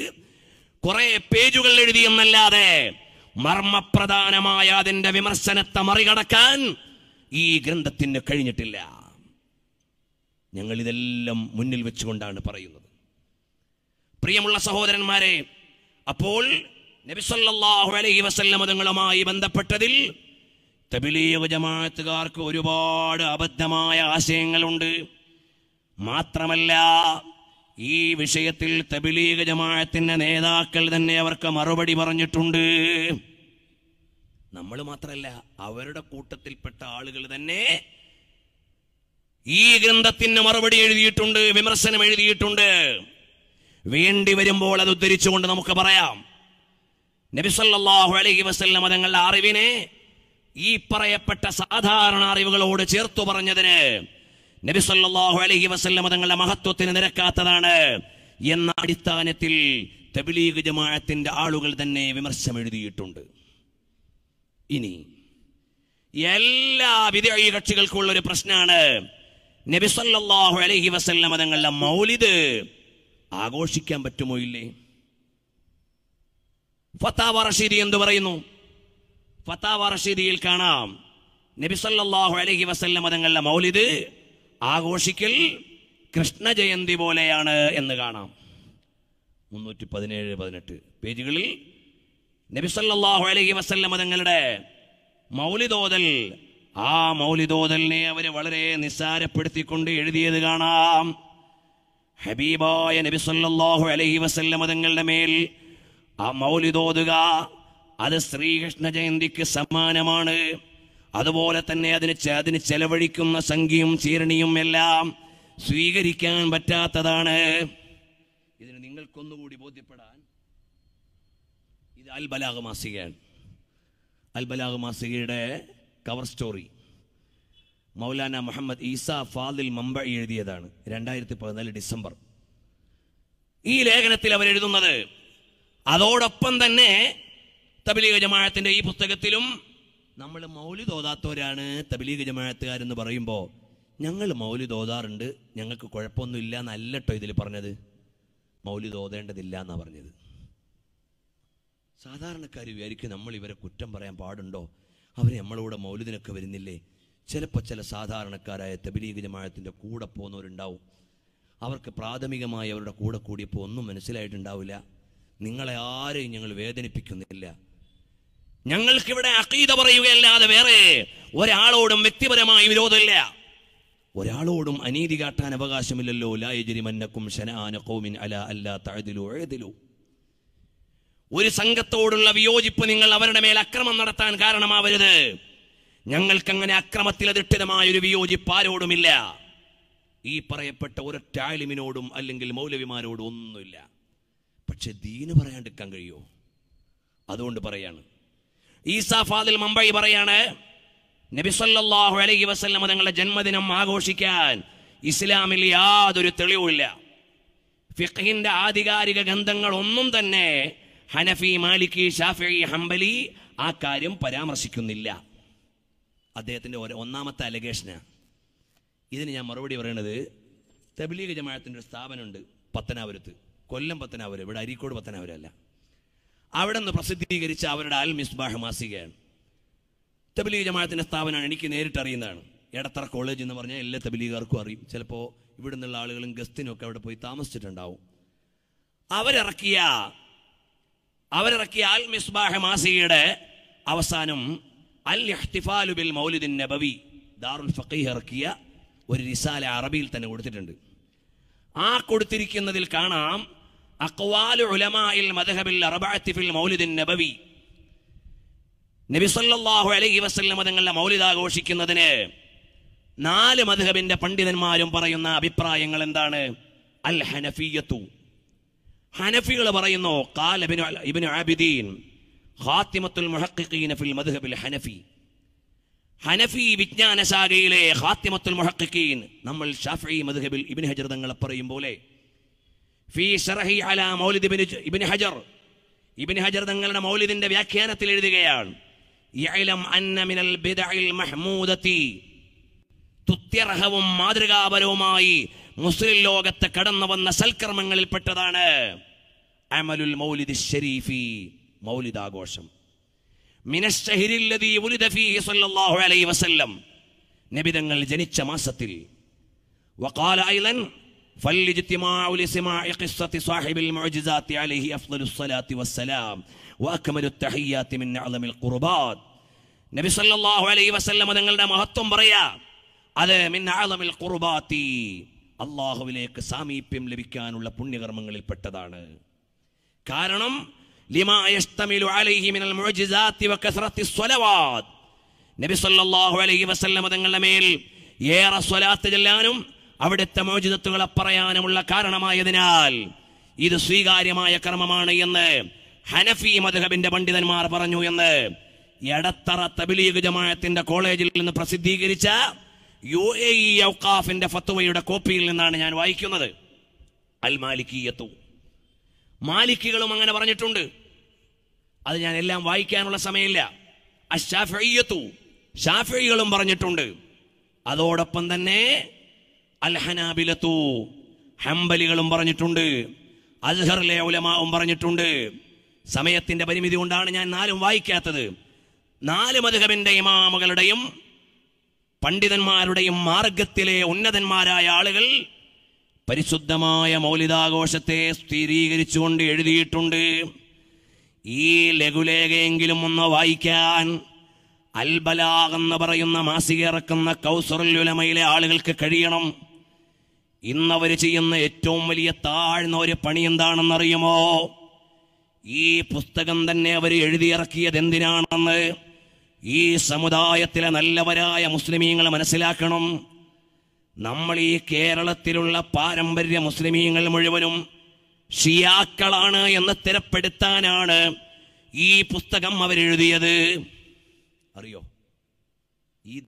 A: കുറേ പേജുകൾ എഴുതിയെന്നല്ലാതെ മർമ്മപ്രധാനമായ അതിന്റെ വിമർശനത്തെ മറികടക്കാൻ ഈ ഗ്രന്ഥത്തിന് കഴിഞ്ഞിട്ടില്ല. ഞങ്ങൾ ഇതെല്ലാം മുന്നിൽ വെച്ചുകൊണ്ടാണ് പറയുന്നത്. പ്രിയമുള്ള സഹോദരന്മാരെ അപ്പോൾ നബിസല്ലാഹു അലൈഹി വസല്ലമ തങ്ങളുമായി ബന്ധപ്പെട്ടതിൽ തബിലീഗ് ജമാഅത്തുകാർക്ക് ഒരുപാട് അബദ്ധമായ ആശയങ്ങളുണ്ട്. മാത്രമല്ല ഈ വിഷയത്തിൽ തബിലീഗ് ജമാഅത്തിന്റെ നേതാക്കൾ തന്നെ അവർക്ക് മറുപടി പറഞ്ഞിട്ടുണ്ട്. നമ്മൾ മാത്രമല്ല അവരുടെ കൂട്ടത്തിൽപ്പെട്ട ആളുകൾ തന്നെ ഈ ഗ്രന്ഥത്തിന് മറുപടി എഴുതിയിട്ടുണ്ട് വിമർശനം എഴുതിയിട്ടുണ്ട്. വേണ്ടി വരുമ്പോൾ അത് ഉദ്ധരിച്ചുകൊണ്ട് നമുക്ക് പറയാം. നബിസല്ലാഹു അലഹി വസ്ല്ല മതങ്ങളുടെ അറിവിനെ ഈ പറയപ്പെട്ട സാധാരണ അറിവുകളോട് ചേർത്തു പറഞ്ഞതിന് നബിസല്ലാഹു അലഹി വസല്ലം തങ്ങളുടെ മഹത്വത്തിന് നിരക്കാത്തതാണ്. എന്ന അടിസ്ഥാനത്തിൽ തബ്ലീഗ് ജമാഅത്തിന്റെ ആളുകൾ തന്നെ വിമർശനം എഴുതിയിട്ടുണ്ട് ഇനി എല്ലാ വിധേയ കക്ഷികൾക്കുള്ള ഒരു പ്രശ്നമാണ് നബിസല്ലാഹു അലഹി വസല്ലം തങ്ങളുടെ മൗലിദ് ആഘോഷിക്കാൻ പറ്റുമോ ഇല്ലേ? ഫത്താവ റഷീദി എന്ത് പറയുന്നു? ഫത്താവ റഷീദിയിൽ കാണാം. നബിസല്ലാഹു അലഹി വസല്ലം തങ്ങളുടെ മൗലിദ് ആഘോഷിക്കൽ കൃഷ്ണ ജയന്തി പോലെയാണ് എന്ന് കാണാം. മുന്നൂറ്റി പതിനേഴ് പതിനെട്ട്. പേജുകളിൽ നബിസല്ലാഹു അലഹി വസ്ല്ലം തങ്ങളുടെ മൗലിതോതൽ ആ മൗലിതോതലിനെ അവർ വളരെ നിസ്സാരപ്പെടുത്തിക്കൊണ്ട് എഴുതിയത് കാണാം. ഹബീബായ നബിസല്ലാഹു അലഹി വസല്ലം തങ്ങളുടെ മേൽ ആ മൗലിതോതുക അത് ശ്രീകൃഷ്ണ ജയന്തിക്ക് സമ്മാനമാണ്. അതുപോലെ തന്നെ അതിന് അതിന് ചെലവഴിക്കുന്ന സംഖ്യയും ചീരണിയും എല്ലാം സ്വീകരിക്കാൻ പറ്റാത്തതാണ്. ഇതിന് നിങ്ങൾക്കൊന്നുകൂടി ബോധ്യപ്പെടാൻ ഇത് അൽബലാഹ് മാസികയാണ് അൽബലാഹ് മാസികയുടെ കവർ സ്റ്റോറി മൗലാന മുഹമ്മദ് ഈസ ഫാദിൽ മമ്പ എഴുതിയതാണ് രണ്ടായിരത്തി പതിനാല് ഡിസംബർ. ഈ ലേഖനത്തിൽ അവർ എഴുതുന്നത് അതോടൊപ്പം തന്നെ തബലീഗ് ജമാഅത്തിന്റെ ഈ പുസ്തകത്തിലും നമ്മൾ മൗലിദ് ഓതാത്തവരാണ് തബലീഗ് ജമാഅത്തുകാരെന്ന് പറയുമ്പോൾ ഞങ്ങൾ മൗലിദ് ഓതാറുണ്ട് ഞങ്ങൾക്ക് കുഴപ്പമൊന്നുമില്ല എന്നല്ലട്ടോ ഇതിൽ പറഞ്ഞത്. മൗലിദ് ഓതേണ്ടതില്ല എന്നാണ് പറഞ്ഞത്. സാധാരണക്കാർ വിചാരിക്കും നമ്മൾ ഇവരെ കുറ്റം പറയാൻ പാടുണ്ടോ? അവർ നമ്മളോട് മൗലിദിനൊക്കെ വരുന്നില്ലേ? ചിലപ്പോൾ ചില സാധാരണക്കാരായ തബലീഗ് ജമാഅത്തിന്റെ കൂടെ പോകുന്നവരുണ്ടാവും. അവർക്ക് പ്രാഥമികമായി അവരുടെ കൂടെ കൂടിയപ്പോൾ ഒന്നും മനസ്സിലായിട്ടുണ്ടാവില്ല. നിങ്ങളെ ആരെയും ഞങ്ങൾ വേദനിപ്പിക്കുന്നില്ല. ഞങ്ങൾക്കിവിടെ അക്കീത പറയുകയല്ലാതെ വേറെ ഒരാളോടും വ്യക്തിപരമായി വിരോധമില്ല. ഒരാളോടും അനീതി കാട്ടാൻ അവകാശമില്ലല്ലോ. ലായജിരിമന്നക്കും ഒരു സംഘത്തോടുള്ള വിയോജിപ്പ് നിങ്ങൾ അവരുടെ മേൽ അക്രമം നടത്താൻ കാരണമാവരുത്. ഞങ്ങൾക്കങ്ങനെ അക്രമത്തിൽ അധിഷ്ഠിതമായ ഒരു വിയോജിപ്പ് ആരോടുമില്ല. ഈ പറയപ്പെട്ട ഒരൊറ്റ ആലിമിനോടും അല്ലെങ്കിൽ മൗലവിമാരോടും ഒന്നുമില്ല. പക്ഷെ ദീന് പറയാണ്ടിരിക്കാൻ കഴിയോ? അതുകൊണ്ട് പറയാണ് ഈസാ ഫാദിൽ മുംബൈ പറയാണ് നബി സല്ലല്ലാഹു അലൈഹി വസല്ലം തങ്ങളുടെ ജന്മദിനം ആഘോഷിക്കാൻ ഇസ്ലാമിൽ യാതൊരു തെളിവുമില്ല ഫിഖിന്റെ ആധികാരിക ഗ്രന്ഥങ്ങൾ ഒന്നും തന്നെ ഹനഫി മാലിക്കി ഷാഫി ഹംബലി ആ കാര്യം പരാമർശിക്കുന്നില്ല. അദ്ദേഹത്തിന്റെ ഒന്നാമത്തെ അലഗേഷനാണ് ഇതിന് ഞാൻ മറുപടി പറയണത് തബ്ലീഗ് ജമാഅത്തിന്റെ ഒരു സ്ഥാപനമുണ്ട് പത്തനാപുരത്ത്. കൊല്ലം പത്തനാപുരം ഇവിടെ അരീക്കോട് പത്തനാപുരമല്ല അവിടെ നിന്ന് പ്രസിദ്ധീകരിച്ച അവരുടെ അൽ മിസ്ബാഹ് മാസികയാണ്. തബ്ലീഗ് ജമാഅത്തിന്റെ സ്ഥാപനമാണ് എനിക്ക് നേരിട്ട് അറിയുന്നതാണ്. എടത്തറ കോളേജ് എന്ന് പറഞ്ഞാൽ എല്ലാ തബ്ലീഗുകാർക്കും അറിയും. ചിലപ്പോൾ ഇവിടെ നിന്നുള്ള ആളുകളും ഗസ്റ്റിനൊക്കെ അവിടെ പോയി താമസിച്ചിട്ടുണ്ടാവും. അവരിറക്കിയ അവരിറക്കിയ അൽ മിസ്ബാഹ് മാസികയുടെ അവസാനം അൽ ഇഹ്തിഫാലു ബിൽ മൗലിദിൻ നബവി ദാറുൽ ഫഖീഹ് ഇറക്കിയ ഒരു റിസാല അറബിയിൽ തന്നെ കൊടുത്തിട്ടുണ്ട്. ആ കൊടുത്തിരിക്കുന്നതിൽ കാണാം അക്വാലു മൗലിദിൻ നബവി. അലൈഹി തങ്ങളുടെ മൗലിദ് നാല് മധുഹബിന്റെ പണ്ഡിതന്മാരും പറയുന്ന അഭിപ്രായങ്ങൾ എന്താണ്? അൽ ഹനഫിയത്തു. ഹനഫികൾ പറയുന്നു ആബിദീൻ ഫിൽ മദ്ഹബിൽ ഹനഫി. ഹനഫി വിജ്ഞാന നമ്മൾ ഷാഫി മദ്ഹബിൽ ഇബ്നു ഹജർ തങ്ങളെ പറയും പോലെ ഫീ ശറഹി അലാ മൗലിദ് ഇബ്നു ജ- ഇബ്നു ഹജർ ഇബ്നു ഹജർ തങ്ങളുടെ മൗലിദിന്റെ വ്യാഖ്യാനത്തിൽ എഴുതുകയാണ് യഅലം അന്ന മിനൽ ബിദഇൽ മഹ്മൂദതി തുത്യർഹവും മാതൃകാപരവുമായി മുസ്ലിം ലോകത്ത് കടന്നു വന്ന സൽക്കർമ്മങ്ങളിൽപ്പെട്ടതാണ് അമലുൽ മൗലിദ് ഷരീഫി മൗലിദാഘോഷം മിനശ്ശഹിരില്ലദീ ഉലിദ ഫീഹി സ്വല്ലല്ലാഹു അലൈഹി വസല്ലം നബിതങ്ങൾ ജനിച്ച മാസത്തിൽ وقال أيضا فالاجتماع لسماع قصة صاحب المعجزات عليه أفضل الصلاة والسلام وأكمل التحيات من أعظم القربات നബി സല്ലല്ലാഹു അലൈഹി വസല്ലം തങ്ങളുടെ മഹത്വം പറയാ അത് മിൻ അഅലമിൽ ഖുർബാത്തി അള്ളാഹുവിലേക്ക് സാമീപ്യം ലഭിക്കാനുള്ള പുണ്യകർമ്മങ്ങളിൽപ്പെട്ടതാണ് കാരണം ലിമാ യസ്തമിലു അലൈഹി മിനൽ മുഅ്ജിസാത്തി വകസ്റത്തി സ്വലവാത്ത് നബി സല്ലല്ലാഹു അലൈഹി വസല്ലം തങ്ങളുടെ മേൽ ഏറെ സ്വലാത്ത് ചെല്ലാനും അവിടുത്തെ മോചിതത്വങ്ങളെ പറയാനുമുള്ള കാരണമായതിനാൽ ഇത് സ്വീകാര്യമായ കർമ്മമാണ് എന്ന് ഹനഫി മധുഹബിന്റെ പണ്ഡിതന്മാർ പറഞ്ഞു എന്ന് എടത്തറ തബിലീഗ് ജമാഅത്തിന്റെ കോളേജിൽ നിന്ന് പ്രസിദ്ധീകരിച്ച യു എ ഔക്കാഫിന്റെ ഫത്തുവയുടെ കോപ്പിയിൽ നിന്നാണ് ഞാൻ വായിക്കുന്നത്. അൽ മാലിക്കീയത്തു മാലിക്കുകളും അങ്ങനെ പറഞ്ഞിട്ടുണ്ട്. അത് ഞാൻ എല്ലാം വായിക്കാനുള്ള സമയമില്ല. അഷാഫിയത്തു ഷാഫികളും പറഞ്ഞിട്ടുണ്ട്. അതോടൊപ്പം തന്നെ അൽ ഹനാബിലത്തു ഹംബലികളും പറഞ്ഞിട്ടുണ്ട്. അസ്ഹറിലെ ഉലമാവും പറഞ്ഞിട്ടുണ്ട്. സമയത്തിന്റെ പരിമിതി കൊണ്ടാണ് ഞാൻ നാലും വായിക്കാത്തത്. നാല് മധുഹബിന്റെ ഇമാമുകളുടെയും പണ്ഡിതന്മാരുടെയും മാർഗത്തിലെ ഉന്നതന്മാരായ ആളുകൾ പരിശുദ്ധമായ മൗലിതാഘോഷത്തെ സ്ഥിരീകരിച്ചുകൊണ്ട് എഴുതിയിട്ടുണ്ട്. ഈ ലഘുലേഖയെങ്കിലും ഒന്ന് വായിക്കാൻ അൽബലാഗ് എന്ന് പറയുന്ന മാസിക ഇറക്കുന്ന കൗസറുൽ ഉലമയിലെ ആളുകൾക്ക് കഴിയണം. ഇന്നവർ ചെയ്യുന്ന ഏറ്റവും വലിയ താഴ്ന്ന ഒരു പണി എന്താണെന്നറിയുമോ? ഈ പുസ്തകം തന്നെ അവർ എഴുതിയിറക്കിയത് എന്തിനാണെന്ന്? ഈ സമുദായത്തിലെ നല്ലവരായ മുസ്ലിമീങ്ങൾ മനസ്സിലാക്കണം. നമ്മൾ ഈ കേരളത്തിലുള്ള പാരമ്പര്യ മുസ്ലിമീങ്ങൾ മുഴുവനും ഷിയാക്കളാണ് എന്ന് സ്ഥിരപ്പെടുത്താനാണ് ഈ പുസ്തകം അവരെഴുതിയത്. അറിയോ? ഈ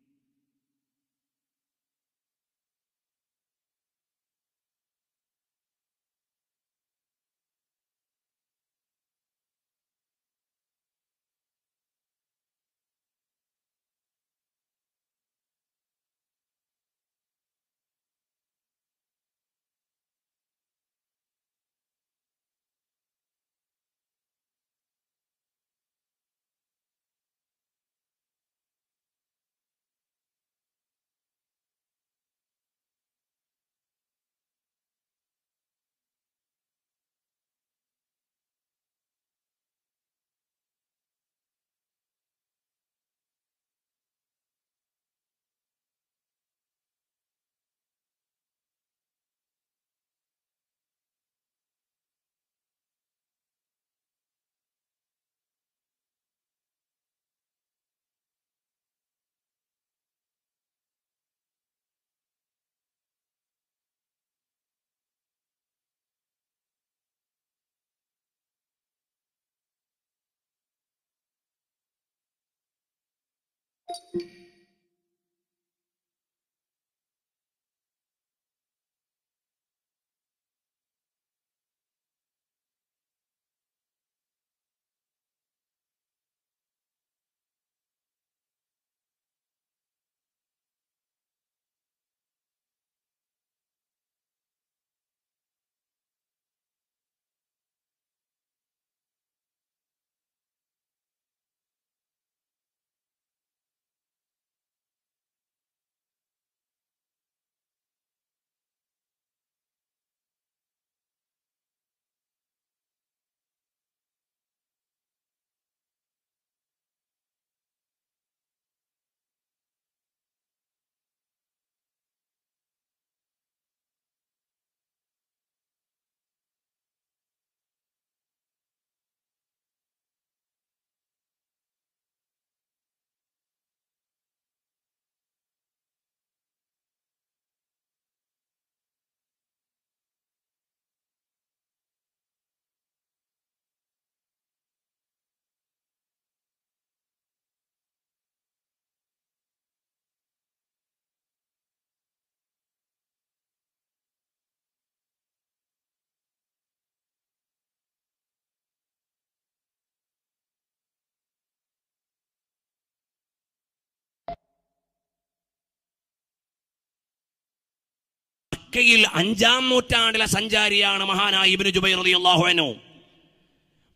A: മക്കയിൽ അഞ്ചാം നൂറ്റാണ്ടിലെ സഞ്ചാരിയാണ് മഹാനായ ഇബ്നു ജുബൈർ റളിയല്ലാഹു അൻഹു.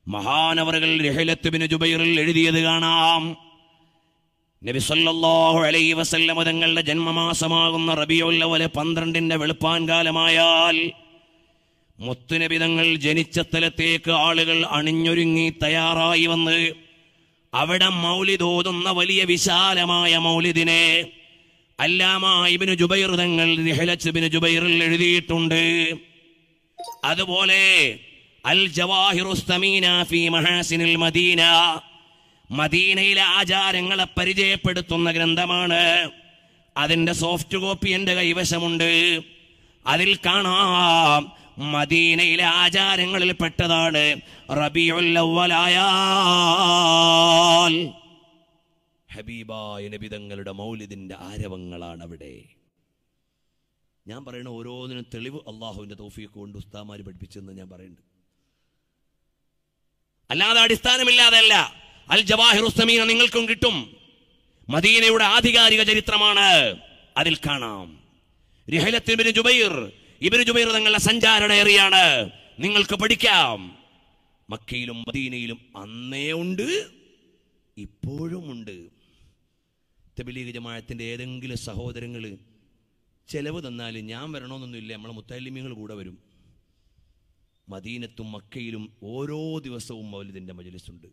A: മഹാനവറുകൾ രഹലത്ത് ഇബ്നു ജുബൈറിൽ എഴുതിയത് കാണാം. നബി സല്ലല്ലാഹു അലൈഹി വസല്ലമ തങ്ങളുടെ ജന്മമാസമാകുന്ന റബിയുൽ അവൽ പന്ത്രണ്ടിന്റെ വെളുപ്പാൻ കാലമായാൽ മുത്തുനബി തങ്ങൾ ജനിച്ച സ്ഥലത്തേക്ക് ആളുകൾ അണിഞ്ഞൊരുങ്ങി തയ്യാറായി വന്ന് അവിടെ മൗലിദോതുന്ന വലിയ വിശാലമായ മൗലിദിനെ അല്ലാമ ഇബിന് ജുബൈർ തങ്ങൾ നിഹലച്ച് ഇബ്നു ജുബൈറിൽ എഴുതിയിട്ടുണ്ട്. അതുപോലെ അൽ ജവാഹിറുസ്തമീന ഫി മഹാസിനിൽ മദീന. മദീനയിലെ ആചാരങ്ങളെ പരിചയപ്പെടുത്തുന്ന ഗ്രന്ഥമാണ്. അതിന്റെ സോഫ്റ്റ് കോപ്പി എന്റെ കൈവശമുണ്ട്. അതിൽ കാണാം മദീനയിലെ ആചാരങ്ങളിൽ പെട്ടതാണ് റബിയുൽ അവ്വലായാൽ. ഹബീബായ നബിതങ്ങളുടെ മൗലിദിന്റെ ആരവങ്ങളാണ് അവിടെ ഞാൻ പറയുന്ന ഓരോന്നിനും തെളിവ് അള്ളാഹുവിന്റെ തോഫിയൊക്കെ കൊണ്ട് ഉസ്താമാര് പഠിപ്പിച്ചെന്ന് ഞാൻ പറയുന്നുണ്ട്. അല്ലാതെ അടിസ്ഥാനമില്ലാതല്ല അൽ ജവാഹിർ ഉസ്തമീന നിങ്ങൾക്കും കിട്ടും. മദീനയുടെ ആധികാരിക ചരിത്രമാണ് അതിൽ കാണാം. റിഹലത്ത് ഇബ്നു ജുബൈർ. ഇബ്നു ജുബൈർ തങ്ങളുടെ സഞ്ചാര ഡയറിയാണ് നിങ്ങൾക്ക് പഠിക്കാം. മക്കയിലും മദീനയിലും അന്നേ ഉണ്ട് ഇപ്പോഴും ഉണ്ട്. തബലീഗ് ജമാഅത്തിന്റെ ഏതെങ്കിലും സഹോദരങ്ങൾ ചിലവ് തന്നാൽ ഞാൻ വരണമെന്നൊന്നുമില്ല നമ്മളെ മുത്തല്ലിമ്യങ്ങൾ കൂടെ വരും. മദീനത്തും മക്കയിലും ഓരോ ദിവസവും മൗലിദിന്റെ മജലിസുണ്ട്.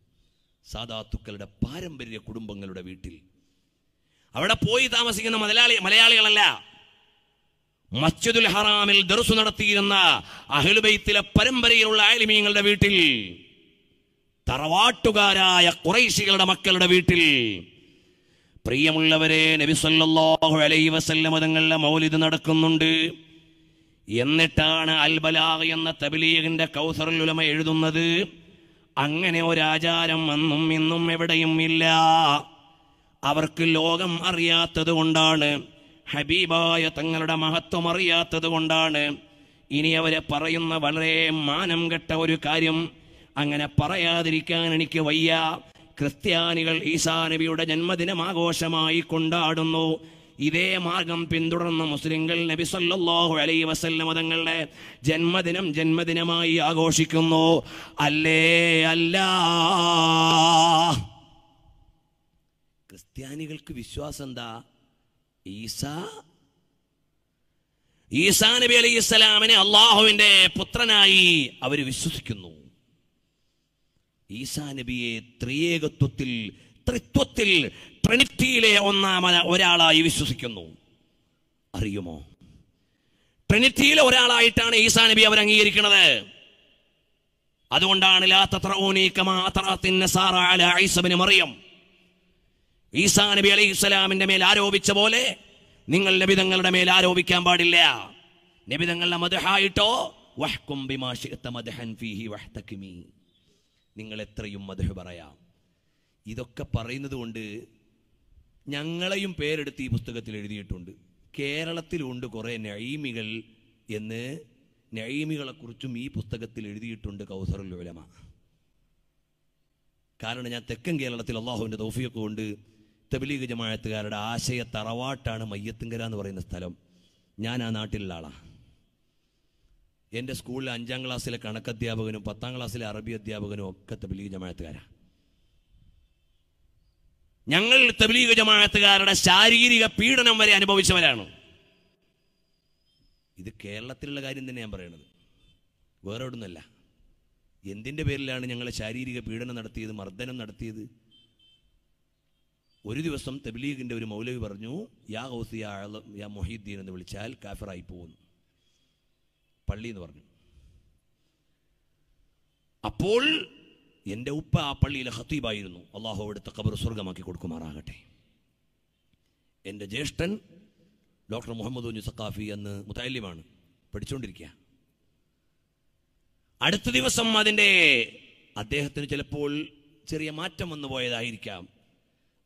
A: സാധാത്തുക്കളുടെ പാരമ്പര്യ കുടുംബങ്ങളുടെ വീട്ടിൽ. അവിടെ പോയി താമസിക്കുന്ന മലയാളി മലയാളികളല്ല. മസ്ജിദുൽ ഹറാമിൽ ദർസു നടത്തിയിരുന്ന അഹ്ലുബൈത്തിലെ പരമ്പരയിലുള്ള ആലിമീങ്ങളുടെ വീട്ടിൽ. തറവാട്ടുകാരായ കുറൈശികളുടെ മക്കളുടെ വീട്ടിൽ. പ്രിയമുള്ളവരെ നബി അലൈ അലൈഹി വസല്ലം തങ്ങളുടെ മൗലിദ് നടക്കുന്നുണ്ട്. എന്നിട്ടാണ് അൽബലാഹ് എന്ന തബ്ലീഗിന്റെ കൗസറുൽ ഉലമ എഴുതുന്നത്. അങ്ങനെ ഒരാചാരം അന്നും ഇന്നും എവിടെയും ഇല്ല. അവർക്ക് ലോകം അറിയാത്തത് കൊണ്ടാണ് ഹബീബായ തങ്ങളുടെ മഹത്വം അറിയാത്തത് കൊണ്ടാണ്. ഇനി അവരെ പറയുന്ന വളരെ മാനം കെട്ട ഒരു കാര്യം അങ്ങനെ പറയാതിരിക്കാൻ എനിക്ക് വയ്യ. ക്രിസ്ത്യാനികൾ ഈസാ നബിയുടെ ജന്മദിനം ആഘോഷമായി കൊണ്ടാടുന്നു. ഇതേ മാർഗം പിന്തുടർന്ന മുസ്ലിങ്ങൾ നബി സല്ലല്ലാഹു അലൈഹി വസല്ലം തങ്ങളുടെ ജന്മദിനം ജന്മദിനമായി ആഘോഷിക്കുന്നു. അല്ലേ? അല്ല. ക്രിസ്ത്യാനികൾക്ക് വിശ്വാസം എന്താ? ഈസ? ഈസാ നബി അലൈഹി സ്വലാമിനെ അള്ളാഹുവിന്റെ പുത്രനായി അവർ വിശ്വസിക്കുന്നു. ഈസാ നബിയെ ത്രിയേകത്വത്തിൽ ത്രിത്വത്തിൽ ട്രിനിറ്റിയിലെ ഒന്നാമന ഒരാളായി വിശ്വസിക്കുന്നു. അറിയുമോ? ട്രിനിറ്റിയിലെ ഒരാളായിട്ടാണ് ഈസാ നബി അവർ അംഗീകരിക്കുന്നത്. അതുകൊണ്ടാണ് മറിയം. ഈസാ നബി അലൈഹി സ്വലാമിന്റെ മേൽ ആരോപിച്ച പോലെ നിങ്ങൾ നബിതങ്ങളുടെ മേൽ ആരോപിക്കാൻ പാടില്ല. നബിതങ്ങളുടെ മധുഹായിട്ടോ വഹ്കും ബിമാ ശിഅത മദ്ഹൻ ഫീഹി വഹ്തകിമി നിങ്ങൾ എത്രയും മധുര പറയാം. ഇതൊക്കെ പറയുന്നത് കൊണ്ട് ഞങ്ങളെയും പേരെടുത്ത് ഈ പുസ്തകത്തിൽ എഴുതിയിട്ടുണ്ട്. കേരളത്തിലുണ്ട് കുറേ നഴീമികൾ എന്ന് നഴീമികളെക്കുറിച്ചും ഈ പുസ്തകത്തിൽ എഴുതിയിട്ടുണ്ട് കൗസറുൽ ഉലമ. കാരണം ഞാൻ തെക്കൻ കേരളത്തിൽ അള്ളാഹുവിന്റെ തൗഫിയൊക്കെ കൊണ്ട് തബലീഗ് ജമാഅത്തുകാരുടെ ആശയ തറവാട്ടാണ് മയ്യത്തുങ്കര എന്ന് പറയുന്ന സ്ഥലം. ഞാൻ ആ നാട്ടിലുള്ള ആളാണ് എന്റെ സ്കൂളിലെ അഞ്ചാം ക്ലാസ്സിലെ കണക്ക് അധ്യാപകനും പത്താം ക്ലാസ്സിലെ അറബി അധ്യാപകനും ഒക്കെ തബലീഗ് ജമാഅത്തുകാരാണ് ഞങ്ങൾ തബ്ലീഗ് ജമാഅത്തുകാരുടെ ശാരീരിക പീഡനം വരെ അനുഭവിച്ചവരാണ്. ഇത് കേരളത്തിലുള്ള കാര്യം തന്നെ ഞാൻ പറയണത്. വേറെ എവിടുന്നല്ല എന്തിന്റെ പേരിലാണ് ഞങ്ങൾ ശാരീരിക പീഡനം നടത്തിയത് മർദ്ദനം നടത്തിയത്? ഒരു ദിവസം തബ്ലീഗിന്റെ ഒരു മൗലവി പറഞ്ഞു യാ ഹൗസ് യാ അള- യാ മൊഹീദ്ദീൻ എന്ന് വിളിച്ചാൽ കാഫറായി പോകുന്നു. പള്ളി എന്ന് പറഞ്ഞു. അപ്പോൾ എന്റെ ഉപ്പ ആ പള്ളിയിലെ ഹത്തീബായിരുന്നു അള്ളാഹു എടുത്ത കബർ സ്വർഗമാക്കി കൊടുക്കുമാറാകട്ടെ. എന്റെ ജ്യേഷ്ഠൻ ഡോക്ടർ മുഹമ്മദ് ഉഞ്ഞു സക്കാഫി എന്ന് മുത്താലിമാണ് പഠിച്ചുകൊണ്ടിരിക്കുക അടുത്ത ദിവസം അതിന്റെ അദ്ദേഹത്തിന് ചിലപ്പോൾ ചെറിയ മാറ്റം വന്നു പോയതായിരിക്കാം.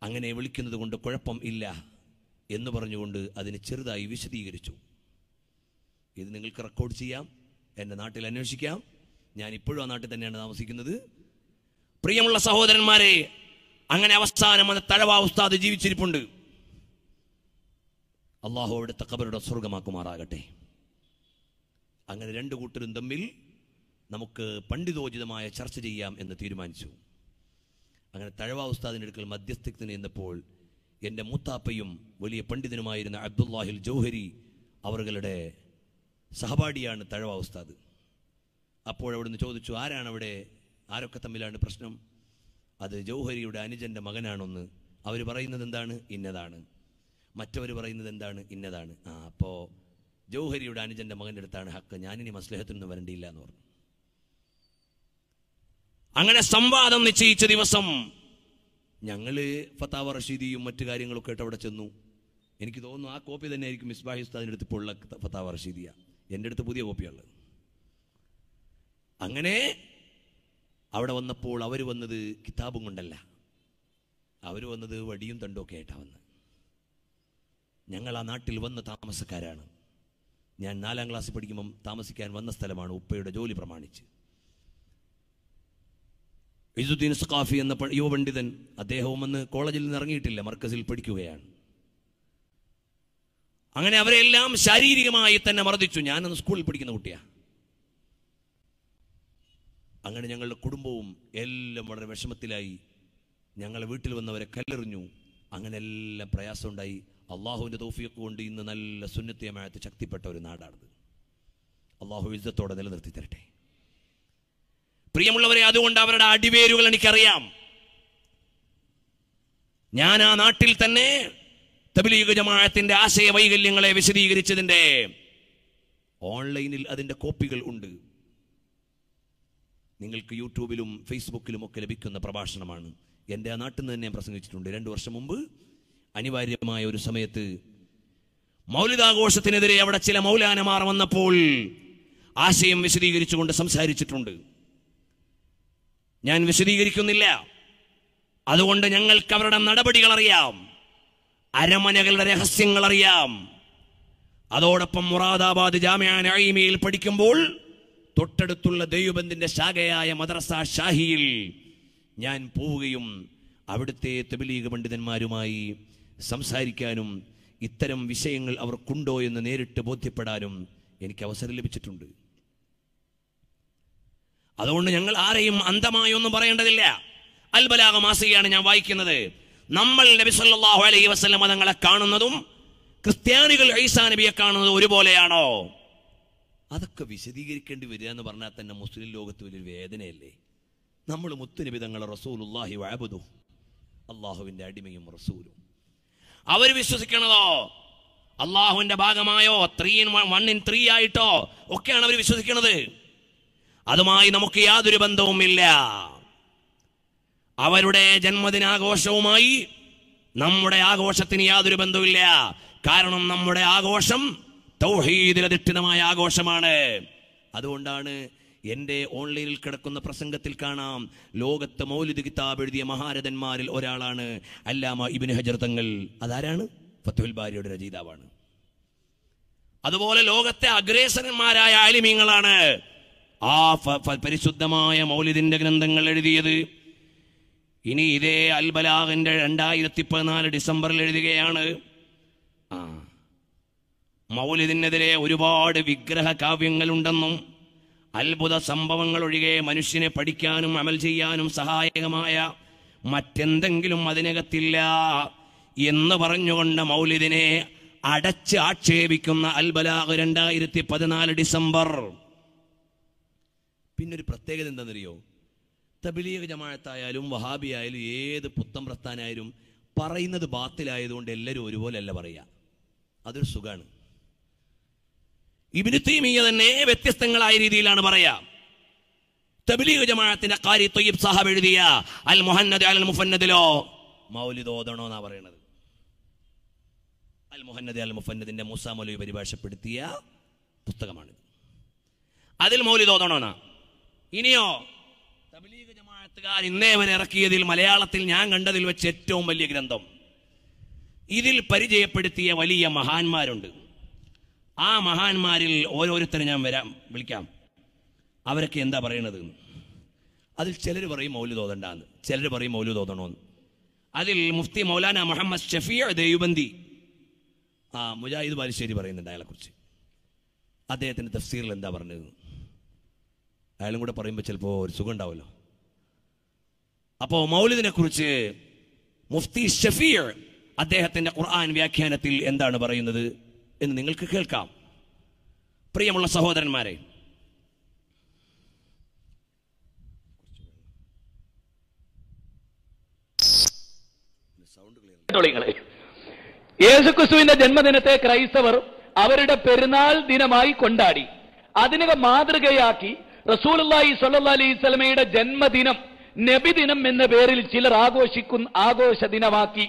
A: അങ്ങനെ വിളിക്കുന്നത് കൊണ്ട് കുഴപ്പം ഇല്ല എന്ന് പറഞ്ഞുകൊണ്ട് അതിന് ചെറുതായി വിശദീകരിച്ചു. ഇത് നിങ്ങൾക്ക് റെക്കോർഡ് ചെയ്യാം. എന്റെ നാട്ടിൽ അന്വേഷിക്കാം. ഞാൻ ഇപ്പോഴും ആ നാട്ടിൽ തന്നെയാണ് താമസിക്കുന്നത്. പ്രിയമുള്ള സഹോദരന്മാരെ അങ്ങനെ അവസാനം അത് തഴവാവസ്ഥാതെ ജീവിച്ചിരിപ്പുണ്ട്. അള്ളാഹു അവിടുത്തെ കബറുടെ സ്വർഗമാക്കുമാറാകട്ടെ അങ്ങനെ രണ്ട് കൂട്ടരും തമ്മിൽ നമുക്ക് പണ്ഡിതോചിതമായ ചർച്ച ചെയ്യാം എന്ന് തീരുമാനിച്ചു. അങ്ങനെ തഴവാ അടുക്കൽ മധ്യസ്ഥത്തിന് എന്നപ്പോൾ എന്റെ മൂത്താപ്പയും വലിയ പണ്ഡിതനുമായിരുന്ന അബ്ദുല്ലാഹിൽ ജൗഹരി അവരുടെ സഹപാഠിയാണ് തഴവ ഉസ്താദ്. അപ്പോഴവിടുന്ന് ചോദിച്ചു ആരാണ് അവിടെ ആരൊക്കെ തമ്മിലാണ് പ്രശ്നം? അത് ജൗഹരിയുടെ അനുജന്റെ മകനാണൊന്ന്. അവർ പറയുന്നത് എന്താണ്? ഇന്നതാണ്. മറ്റവർ പറയുന്നത് എന്താണ്? ഇന്നതാണ്. ആ അപ്പോൾ ജൗഹരിയുടെ അനുജന്റെ മകന്റെ അടുത്താണ് ഹക്ക്. ഞാനിനി മസ്ലഹത്തിനൊന്നും വരണ്ടിയില്ല എന്ന് പറഞ്ഞു. അങ്ങനെ സംവാദം നിശ്ചയിച്ച ദിവസം ഞങ്ങൾ ഫത്താവ റഷീദിയും മറ്റു കാര്യങ്ങളൊക്കെ ആയിട്ട് അവിടെ ചെന്നു. എനിക്ക് തോന്നുന്നു ആ കോപ്പി തന്നെ ആയിരിക്കും മിസ്ബാഹി ഉസ്താദിന്റെ അടുത്ത് ഇപ്പോൾ ഉള്ള ഫത്താവ റഷീദിയ. എന്റെ അടുത്ത് പുതിയ കോപ്പിയുള്ളത് അങ്ങനെ അവിടെ വന്നപ്പോൾ അവർ വന്നത് കിതാബും കൊണ്ടല്ല. അവർ വന്നത് വടിയും തണ്ടുമൊക്കെ ആയിട്ടാണ് വന്നത് ഞങ്ങൾ ആ നാട്ടിൽ വന്ന താമസക്കാരാണ്. ഞാൻ നാലാം ക്ലാസ്സിൽ പഠിക്കുമ്പം താമസിക്കാൻ വന്ന സ്ഥലമാണ് ഉപ്പയുടെ ജോലി പ്രമാണിച്ച്. ഇസുദ്ദീൻ സഖാഫി എന്ന യുവപണ്ഡിതൻ അദ്ദേഹവും അന്ന് കോളേജിൽ നിന്ന് ഇറങ്ങിയിട്ടില്ല മർക്കസിൽ പഠിക്കുകയാണ്. അങ്ങനെ അവരെല്ലാം ശാരീരികമായി തന്നെ മർദ്ദിച്ചു. ഞാനന്ന് സ്കൂളിൽ പഠിക്കുന്ന കുട്ടിയാ അങ്ങനെ ഞങ്ങളുടെ കുടുംബവും എല്ലാം വളരെ വിഷമത്തിലായി. ഞങ്ങളെ വീട്ടിൽ വന്നവരെ കല്ലെറിഞ്ഞു. അങ്ങനെ എല്ലാം പ്രയാസമുണ്ടായി. അള്ളാഹുവിന്റെ തോഫിയൊക്കെ കൊണ്ട് ഇന്ന് നല്ല സുന്നത്തിയമായത്ത് ശക്തിപ്പെട്ട ഒരു നാടാണിത്. അള്ളാഹു യുദ്ധത്തോടെ നിലനിർത്തി തരട്ടെ. പ്രിയമുള്ളവരെ അതുകൊണ്ട് അവരുടെ അടിവേരുകൾ എനിക്കറിയാം. ഞാൻ ആ നാട്ടിൽ തന്നെ തബ്ലീഗ് ജമാഅത്തിന്റെ ആശയ വൈകല്യങ്ങളെ വിശദീകരിച്ചതിന്റെ ഓൺലൈനിൽ അതിന്റെ കോപ്പികൾ ഉണ്ട്. നിങ്ങൾക്ക് യൂട്യൂബിലും ഫേസ്ബുക്കിലും ഒക്കെ ലഭിക്കുന്ന പ്രഭാഷണമാണ്. എന്റെ ആ നാട്ടിൽ നിന്ന് തന്നെ പ്രസംഗിച്ചിട്ടുണ്ട്. രണ്ടു വർഷം മുമ്പ് അനിവാര്യമായ ഒരു സമയത്ത് മൗലികാഘോഷത്തിനെതിരെ അവിടെ ചില മൗലാനമാർ വന്നപ്പോൾ ആശയം വിശദീകരിച്ചുകൊണ്ട് സംസാരിച്ചിട്ടുണ്ട്. ഞാൻ വിശദീകരിക്കുന്നില്ല. അതുകൊണ്ട് ഞങ്ങൾക്ക് അവരുടെ നടപടികൾ അറിയാം. അരമനകളുടെ രഹസ്യങ്ങൾ അറിയാം അതോടൊപ്പം മുറാദാബാദ് ജാമ്യ നഈമിയിൽ പഠിക്കുമ്പോൾ തൊട്ടടുത്തുള്ള ദൈവബന്ധിന്റെ ശാഖയായ മദ്രസ ഷാഹിയിൽ ഞാൻ പോവുകയും അവിടുത്തെ തബലീഗ് പണ്ഡിതന്മാരുമായി സംസാരിക്കാനും ഇത്തരം വിഷയങ്ങൾ അവർക്കുണ്ടോ എന്ന് നേരിട്ട് ബോധ്യപ്പെടാനും എനിക്ക് അവസരം ലഭിച്ചിട്ടുണ്ട്. അതുകൊണ്ട് ഞങ്ങൾ ആരെയും അന്ധമായി ഒന്നും പറയേണ്ടതില്ല. അൽബലാഗ മാസികയാണ് ഞാൻ വായിക്കുന്നത്. നമ്മൾ നബി സല്ലാഹു അലൈഹി വസ്ലം മതങ്ങളെ കാണുന്നതും ക്രിസ്ത്യാനികൾ ഐസാ നബിയെ കാണുന്നത് ഒരുപോലെയാണോ? അതൊക്കെ വിശദീകരിക്കേണ്ടി വരിക എന്ന് പറഞ്ഞാൽ തന്നെ മുസ്ലിം ലോകത്ത് വലിയൊരു വേദനയല്ലേ? നമ്മൾ മുത്തുനബി തങ്ങളെ റസൂലുല്ലാഹി വഅബുദു അള്ളാഹുവിന്റെ അടിമയും റസൂലും. അവർ വിശ്വസിക്കണതോ? അള്ളാഹുവിന്റെ ഭാഗമായോ? Three in one in three ആയിട്ടോ? ഒക്കെയാണ് അവർ വിശ്വസിക്കുന്നത് അതുമായി നമുക്ക് യാതൊരു ബന്ധവുമില്ല. അവരുടെ ജന്മദിനാഘോഷവുമായി നമ്മുടെ ആഘോഷത്തിന് യാതൊരു ബന്ധവുമില്ല. കാരണം നമ്മുടെ ആഘോഷം തൗഹീദിലധിഷ്ഠിതമായ ആഘോഷമാണ്. അതുകൊണ്ടാണ് എന്റെ ഓൺലൈനിൽ കിടക്കുന്ന പ്രസംഗത്തിൽ കാണാം. ലോകത്ത് മൗലിദ് കിതാബ് എഴുതിയ മഹാരഥന്മാരിൽ ഒരാളാണ് അല്ലാമ ഇബിന് ഹജർ തങ്ങൾ. അതാരാണ്? ഫത്തുൽ ബാരിയുടെ രചയിതാവാണ്. അതുപോലെ ലോകത്തെ അഗ്രേസരന്മാരായ ആലിമീങ്ങളാണ് ആ പരിശുദ്ധമായ മൗലിദിന്റെ ഗ്രന്ഥങ്ങൾ എഴുതിയത്. ഇനി ഇതേ അൽബലാഹിന്റെ രണ്ടായിരത്തി പതിനാല് ഡിസംബറിൽ എഴുതുകയാണ്. ആ. മൗലിദിനെതിരെ ഒരുപാട് വിഗ്രഹ കാവ്യങ്ങളുണ്ടെന്നും അത്ഭുത സംഭവങ്ങൾ ഒഴികെ മനുഷ്യനെ പഠിക്കാനും അമൽ ചെയ്യാനും സഹായകമായ മറ്റെന്തെങ്കിലും അതിനകത്തില്ല എന്ന് പറഞ്ഞുകൊണ്ട് മൗലിദിനെ അടച്ച് ആക്ഷേപിക്കുന്ന അൽബലാഹ് രണ്ടായിരത്തി പതിനാല് ഡിസംബർ. പിന്നൊരു പ്രത്യേകത എന്താണെന്നറിയോ? തബിലീഗ് ജമാഅത്തായാലും വഹാബി ആയാലും ഏത് പുത്തം പ്രസ്ഥാനായാലും പറയുന്നത് ബാത്തിലായതുകൊണ്ട് എല്ലാവരും ഒരുപോലെയല്ല പറയുക. അതൊരു സുഖമാണ് ഇബിന് തീമിയ തന്നെ വ്യത്യസ്തങ്ങളായ രീതിയിലാണ് പറയാ തബിലീഗ് ജമാഅത്തിന്റെ കാരി തൊയ്യബ് സാഹബ് എഴുതിയ അൽ മുഹന്നദ് അൽ മുഫന്നദിലോ മൗലിദോദണോ എന്നാ പറയണത്. അൽ മുഹന്നദ് അൽ മുഫന്നദിന്റെ മൂസാ മൗലവി പരിഭാഷപ്പെടുത്തിയ പുസ്തകമാണ് അതിൽ മൗലിദ് എന്നാ ഇനിയോ ജമാഅത്തുകാർ ഇന്നേ വരെ ഇറക്കിയതിൽ മലയാളത്തിൽ ഞാൻ കണ്ടതിൽ വെച്ച് ഏറ്റവും വലിയ ഗ്രന്ഥം. ഇതിൽ പരിചയപ്പെടുത്തിയ വലിയ മഹാന്മാരുണ്ട്. ആ മഹാന്മാരിൽ ഓരോരുത്തരും ഞാൻ വരാം വിളിക്കാം. അവരൊക്കെ എന്താ പറയണത്? അതിൽ ചിലർ പറയും മൗലു തോതണ്ടാന്ന്. ചിലർ പറയും മൗലു തോതണമെന്ന് അതിൽ മുഫ്തി മൗലാന മുഹമ്മദ് ഷഫീർ ദേവബന്തി ആ മുജാഹിദ് ബാലുശ്ശേരി പറയുന്നുണ്ട് അയാളെക്കുറിച്ച്. അദ്ദേഹത്തിന്റെ തഫ്സീറിൽ എന്താ പറഞ്ഞത്? അയാളും കൂടെ പറയുമ്പോൾ ചിലപ്പോൾ ഒരു സുഖം ഉണ്ടാവുമല്ലോ. അപ്പോൾ മൗലിദിനെ കുറിച്ച് മുഫ്തി ഷഫീർ അദ്ദേഹത്തിന്റെ ഖുർആൻ വ്യാഖ്യാനത്തിൽ എന്താണ് പറയുന്നത് എന്ന് നിങ്ങൾക്ക് കേൾക്കാം. പ്രിയമുള്ള സഹോദരന്മാരെ
B: യേശുക്രിസ്തുവിന്റെ ജന്മദിനത്തെ ക്രൈസ്തവർ അവരുടെ പെരുന്നാൾ ദിനമായി കൊണ്ടാടി. അതിനെ മാതൃകയാക്കി സ്വല്ലല്ലാഹി അലൈഹി സ്വലമയുടെ ജന്മദിനം നബിദിനം എന്ന പേരിൽ ചിലർ ആഘോഷിക്കുന്ന ആഘോഷ ദിനമാക്കി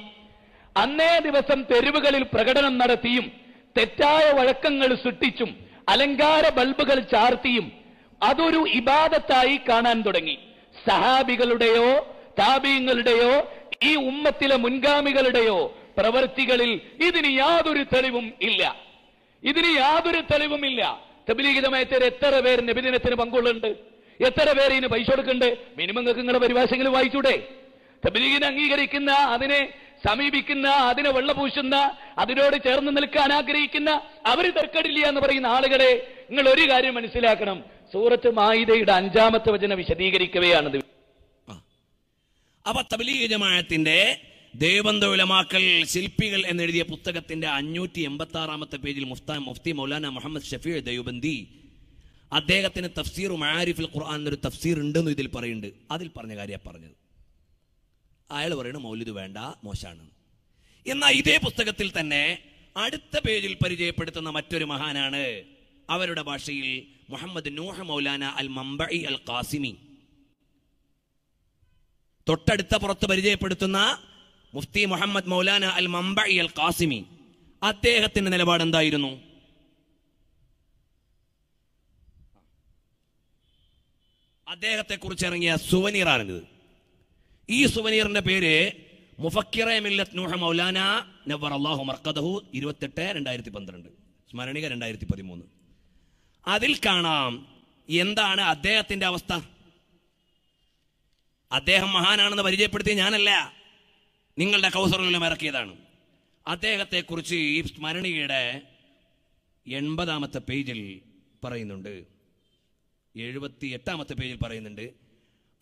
B: അന്നേ ദിവസം തെരുവുകളിൽ പ്രകടനം നടത്തിയും തെറ്റായ വഴക്കങ്ങൾ സൃഷ്ടിച്ചും അലങ്കാര ബൾബുകൾ ചാർത്തിയും അതൊരു ഇബാദത്തായി കാണാൻ തുടങ്ങി. സഹാബികളുടെയോ താപീയങ്ങളുടെയോ ഈ ഉമ്മത്തിലെ മുൻഗാമികളുടെയോ പ്രവൃത്തികളിൽ ഇതിന് യാതൊരു തെളിവും ഇല്ല. ഇതിന് യാതൊരു തെളിവുമില്ല. തബിലീഗിതമായിട്ട് എത്ര പേർ നബിദിനത്തിന് പങ്കുള്ളുണ്ട്. എത്ര പേര് ഇതിന് പൈസ കൊടുക്കുന്നുണ്ട്? മിനിമം നിങ്ങൾക്ക് നിങ്ങളുടെ പരിഭാഷയെങ്കിലും വായിച്ചൂടെ? തബലീഗിനെ അംഗീകരിക്കുന്ന അതിനെ സമീപിക്കുന്ന അതിനെ വെള്ളപൂശുന്ന അതിനോട് ചേർന്ന് നിൽക്കാൻ ആഗ്രഹിക്കുന്ന അവർ തർക്കടില്ല എന്ന് പറയുന്ന ആളുകളെ നിങ്ങൾ ഒരു കാര്യം മനസ്സിലാക്കണം. സൂറത്ത് മായിദയുടെ അഞ്ചാമത്തെ വചനം വിശദീകരിക്കുകയാണത്
A: ആ. അപ്പൊ തബ്ലീഗ് ജമാഅത്തിന്റെ ദേവന്ത ഉലമാക്കൽ ശില്പികൾ എന്നെഴുതിയ പുസ്തകത്തിന്റെ അഞ്ഞൂറ്റി എൺപത്തി ആറാമത്തെ പേജിൽ മുഫ്താൻ മുഫ്തി മൗലാന മുഹമ്മദ് ഷഫീർ ദൈവബന്ദി അദ്ദേഹത്തിന് തഫ്സീർ മാരിഫിൽ ഖുർആൻ എന്നൊരു തഫ്സീർ ഉണ്ടെന്ന് ഇതിൽ പറയുന്നുണ്ട്. അതിൽ പറഞ്ഞ കാര്യമാണ് പറഞ്ഞത്. അയാൾ പറയുന്നു മൗലിദ് വേണ്ട മോശമാണ്. എന്നാൽ ഇതേ പുസ്തകത്തിൽ തന്നെ അടുത്ത പേജിൽ പരിചയപ്പെടുത്തുന്ന മറ്റൊരു മഹാനാണ്. അവരുടെ ഭാഷയിൽ മുഹമ്മദ് നൂഹ് മൗലാന അൽ മംബഇ അൽ ഖാസിമി തൊട്ടടുത്ത പുറത്ത് പരിചയപ്പെടുത്തുന്ന മുഫ്തി മുഹമ്മദ് മൗലാന അൽ മംബഇ അൽ ഖാസിമി അദ്ദേഹത്തിന്റെ നിലപാട് എന്തായിരുന്നു അദ്ദേഹത്തെ കുറിച്ച് ഇറങ്ങിയ സുവനീറാണിത്. ഈ സുവനീറിന്റെ പേര് മില്ലത്ത് മൗലാന നവർ അള്ളാഹു മർക്കദഹു ഇരുപത്തെട്ട് രണ്ടായിരത്തി പന്ത്രണ്ട് സ്മരണിക രണ്ടായിരത്തി പതിമൂന്ന് അതിൽ കാണാം എന്താണ് അദ്ദേഹത്തിന്റെ അവസ്ഥ? അദ്ദേഹം മഹാനാണെന്ന് പരിചയപ്പെടുത്തിയ ഞാനല്ല. നിങ്ങളുടെ കൗസറുകളിലും ഇറക്കിയതാണ്. അദ്ദേഹത്തെക്കുറിച്ച് ഈ സ്മരണികയുടെ എൺപതാമത്തെ പേജിൽ പറയുന്നുണ്ട്. എഴുപത്തി എട്ടാമത്തെ പേജിൽ പറയുന്നുണ്ട്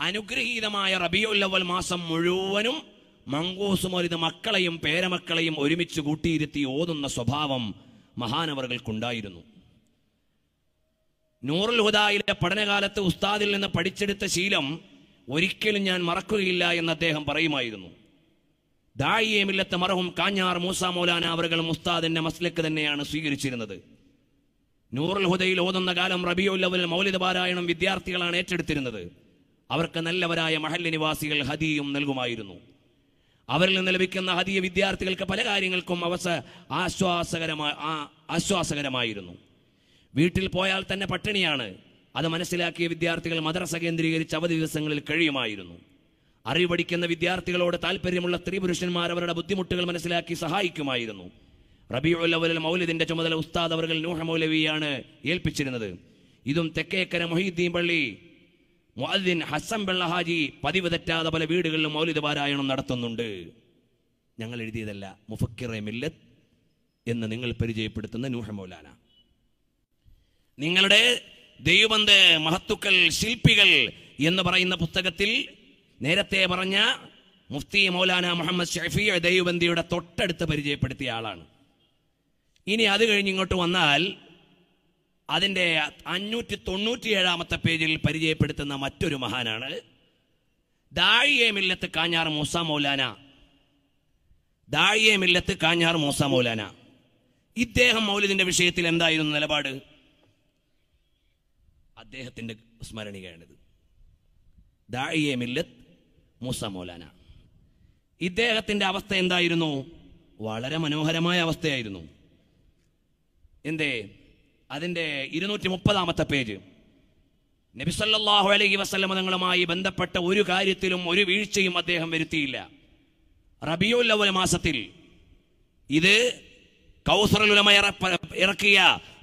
A: അനുഗ്രഹീതമായ റബിയുല്ലവൽ മാസം മുഴുവനും മങ്കൂസുമൊരിത് മക്കളെയും പേരമക്കളെയും ഒരുമിച്ച് കൂട്ടിയിരുത്തി ഓതുന്ന സ്വഭാവം മഹാനവറുകൾക്കുണ്ടായിരുന്നു. നൂറുൽ ഹുദായിലെ പഠനകാലത്ത് ഉസ്താദിൽ നിന്ന് പഠിച്ചെടുത്ത ശീലം ഒരിക്കലും ഞാൻ മറക്കുകയില്ല എന്ന് അദ്ദേഹം പറയുമായിരുന്നു. ദായിയേമില്ലത്തെ മറഹും കാഞ്ഞാർ മൂസ മൗലാന അവറുകൾ മുസ്താദിന്റെ മസ്ലക്ക് തന്നെയാണ് സ്വീകരിച്ചിരുന്നത്. നൂറുൽ ഹുദയിൽ ഓതുന്ന കാലം റബിയുല്ലവൽ മൗലിത പാരായണം വിദ്യാർത്ഥികളാണ് ഏറ്റെടുത്തിരുന്നത്. അവർക്ക് നല്ലവരായ മഹല്ല് നിവാസികൾ ഹദിയും നൽകുമായിരുന്നു. അവരിൽ നിന്ന് ലഭിക്കുന്ന ഹദിയ വിദ്യാർത്ഥികൾക്ക് പല കാര്യങ്ങൾക്കും അവസ ആശ്വാസകരമായ ആശ്വാസകരമായിരുന്നു. വീട്ടിൽ പോയാൽ തന്നെ പട്ടിണിയാണ്. അത് മനസ്സിലാക്കിയ വിദ്യാർത്ഥികൾ മദ്രസ കേന്ദ്രീകരിച്ച് അവധി ദിവസങ്ങളിൽ കഴിയുമായിരുന്നു. അറിവ് പഠിക്കുന്ന വിദ്യാർത്ഥികളോട് താല്പര്യമുള്ള സ്ത്രീ പുരുഷന്മാർ അവരുടെ ബുദ്ധിമുട്ടുകൾ മനസ്സിലാക്കി സഹായിക്കുമായിരുന്നു. റബിയുൽ അവലിൽ മൗലിദിന്റെ ചുമതല ഉസ്താദ് അവർ നൂഹ മൗലവിയാണ് ഏൽപ്പിച്ചിരുന്നത്. ഇതും തെക്കേക്കര മൊഹീദ്ദീൻ പള്ളി മുഅദ്ദിൻ ഹസൻ ബെള്ളഹാജി പതിവ് തെറ്റാതെ പല വീടുകളിലും മൗലിദ് പാരായണം നടത്തുന്നുണ്ട്. ഞങ്ങൾ എഴുതിയതല്ല മുഫക്കിറെ മില്ലത്ത് എന്ന് നിങ്ങൾ പരിചയപ്പെടുത്തുന്ന നൂഹ മൗലാന. നിങ്ങളുടെ ദൈവബന്ധ മഹത്തുക്കൾ ശില്പികൾ എന്ന് പറയുന്ന പുസ്തകത്തിൽ നേരത്തെ പറഞ്ഞ മുഫ്തി മൗലാന മുഹമ്മദ് ഷഫി ദൈവബന്ധിയുടെ തൊട്ടടുത്ത് പരിചയപ്പെടുത്തിയ ആളാണ്. ഇനി അത് കഴിഞ്ഞ് ഇങ്ങോട്ട് വന്നാൽ അതിന്റെ അഞ്ഞൂറ്റി തൊണ്ണൂറ്റിയേഴാമത്തെ പേജിൽ പരിചയപ്പെടുത്തുന്ന മറ്റൊരു മഹാനാണ്. ദാഴിയെ മില്ലത്ത് കാഞ്ഞാർ മൂസ മൗലാന. ദാഴിയെ മില്ലത്ത് കാഞ്ഞാർ മൂസ മൗലാന. ഇദ്ദേഹം മൗലിദിന്റെ വിഷയത്തിൽ എന്തായിരുന്നു നിലപാട്? അദ്ദേഹത്തിന്റെ സ്മരണികയാണിത്. ദാഴിയെ മില്ലത്ത് മൂസ മൗലാന. ഇദ്ദേഹത്തിന്റെ അവസ്ഥ എന്തായിരുന്നു? വളരെ മനോഹരമായ അവസ്ഥയായിരുന്നു. എന്തേ? അതിന്റെ ഇരുന്നൂറ്റി മുപ്പതാമത്തെ പേജ് നബിസല്ലാഹു അലൈഹി വസല്ലമ തങ്ങളുമായി ബന്ധപ്പെട്ട ഒരു കാര്യത്തിലും ഒരു വീഴ്ചയും അദ്ദേഹം വരുത്തിയില്ല. റബിയുൽ അവൽ മാസത്തിൽ ഇത് കൗസറുലമ ഇറക്കിയ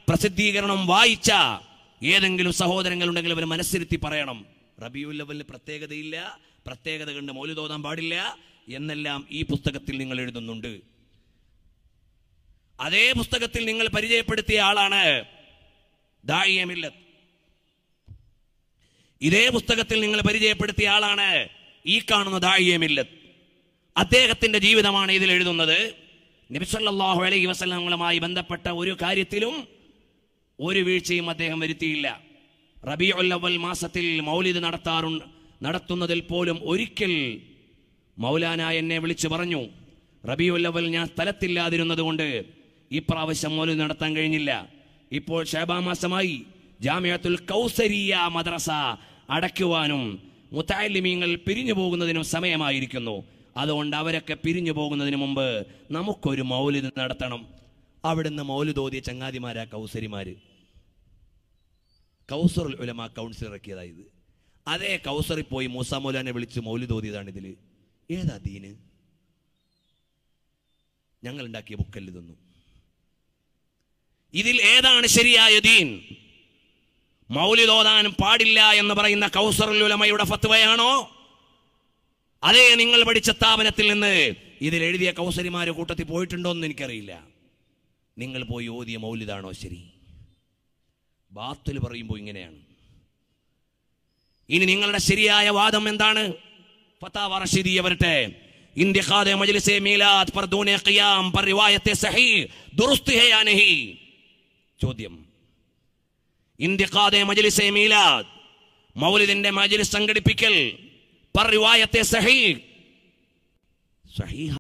A: പ്രസിദ്ധീകരണം വായിച്ച ഏതെങ്കിലും സഹോദരങ്ങൾ ഉണ്ടെങ്കിൽ അവർ മനസ്സിരുത്തി പറയണം. റബിയുൽ അവലിന് പ്രത്യേകതയില്ല പ്രത്യേകത കണ്ട് മൗലിതോതാൻ പാടില്ല എന്നെല്ലാം ഈ പുസ്തകത്തിൽ നിങ്ങൾ എഴുതുന്നുണ്ട്. അതേ പുസ്തകത്തിൽ നിങ്ങൾ പരിചയപ്പെടുത്തിയ ആളാണ് ദായിയമില്ലത്ത് ഇതേ പുസ്തകത്തിൽ നിങ്ങൾ പരിചയപ്പെടുത്തിയ ആളാണ് ഈ കാണുന്ന ദായിയമില്ലത്ത് അദ്ദേഹത്തിന്റെ ജീവിതമാണ് ഇതിൽ എഴുതുന്നത്. നബിസല്ലാഹു അലൈഹി വസല്ലങ്ങളുമായി ബന്ധപ്പെട്ട ഒരു കാര്യത്തിലും ഒരു വീഴ്ചയും അദ്ദേഹം വരുത്തിയില്ല. റബി അവൽ മാസത്തിൽ മൗലിദ് നടത്താറു നടത്തുന്നതിൽ പോലും ഒരിക്കൽ മൗലാന എന്നെ വിളിച്ചു പറഞ്ഞു റബി അവൽ ഞാൻ സ്ഥലത്തില്ലാതിരുന്നത് കൊണ്ട് ഇപ്രാവശ്യം മൗലിദ് നടത്താൻ കഴിഞ്ഞില്ല. ഇപ്പോൾ ഷാബാ മാസമായി ജാമ്യത്തുൽ കൗസരിയ മദ്രസ അടയ്ക്കുവാനും മുത്താലിമീങ്ങൾ പിരിഞ്ഞു പോകുന്നതിനും സമയമായിരിക്കുന്നു. അതുകൊണ്ട് അവരൊക്കെ പിരിഞ്ഞു പോകുന്നതിന് മുമ്പ് നമുക്കൊരു മൗലിത് നടത്തണം. അവിടുന്ന് മൗലിദ് ഓതിയ ചങ്ങാതിമാരാ കൗസരിമാര്. കൗസറുൽ ഉലമ കൗൺസിൽ ഇറക്കിയതായത് അതേ കൗസറിൽ പോയി മൂസ മൗലാനെ വിളിച്ച് മൗലിദ് ഓതിയതാണ് ഇതിൽ. ഏതാ ദീന്? ഞങ്ങൾ ഉണ്ടാക്കിയ ബുക്കല്ല ഇതൊന്നും. ഇതിൽ ഏതാണ് ശരിയായ ദീൻ? മൗലിതോതാൻ പാടില്ല എന്ന് പറയുന്ന കൗസറുലുലമയുടെ ഫത്വയാണോ? അതേ നിങ്ങൾ പഠിച്ച സ്ഥാപനത്തിൽ നിന്ന് ഇതിൽ എഴുതിയ കൗസരിമാരെ കൂട്ടത്തിൽ പോയിട്ടുണ്ടോ എന്ന് എനിക്കറിയില്ല. നിങ്ങൾ പോയി ഓതിയ മൗലിതാണോ ശരി? ബാത്തിൽ പറയുമ്പോൾ ഇങ്ങനെയാണ്. ഇനി നിങ്ങളുടെ ശരിയായ വാദം എന്താണ്? വരട്ടെ ഇന്ത്യ മജ്ലിസെ മീലാദ് പർ ദൂനെ ഖിയാം പർ റിവായത്തെ സഹീ ദുരുസ്തി ഹേ ചോദ്യം. ഇന്ത്യക്കാതെ മജലിസെ മീലാദ് മൗലിദിന്റെ മജലിസ് സംഘടിപ്പിക്കൽ പർ റിവായത്തെ സഹീ സഹീഹ